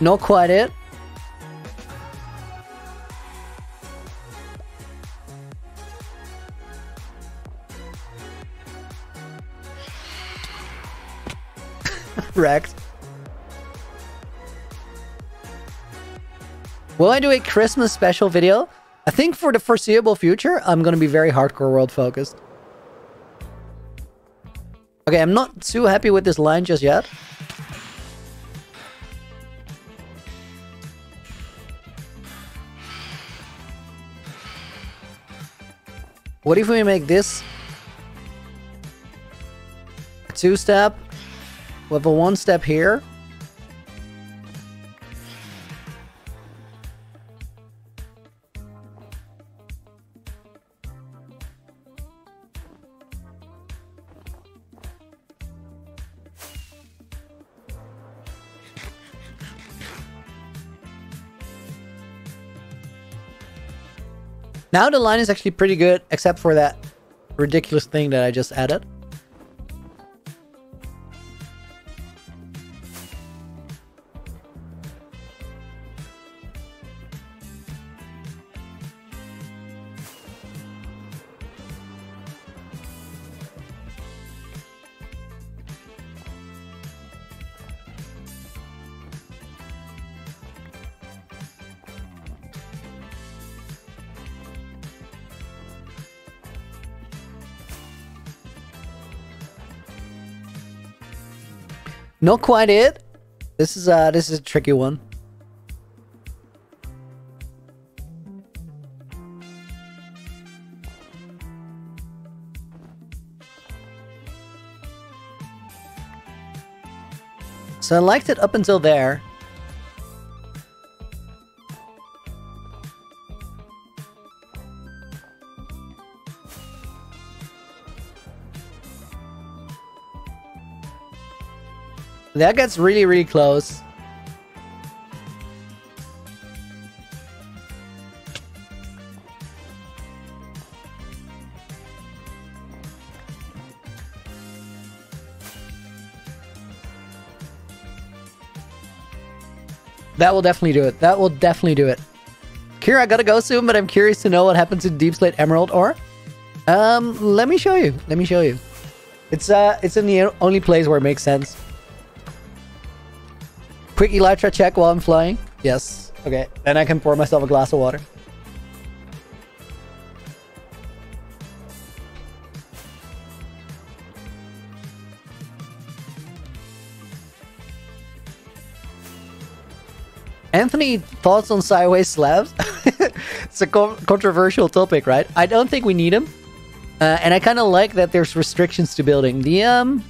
Not quite it. Wrecked. Will I do a Christmas special video? I think for the foreseeable future, I'm gonna be very hardcore world focused. Okay, I'm not too happy with this line just yet. What if we make this two step a one step here? Now the line is actually pretty good, except for that ridiculous thing that I just added. Not quite it. This is uh this is a tricky one. So I liked it up until there. That gets really, really close. That will definitely do it. That will definitely do it. Kira, I gotta go soon, but I'm curious to know what happens to Deepslate Emerald ore. Um, let me show you. Let me show you. It's uh, it's in the only place where it makes sense. Quick elytra check while I'm flying. Yes. Okay. Then I can pour myself a glass of water. Anthony, thoughts on sideways slabs? it's a co controversial topic, right? I don't think we need them. Uh, and I kind of like that there's restrictions to building. The um,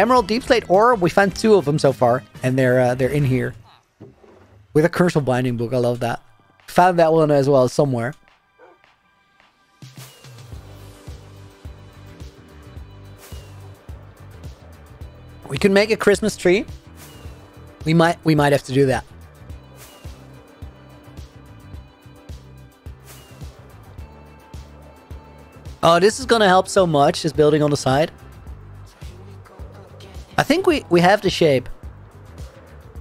Emerald Deepslate Ore, we found two of them so far, and they're uh, they're in here. With a Curse of Binding book, I love that. Found that one as well somewhere. We could make a Christmas tree. We might we might have to do that. Oh, this is gonna help so much, just building on the side. I think we, we have the shape.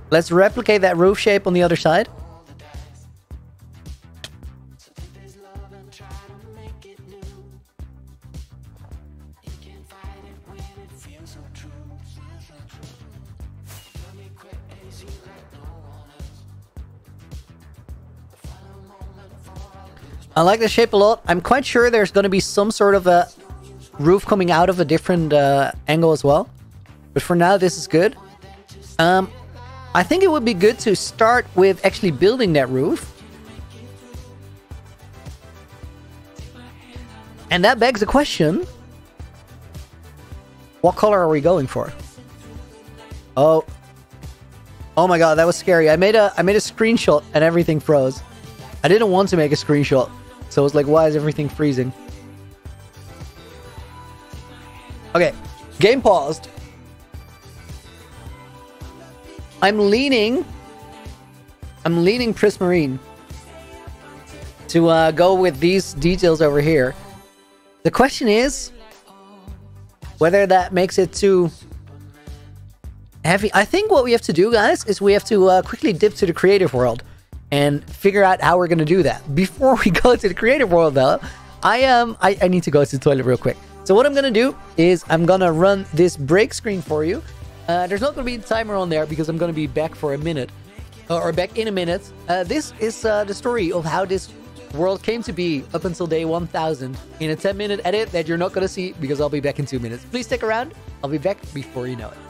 Let's replicate that roof shape on the other side. I like the shape a lot. I'm quite sure there's going to be some sort of a roof coming out of a different uh, angle as well. But for now, this is good. Um, I think it would be good to start with actually building that roof. And that begs the question. What color are we going for? Oh. Oh my god, that was scary. I made a I made a screenshot and everything froze. I didn't want to make a screenshot. So I was like, why is everything freezing? Okay, game paused. I'm leaning. I'm leaning Prismarine to uh, go with these details over here. The question is whether that makes it too heavy. I think what we have to do, guys, is we have to uh, quickly dip to the creative world and figure out how we're going to do that. Before we go to the creative world, though, I um I, I need to go to the toilet real quick. So what I'm going to do is I'm going to run this break screen for you. Uh, there's not going to be a timer on there because I'm going to be back for a minute uh, or back in a minute. Uh, this is uh, the story of how this world came to be up until day 1000 in a 10 minute edit that you're not going to see because I'll be back in two minutes. Please stick around. I'll be back before you know it.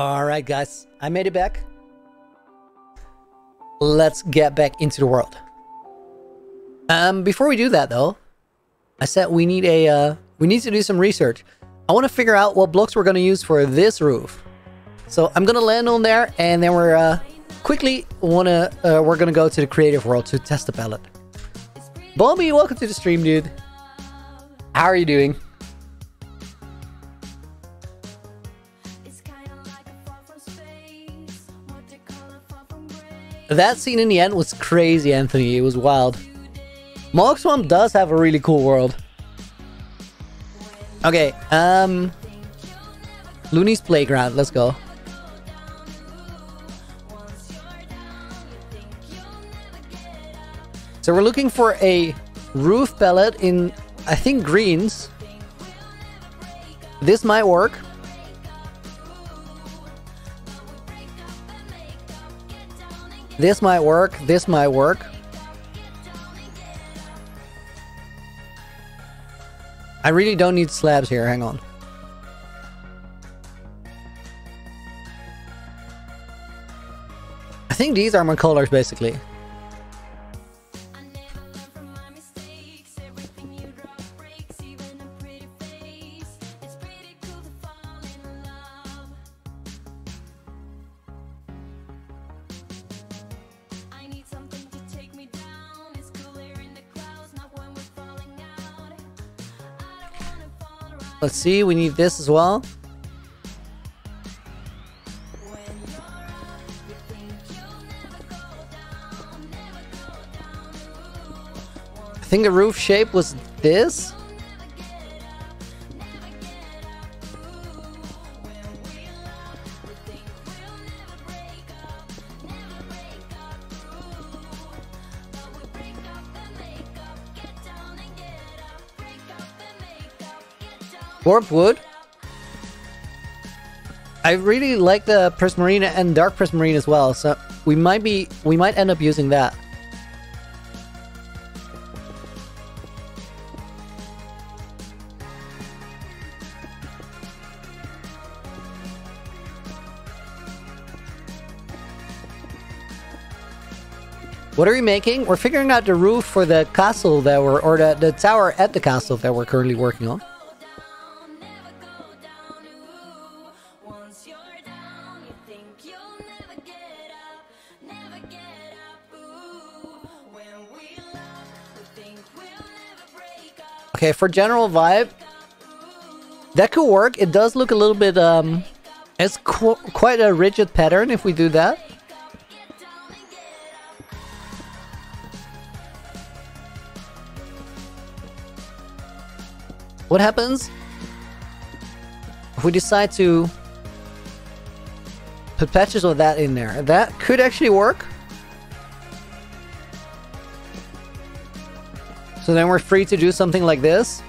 All right, guys, I made it back. Let's get back into the world. Um, before we do that, though, I said we need a uh, we need to do some research. I want to figure out what blocks we're going to use for this roof. So I'm going to land on there, and then we're uh, quickly wanna uh, we're gonna go to the creative world to test the palette. Bobby, welcome to the stream, dude. How are you doing? That scene in the end was crazy, Anthony. It was wild. Mog Swamp does have a really cool world. Okay, um... Loony's Playground, let's go. So we're looking for a roof pellet in, I think, greens. This might work. This might work. This might work. I really don't need slabs here. Hang on. I think these are my colors, basically. Let's see, we need this as well. I think the roof shape was this. Warp wood. I really like the Prismarine and Dark Prismarine as well, so we might be we might end up using that. What are we making? We're figuring out the roof for the castle that we're, or the, the tower at the castle that we're currently working on. Okay, for general vibe, that could work. It does look a little bit, um, it's qu quite a rigid pattern if we do that. What happens if we decide to put patches of that in there? That could actually work. So then we're free to do something like this.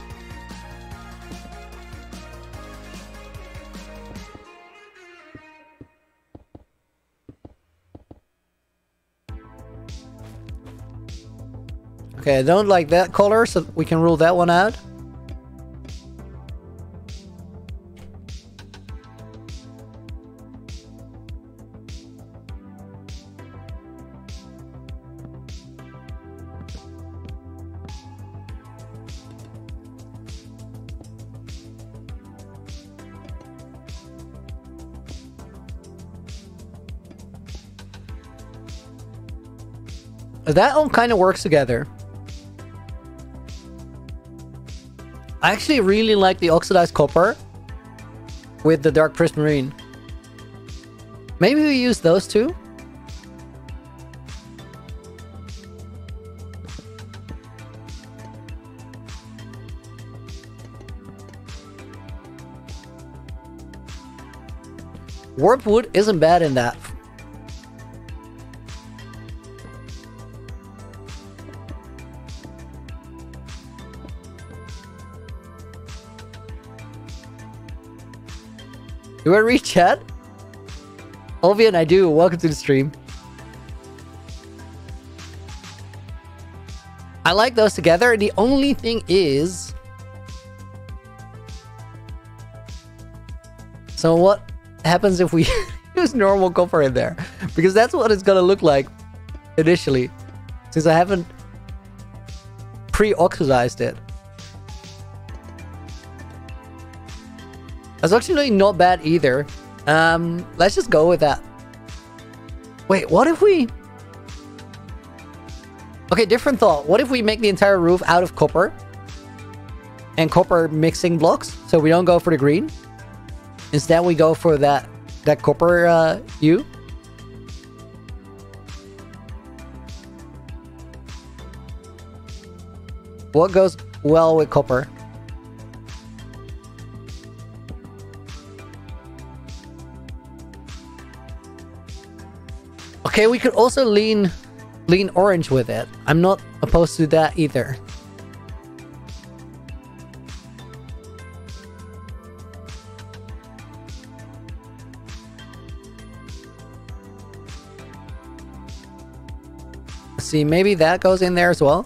Okay, I don't like that color, so we can rule that one out. So that all kind of works together. I actually really like the oxidized copper with the dark prismarine. Maybe we use those two? Warp wood isn't bad in that Do I read chat? Olvian, I do. Welcome to the stream. I like those together. The only thing is... So what happens if we use normal copper in there? Because that's what it's gonna look like initially. Since I haven't pre-oxidized it. That's actually not bad either. Um, let's just go with that. Wait, what if we... Okay, different thought. What if we make the entire roof out of copper? And copper mixing blocks? So we don't go for the green? Instead, we go for that, that copper uh, hue? What goes well with copper? Okay, we could also lean lean orange with it. I'm not opposed to that either. See, maybe that goes in there as well.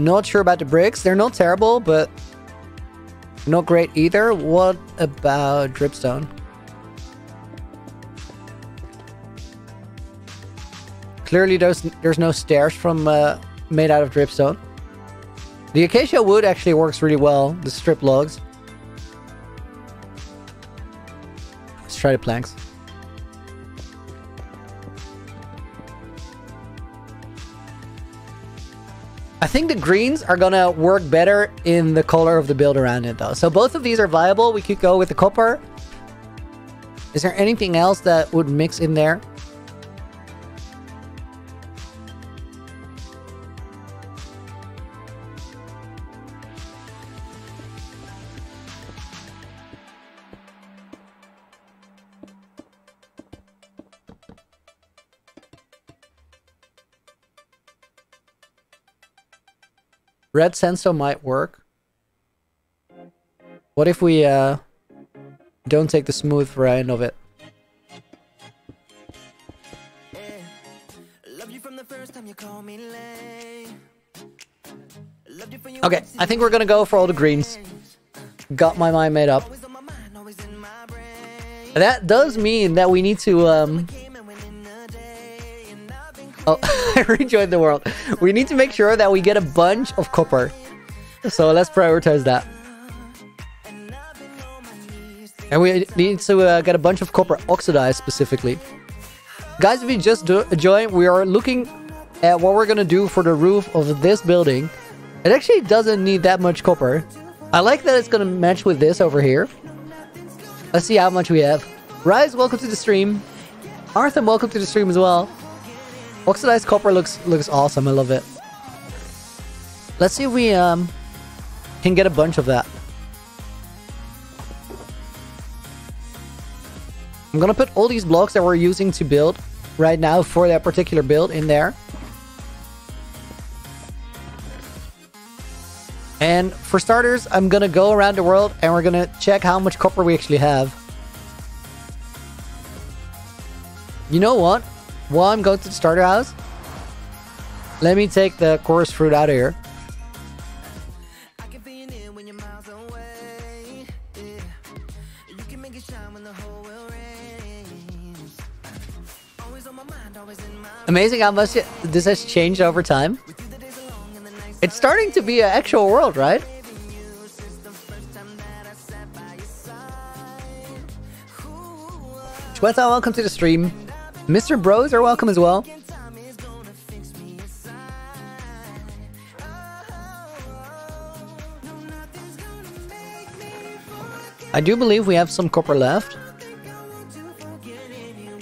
Not sure about the bricks. They're not terrible, but not great either. What about dripstone? Clearly, there's there's no stairs from uh, made out of dripstone. The acacia wood actually works really well. The strip logs. Let's try the planks. I think the greens are gonna work better in the color of the build around it though. So both of these are viable. We could go with the copper. Is there anything else that would mix in there? Red Senso might work. What if we uh, don't take the smooth variant of it? Okay, I think we're gonna go for all the greens. Got my mind made up. That does mean that we need to um, Oh, I rejoined the world. We need to make sure that we get a bunch of copper. So let's prioritize that. And we need to uh, get a bunch of copper oxidized specifically. Guys, if you just joined, we are looking at what we're going to do for the roof of this building. It actually doesn't need that much copper. I like that it's going to match with this over here. Let's see how much we have. Rise, welcome to the stream. Arthur, welcome to the stream as well. Oxidized copper looks looks awesome. I love it. Let's see if we um can get a bunch of that. I'm gonna put all these blocks that we're using to build right now for that particular build in there. And for starters, I'm gonna go around the world and we're gonna check how much copper we actually have. You know what? While I'm going to the starter house, let me take the chorus fruit out of here. Amazing how much this has changed over time. It's starting to be an actual world, right? Shweta, welcome to the stream. Mr. Bros are welcome as well. I do believe we have some copper left.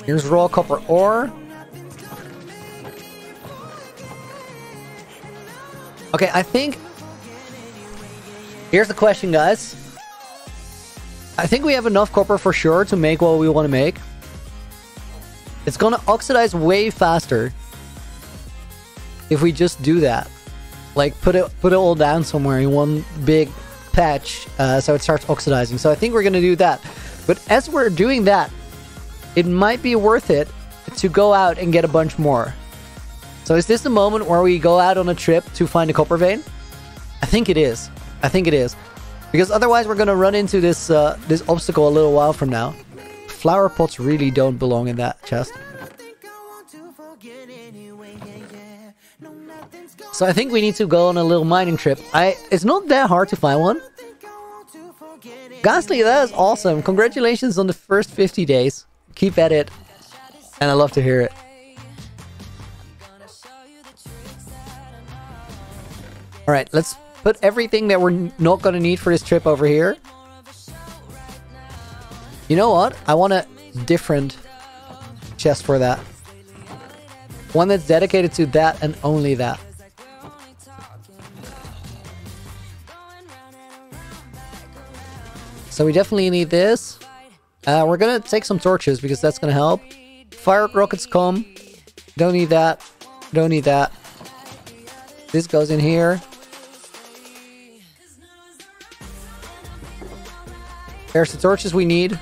Here's raw copper ore. Okay, I think... Here's the question, guys. I think we have enough copper for sure to make what we want to make. It's gonna oxidize way faster if we just do that. Like put it put it all down somewhere in one big patch uh, so it starts oxidizing. So I think we're gonna do that. But as we're doing that, it might be worth it to go out and get a bunch more. So is this the moment where we go out on a trip to find a copper vein? I think it is. I think it is. Because otherwise we're gonna run into this uh, this obstacle a little while from now flower pots really don't belong in that chest. So I think we need to go on a little mining trip. I It's not that hard to find one. Ghastly, that is awesome. Congratulations on the first 50 days. Keep at it. And I love to hear it. Alright, let's put everything that we're not gonna need for this trip over here. You know what? I want a different chest for that. One that's dedicated to that and only that. So we definitely need this. Uh, we're gonna take some torches because that's gonna help. Fire rockets come. Don't need that. Don't need that. This goes in here. There's the torches we need.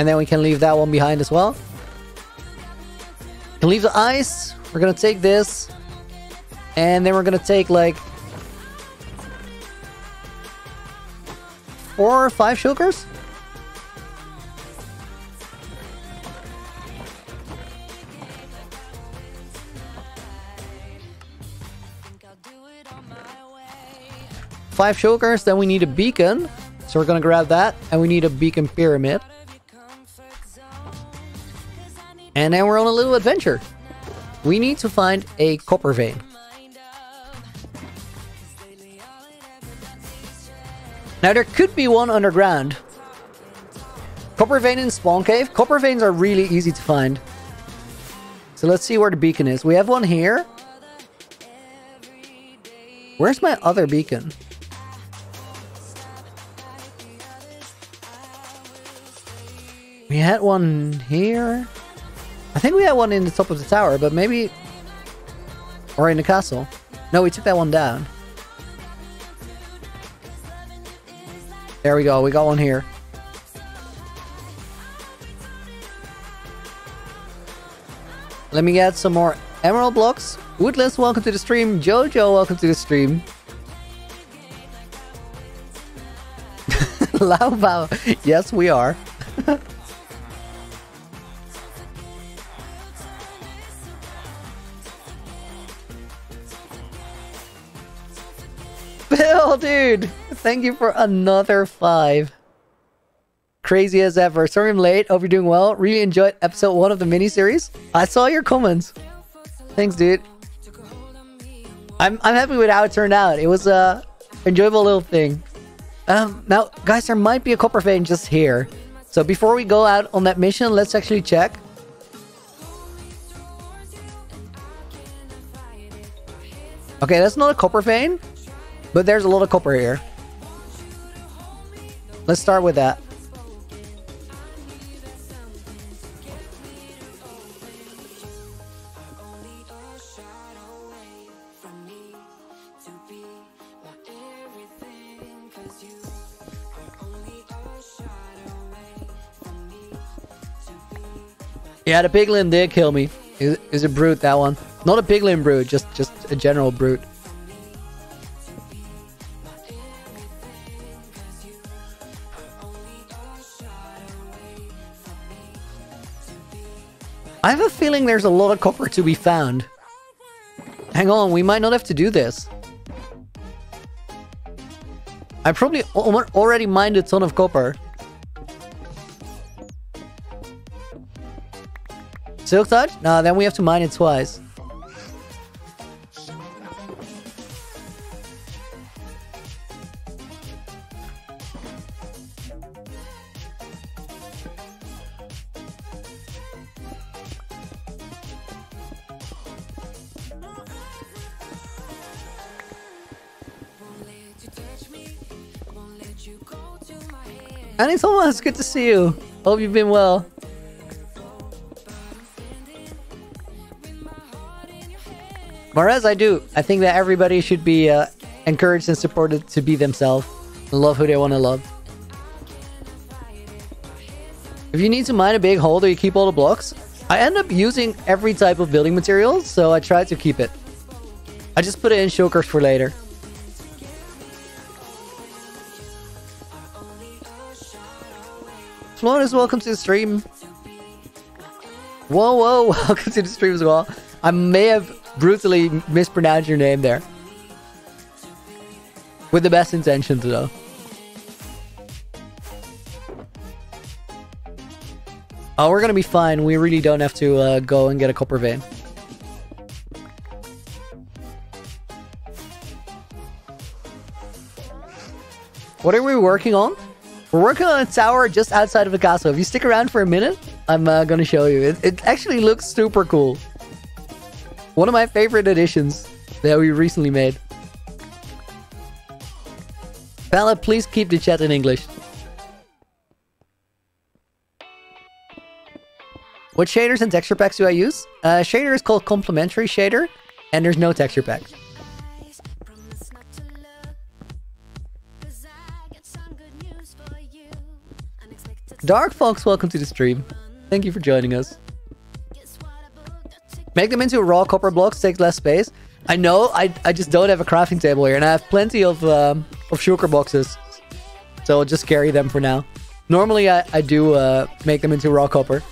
And then we can leave that one behind as well. Can leave the ice. We're gonna take this. And then we're gonna take like four or five shulkers? Five shulkers, then we need a beacon. So we're gonna grab that, and we need a beacon pyramid. And now we're on a little adventure. We need to find a copper vein. Now there could be one underground. Copper vein in spawn cave. Copper veins are really easy to find. So let's see where the beacon is. We have one here. Where's my other beacon? We had one here. I think we had one in the top of the tower, but maybe... Or in the castle. No, we took that one down. There we go. We got one here. Let me get some more emerald blocks. Woodless, welcome to the stream. Jojo, welcome to the stream. Lao Bao. Yes, we are. Bill, dude! Thank you for another five. Crazy as ever. Sorry I'm late. Hope you're doing well. Really enjoyed episode one of the mini-series. I saw your comments. Thanks, dude. I'm, I'm happy with how it turned out. It was a enjoyable little thing. Um, now, guys, there might be a copper vein just here. So before we go out on that mission, let's actually check. Okay, that's not a copper vein, but there's a little copper here. Let's start with that. Yeah, the piglin did kill me. Is, a brute that one? Not a piglin brute, just just a general brute. I have a feeling there's a lot of copper to be found. Hang on, we might not have to do this. I probably already mined a ton of copper. Silk touch? No, then we have to mine it twice. Thomas, good to see you. Hope you've been well. Whereas I do, I think that everybody should be uh, encouraged and supported to be themselves. and Love who they want to love. If you need to mine a big hole, do you keep all the blocks? I end up using every type of building material, so I try to keep it. I just put it in shulkers for later. Flores, welcome to the stream. Whoa, whoa, welcome to the stream as well. I may have brutally mispronounced your name there. With the best intentions, though. Oh, we're gonna be fine. We really don't have to uh, go and get a copper vein. What are we working on? We're working on a tower just outside of the castle. If you stick around for a minute, I'm uh, gonna show you. It, it actually looks super cool. One of my favorite additions that we recently made. Bella, please keep the chat in English. What shaders and texture packs do I use? Uh, shader is called complementary shader, and there's no texture pack. Dark Fox, welcome to the stream. Thank you for joining us. Make them into raw copper blocks, takes less space. I know, I, I just don't have a crafting table here, and I have plenty of um, of shulker boxes. So I'll just carry them for now. Normally, I, I do uh, make them into raw copper.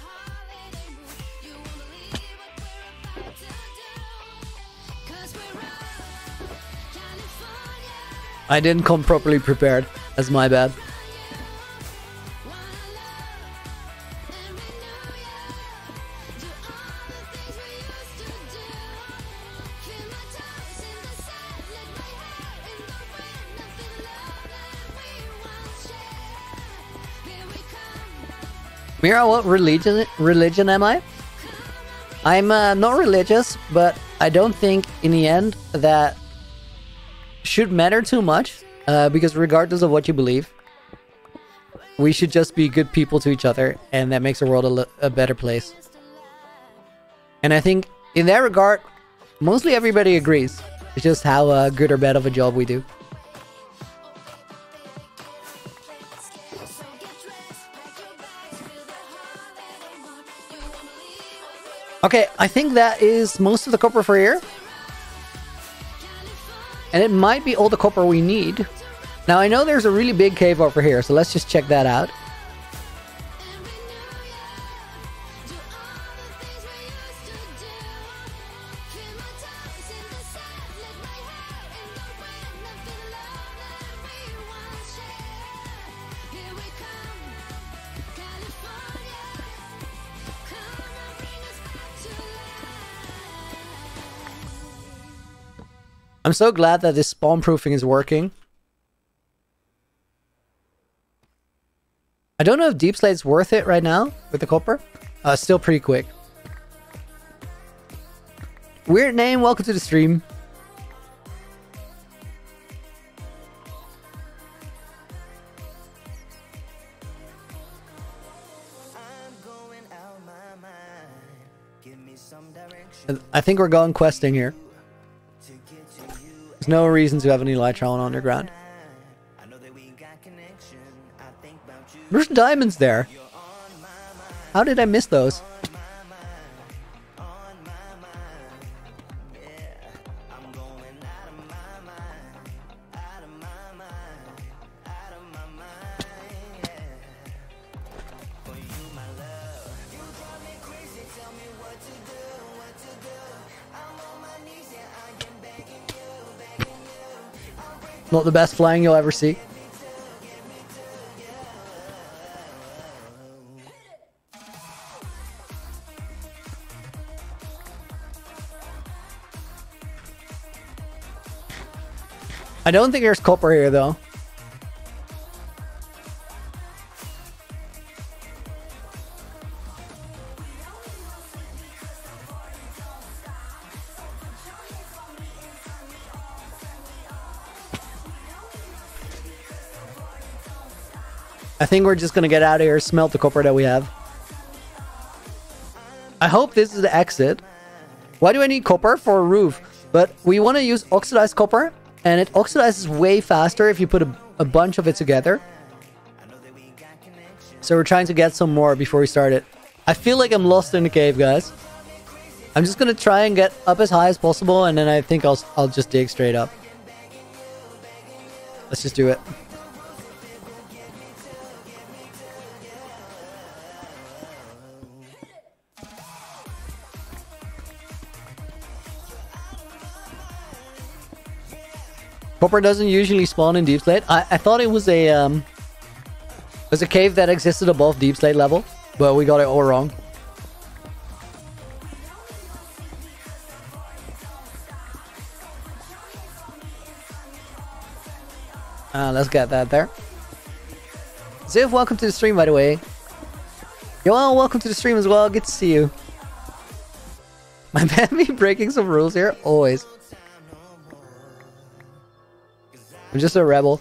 I didn't come properly prepared. That's my bad. Mira, what religion religion am I? I'm uh, not religious, but I don't think in the end that should matter too much. Uh, because regardless of what you believe, we should just be good people to each other, and that makes the world a, a better place. And I think in that regard, mostly everybody agrees. It's just how uh, good or bad of a job we do. Okay, I think that is most of the copper for here. And it might be all the copper we need. Now, I know there's a really big cave over here, so let's just check that out. I'm so glad that this spawn proofing is working. I don't know if Deepslate's worth it right now with the copper. Uh, still pretty quick. Weird name, welcome to the stream. I think we're going questing here. No reason to have any Elytra on underground. There's diamonds there. How did I miss those? Not the best flying you'll ever see. I don't think there's copper here though. I think we're just gonna get out of here, smelt the copper that we have. I hope this is the exit. Why do I need copper? For a roof. But we want to use oxidized copper, and it oxidizes way faster if you put a, a bunch of it together. So we're trying to get some more before we start it. I feel like I'm lost in the cave, guys. I'm just gonna try and get up as high as possible, and then I think I'll, I'll just dig straight up. Let's just do it. Copper doesn't usually spawn in Deepslate. I, I thought it was a um, it was a cave that existed above Deepslate level, but we got it all wrong. Uh, let's get that there. Ziv, welcome to the stream, by the way. Yoel, welcome to the stream as well. Good to see you. My man be breaking some rules here? Always. I'm just a rebel.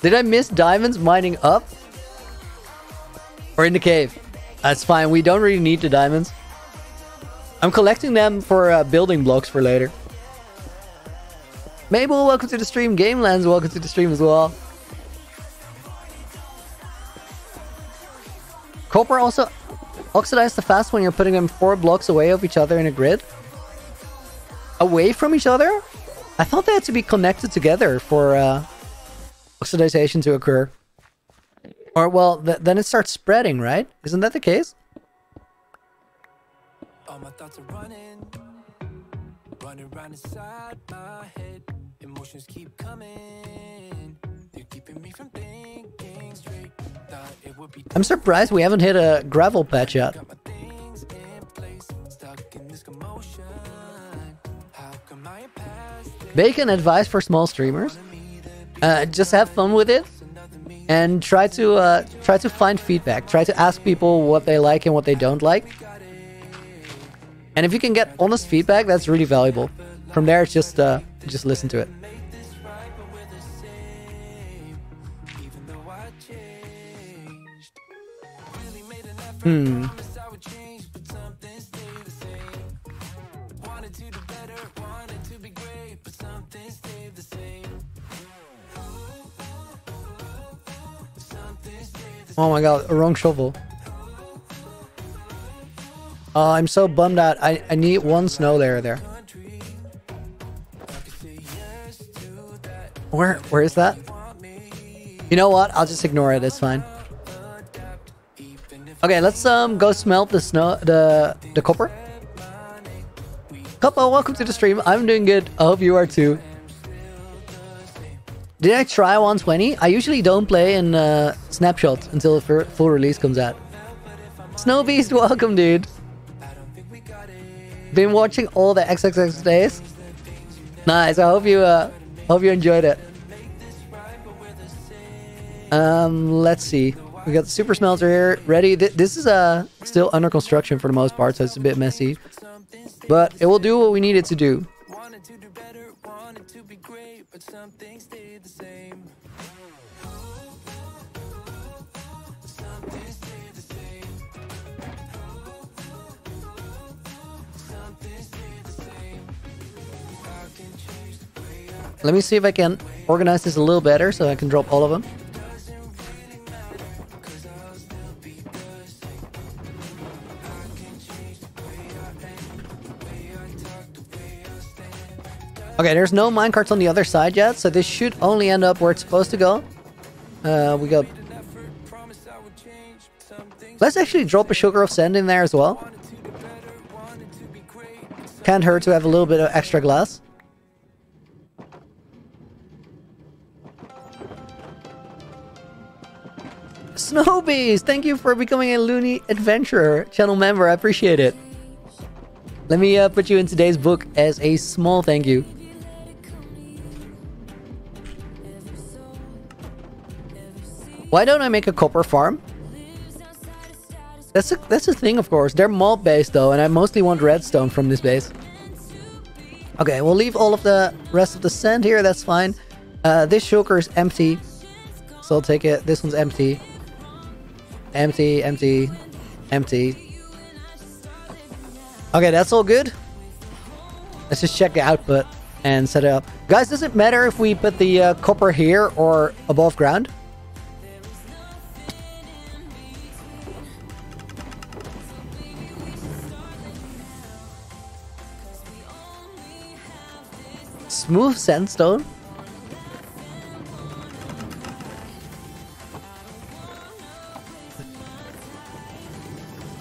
Did I miss diamonds mining up? Or in the cave? That's fine. We don't really need the diamonds. I'm collecting them for uh, building blocks for later. Mabel, welcome to the stream. Gamelands, welcome to the stream as well. Copper also oxidize the fast when you're putting them four blocks away of each other in a grid. Away from each other? I thought they had to be connected together for uh, oxidization to occur. Or, well, th then it starts spreading, right? Isn't that the case? All my thoughts are running, running around inside my head. Emotions keep coming, they're keeping me from thinking. I'm surprised we haven't hit a gravel patch yet. Bacon advice for small streamers: uh, just have fun with it, and try to uh, try to find feedback. Try to ask people what they like and what they don't like. And if you can get honest feedback, that's really valuable. From there, it's just uh, just listen to it. Hmm. Oh my god, a wrong shovel. Oh, I'm so bummed out. I, I need one snow layer there. Where where is that? You know what? I'll just ignore it. It's fine. Okay, let's um go smelt the snow the the copper. Copper, welcome to the stream. I'm doing good. I hope you are too. Did I try 120? I usually don't play in uh, until the full release comes out. Snow Beast, welcome, dude. Been watching all the XXX days. Nice. I hope you uh, hope you enjoyed it. Um, let's see. We got the super smelter here ready. Th this is uh still under construction for the most part, so it's a bit messy, but it will do what we need it to do. Let me see if I can organize this a little better so I can drop all of them. Okay, there's no minecarts on the other side yet, so this should only end up where it's supposed to go. Uh, we got... Let's actually drop a shulker of sand in there as well. Can't hurt to have a little bit of extra glass. Snowbees! Thank you for becoming a Loony Adventurer channel member. I appreciate it. Let me uh, put you in today's book as a small thank you. Why don't I make a copper farm? That's a, that's a thing, of course. They're mob based though, and I mostly want redstone from this base. Okay, we'll leave all of the rest of the sand here. That's fine. Uh, this shulker is empty, so I'll take it. This one's empty. Empty, empty, empty. Okay, that's all good. Let's just check the output and set it up. Guys, does it matter if we put the uh, copper here or above ground? Smooth sandstone?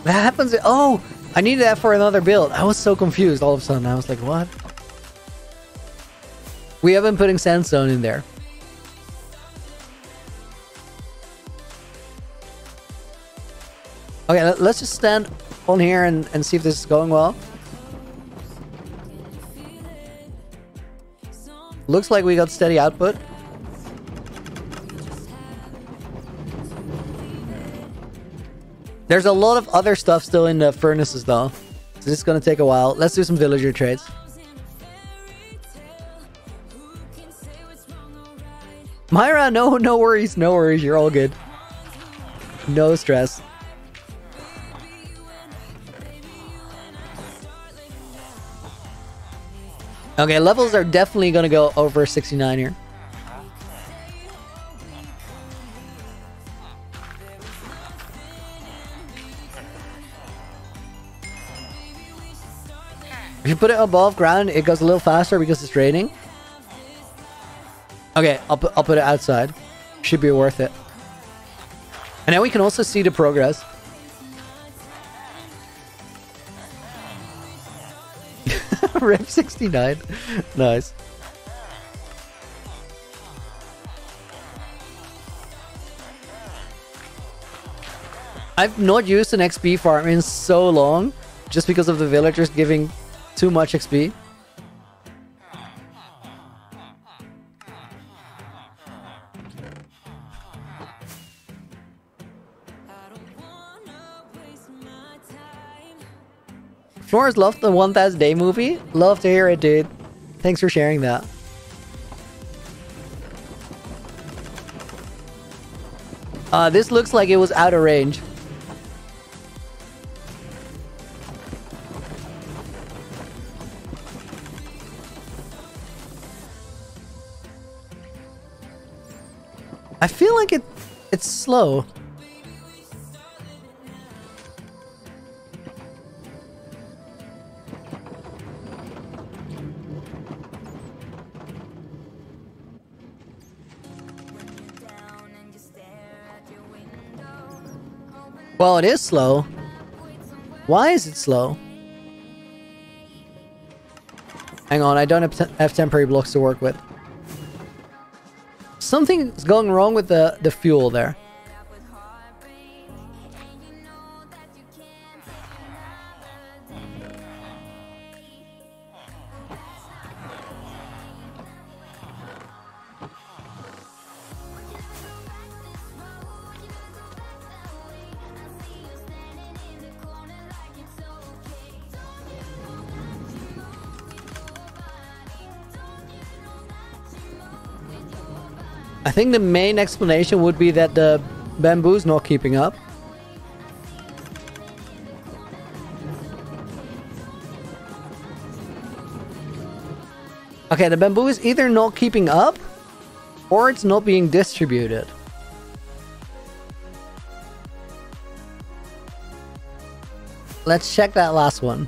That happens. Oh, I needed that for another build. I was so confused all of a sudden. I was like, what? We have been putting sandstone in there. Okay, let's just stand on here and, and see if this is going well. Looks like we got steady output. There's a lot of other stuff still in the furnaces though. So this is gonna take a while. Let's do some villager trades. Myra, no, no worries, no worries. You're all good. No stress. Okay, levels are definitely gonna go over 69 here. If you put it above ground, it goes a little faster because it's raining. Okay, I'll put, I'll put it outside. Should be worth it. And now we can also see the progress. Rip 69. Nice. I've not used an XP farm in so long just because of the villagers giving too much XP. Flores loved the 1000 Day movie. Love to hear it, dude. Thanks for sharing that. Uh, this looks like it was out of range. I feel like it it's slow. Well, it is slow. Why is it slow? Hang on, I don't have, temporary blocks to work with. Something's going wrong with the, the fuel there. Think the main explanation would be that the bamboo's not keeping up. Okay, the bamboo is either not keeping up or it's not being distributed. Let's check that last one.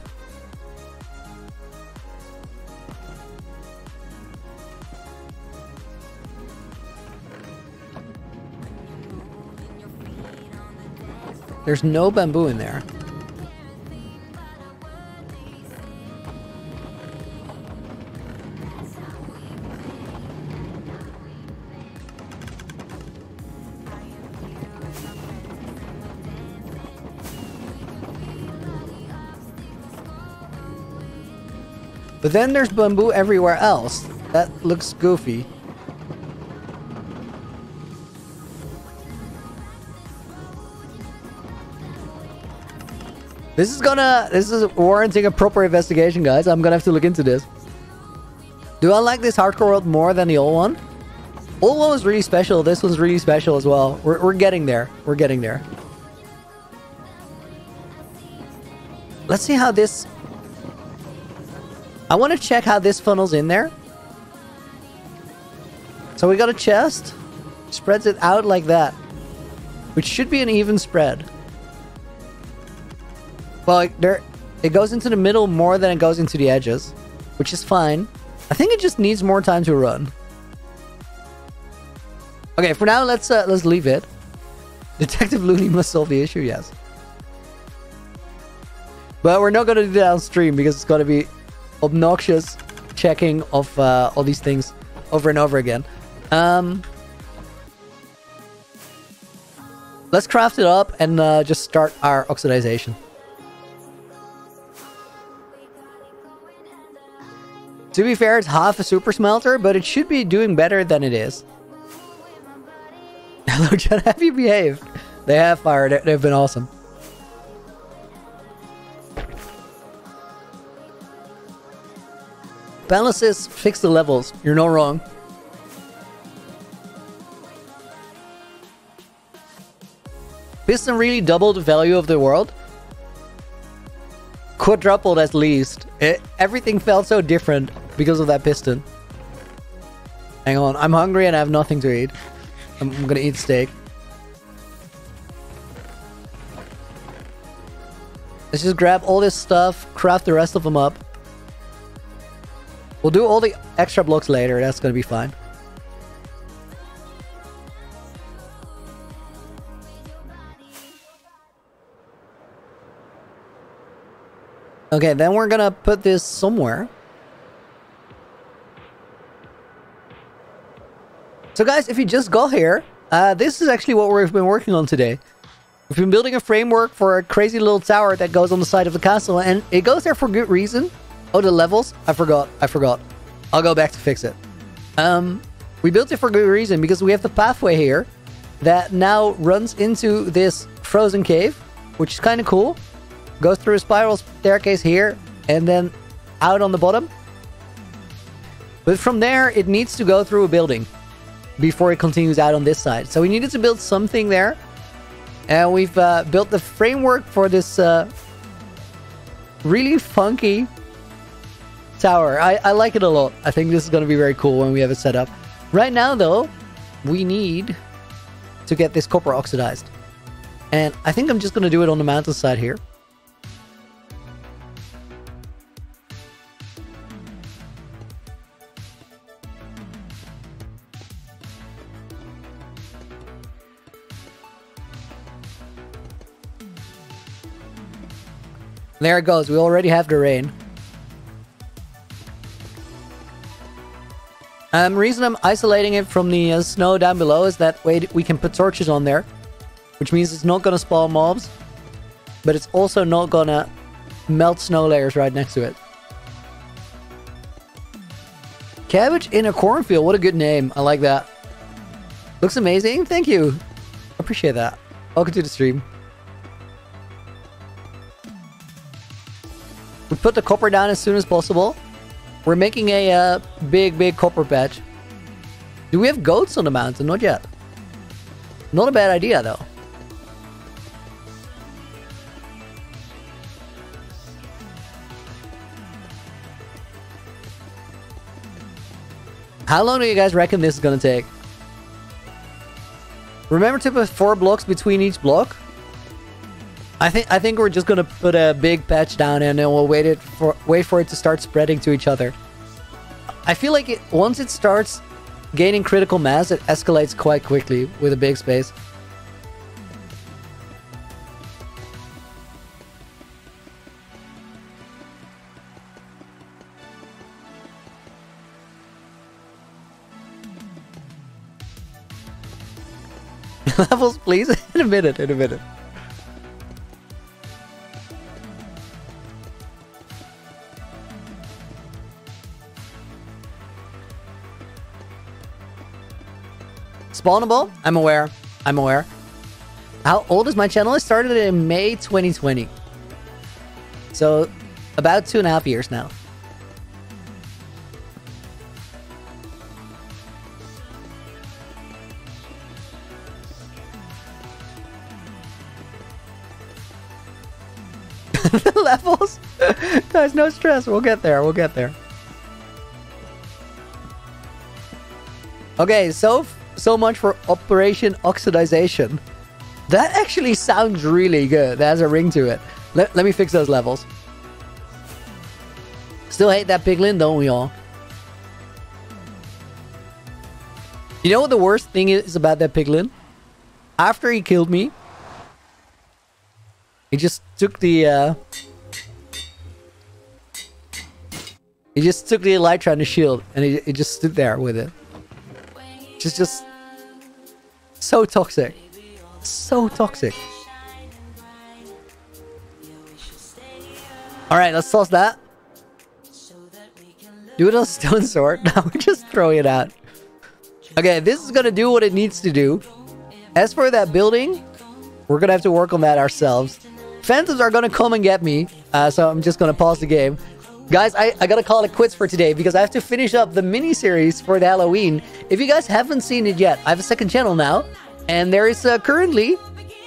There's no bamboo in there. But then there's bamboo everywhere else. That looks goofy. This is gonna... This is warranting a proper investigation, guys. I'm gonna have to look into this. Do I like this hardcore world more than the old one? Old one was really special. This one's really special as well. We're, we're getting there. We're getting there. Let's see how this... I want to check how this funnels in there. So we got a chest. Spreads it out like that. Which should be an even spread. Well, like, there, it goes into the middle more than it goes into the edges, which is fine. I think it just needs more time to run. Okay, for now, let's uh, let's leave it. Detective Loony must solve the issue, yes. But we're not going to do that on stream because it's going to be obnoxious checking of uh, all these things over and over again. Um, let's craft it up and uh, just start our oxidization. To be fair, it's half a super smelter, but it should be doing better than it is. Hello, John. Have you behaved? They have fired. They've been awesome. Balances fix the levels. You're not wrong. Piston really doubled the value of the world? Quadrupled at least. It, everything felt so different because of that piston. Hang on, I'm hungry and I have nothing to eat. I'm, gonna eat steak. Let's just grab all this stuff, craft the rest of them up. We'll do all the extra blocks later, that's gonna be fine. Okay, then we're gonna put this somewhere. So guys, if you just got here, uh, this is actually what we've been working on today. We've been building a framework for a crazy little tower that goes on the side of the castle, and it goes there for good reason. Oh, the levels? I forgot. I forgot. I'll go back to fix it. Um, we built it for good reason because we have the pathway here that now runs into this frozen cave, which is kind of cool. Goes through a spiral staircase here and then out on the bottom. But from there, it needs to go through a building before it continues out on this side. So we needed to build something there. And we've uh, built the framework for this uh, really funky tower. I, I like it a lot. I think this is going to be very cool when we have it set up. Right now, though, we need to get this copper oxidized. And I think I'm just going to do it on the mountainside here. There it goes. We already have the rain. Um, reason I'm isolating it from the uh, snow down below is that way we can put torches on there. Which means it's not going to spawn mobs. But it's also not going to melt snow layers right next to it. Cabbage in a cornfield. What a good name. I like that. Looks amazing. Thank you. Appreciate that. Welcome to the stream. We put the copper down as soon as possible. We're making a uh, big, big copper patch. Do we have goats on the mountain? Not yet. Not a bad idea, though. How long do you guys reckon this is to take? Remember to put four blocks between each block? I think I think we're just gonna put a big patch down and then we'll wait it for wait for it to start spreading to each other. I feel like it, once it starts gaining critical mass, it escalates quite quickly with a big space. Levels, please. in a minute. In a minute. Spawnable? I'm aware. I'm aware. How old is my channel? It started in May 2020. So, about two and a half years now. the levels? Guys, no stress. We'll get there. We'll get there. Okay, so so much for Operation Oxidization. That actually sounds really good. That has a ring to it. Let, let me fix those levels. Still hate that piglin, don't we all? You know what the worst thing is about that piglin? After he killed me, he just took the uh, He just took the Elytra and the shield, and he, he just stood there with it. Just, just so toxic. So toxic. Alright, let's toss that. Do it on stone sword. Now we're just throwing it out. Okay, this is gonna do what it needs to do. As for that building, we're gonna have to work on that ourselves. Phantoms are gonna come and get me, uh, so I'm just gonna pause the game. Guys, I, I gotta call it quits for today because I have to finish up the mini-series for the Halloween. If you guys haven't seen it yet, I have a second channel now, and there is uh, currently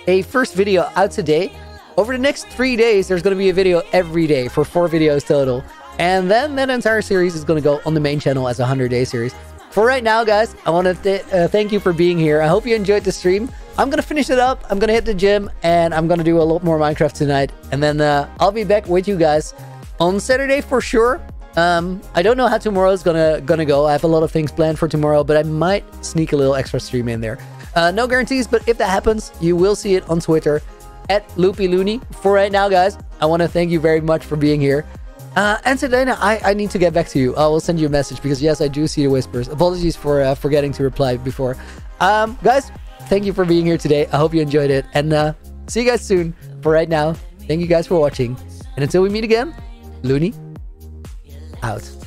a first video out today. Over the next three days, there's gonna be a video every day for four videos total. And then that entire series is gonna go on the main channel as a 100-day series. For right now, guys, I want to th uh, thank you for being here. I hope you enjoyed the stream. I'm to finish it up. I'm to hit the gym and I'm to do a lot more Minecraft tonight. And then uh, I'll be back with you guys on Saturday for sure. Um, I don't know how tomorrow is gonna gonna go. I have a lot of things planned for tomorrow, but I might sneak a little extra stream in there. Uh, no guarantees, but if that happens, you will see it on Twitter at Loopy Loony. For right now, guys, I want to thank you very much for being here. Uh, and Sedina, I, I need to get back to you. I will send you a message because yes, I do see the whispers. Apologies for uh, forgetting to reply before. Um, guys, thank you for being here today. I hope you enjoyed it, and uh, see you guys soon. For right now, thank you guys for watching, and until we meet again. Loony out.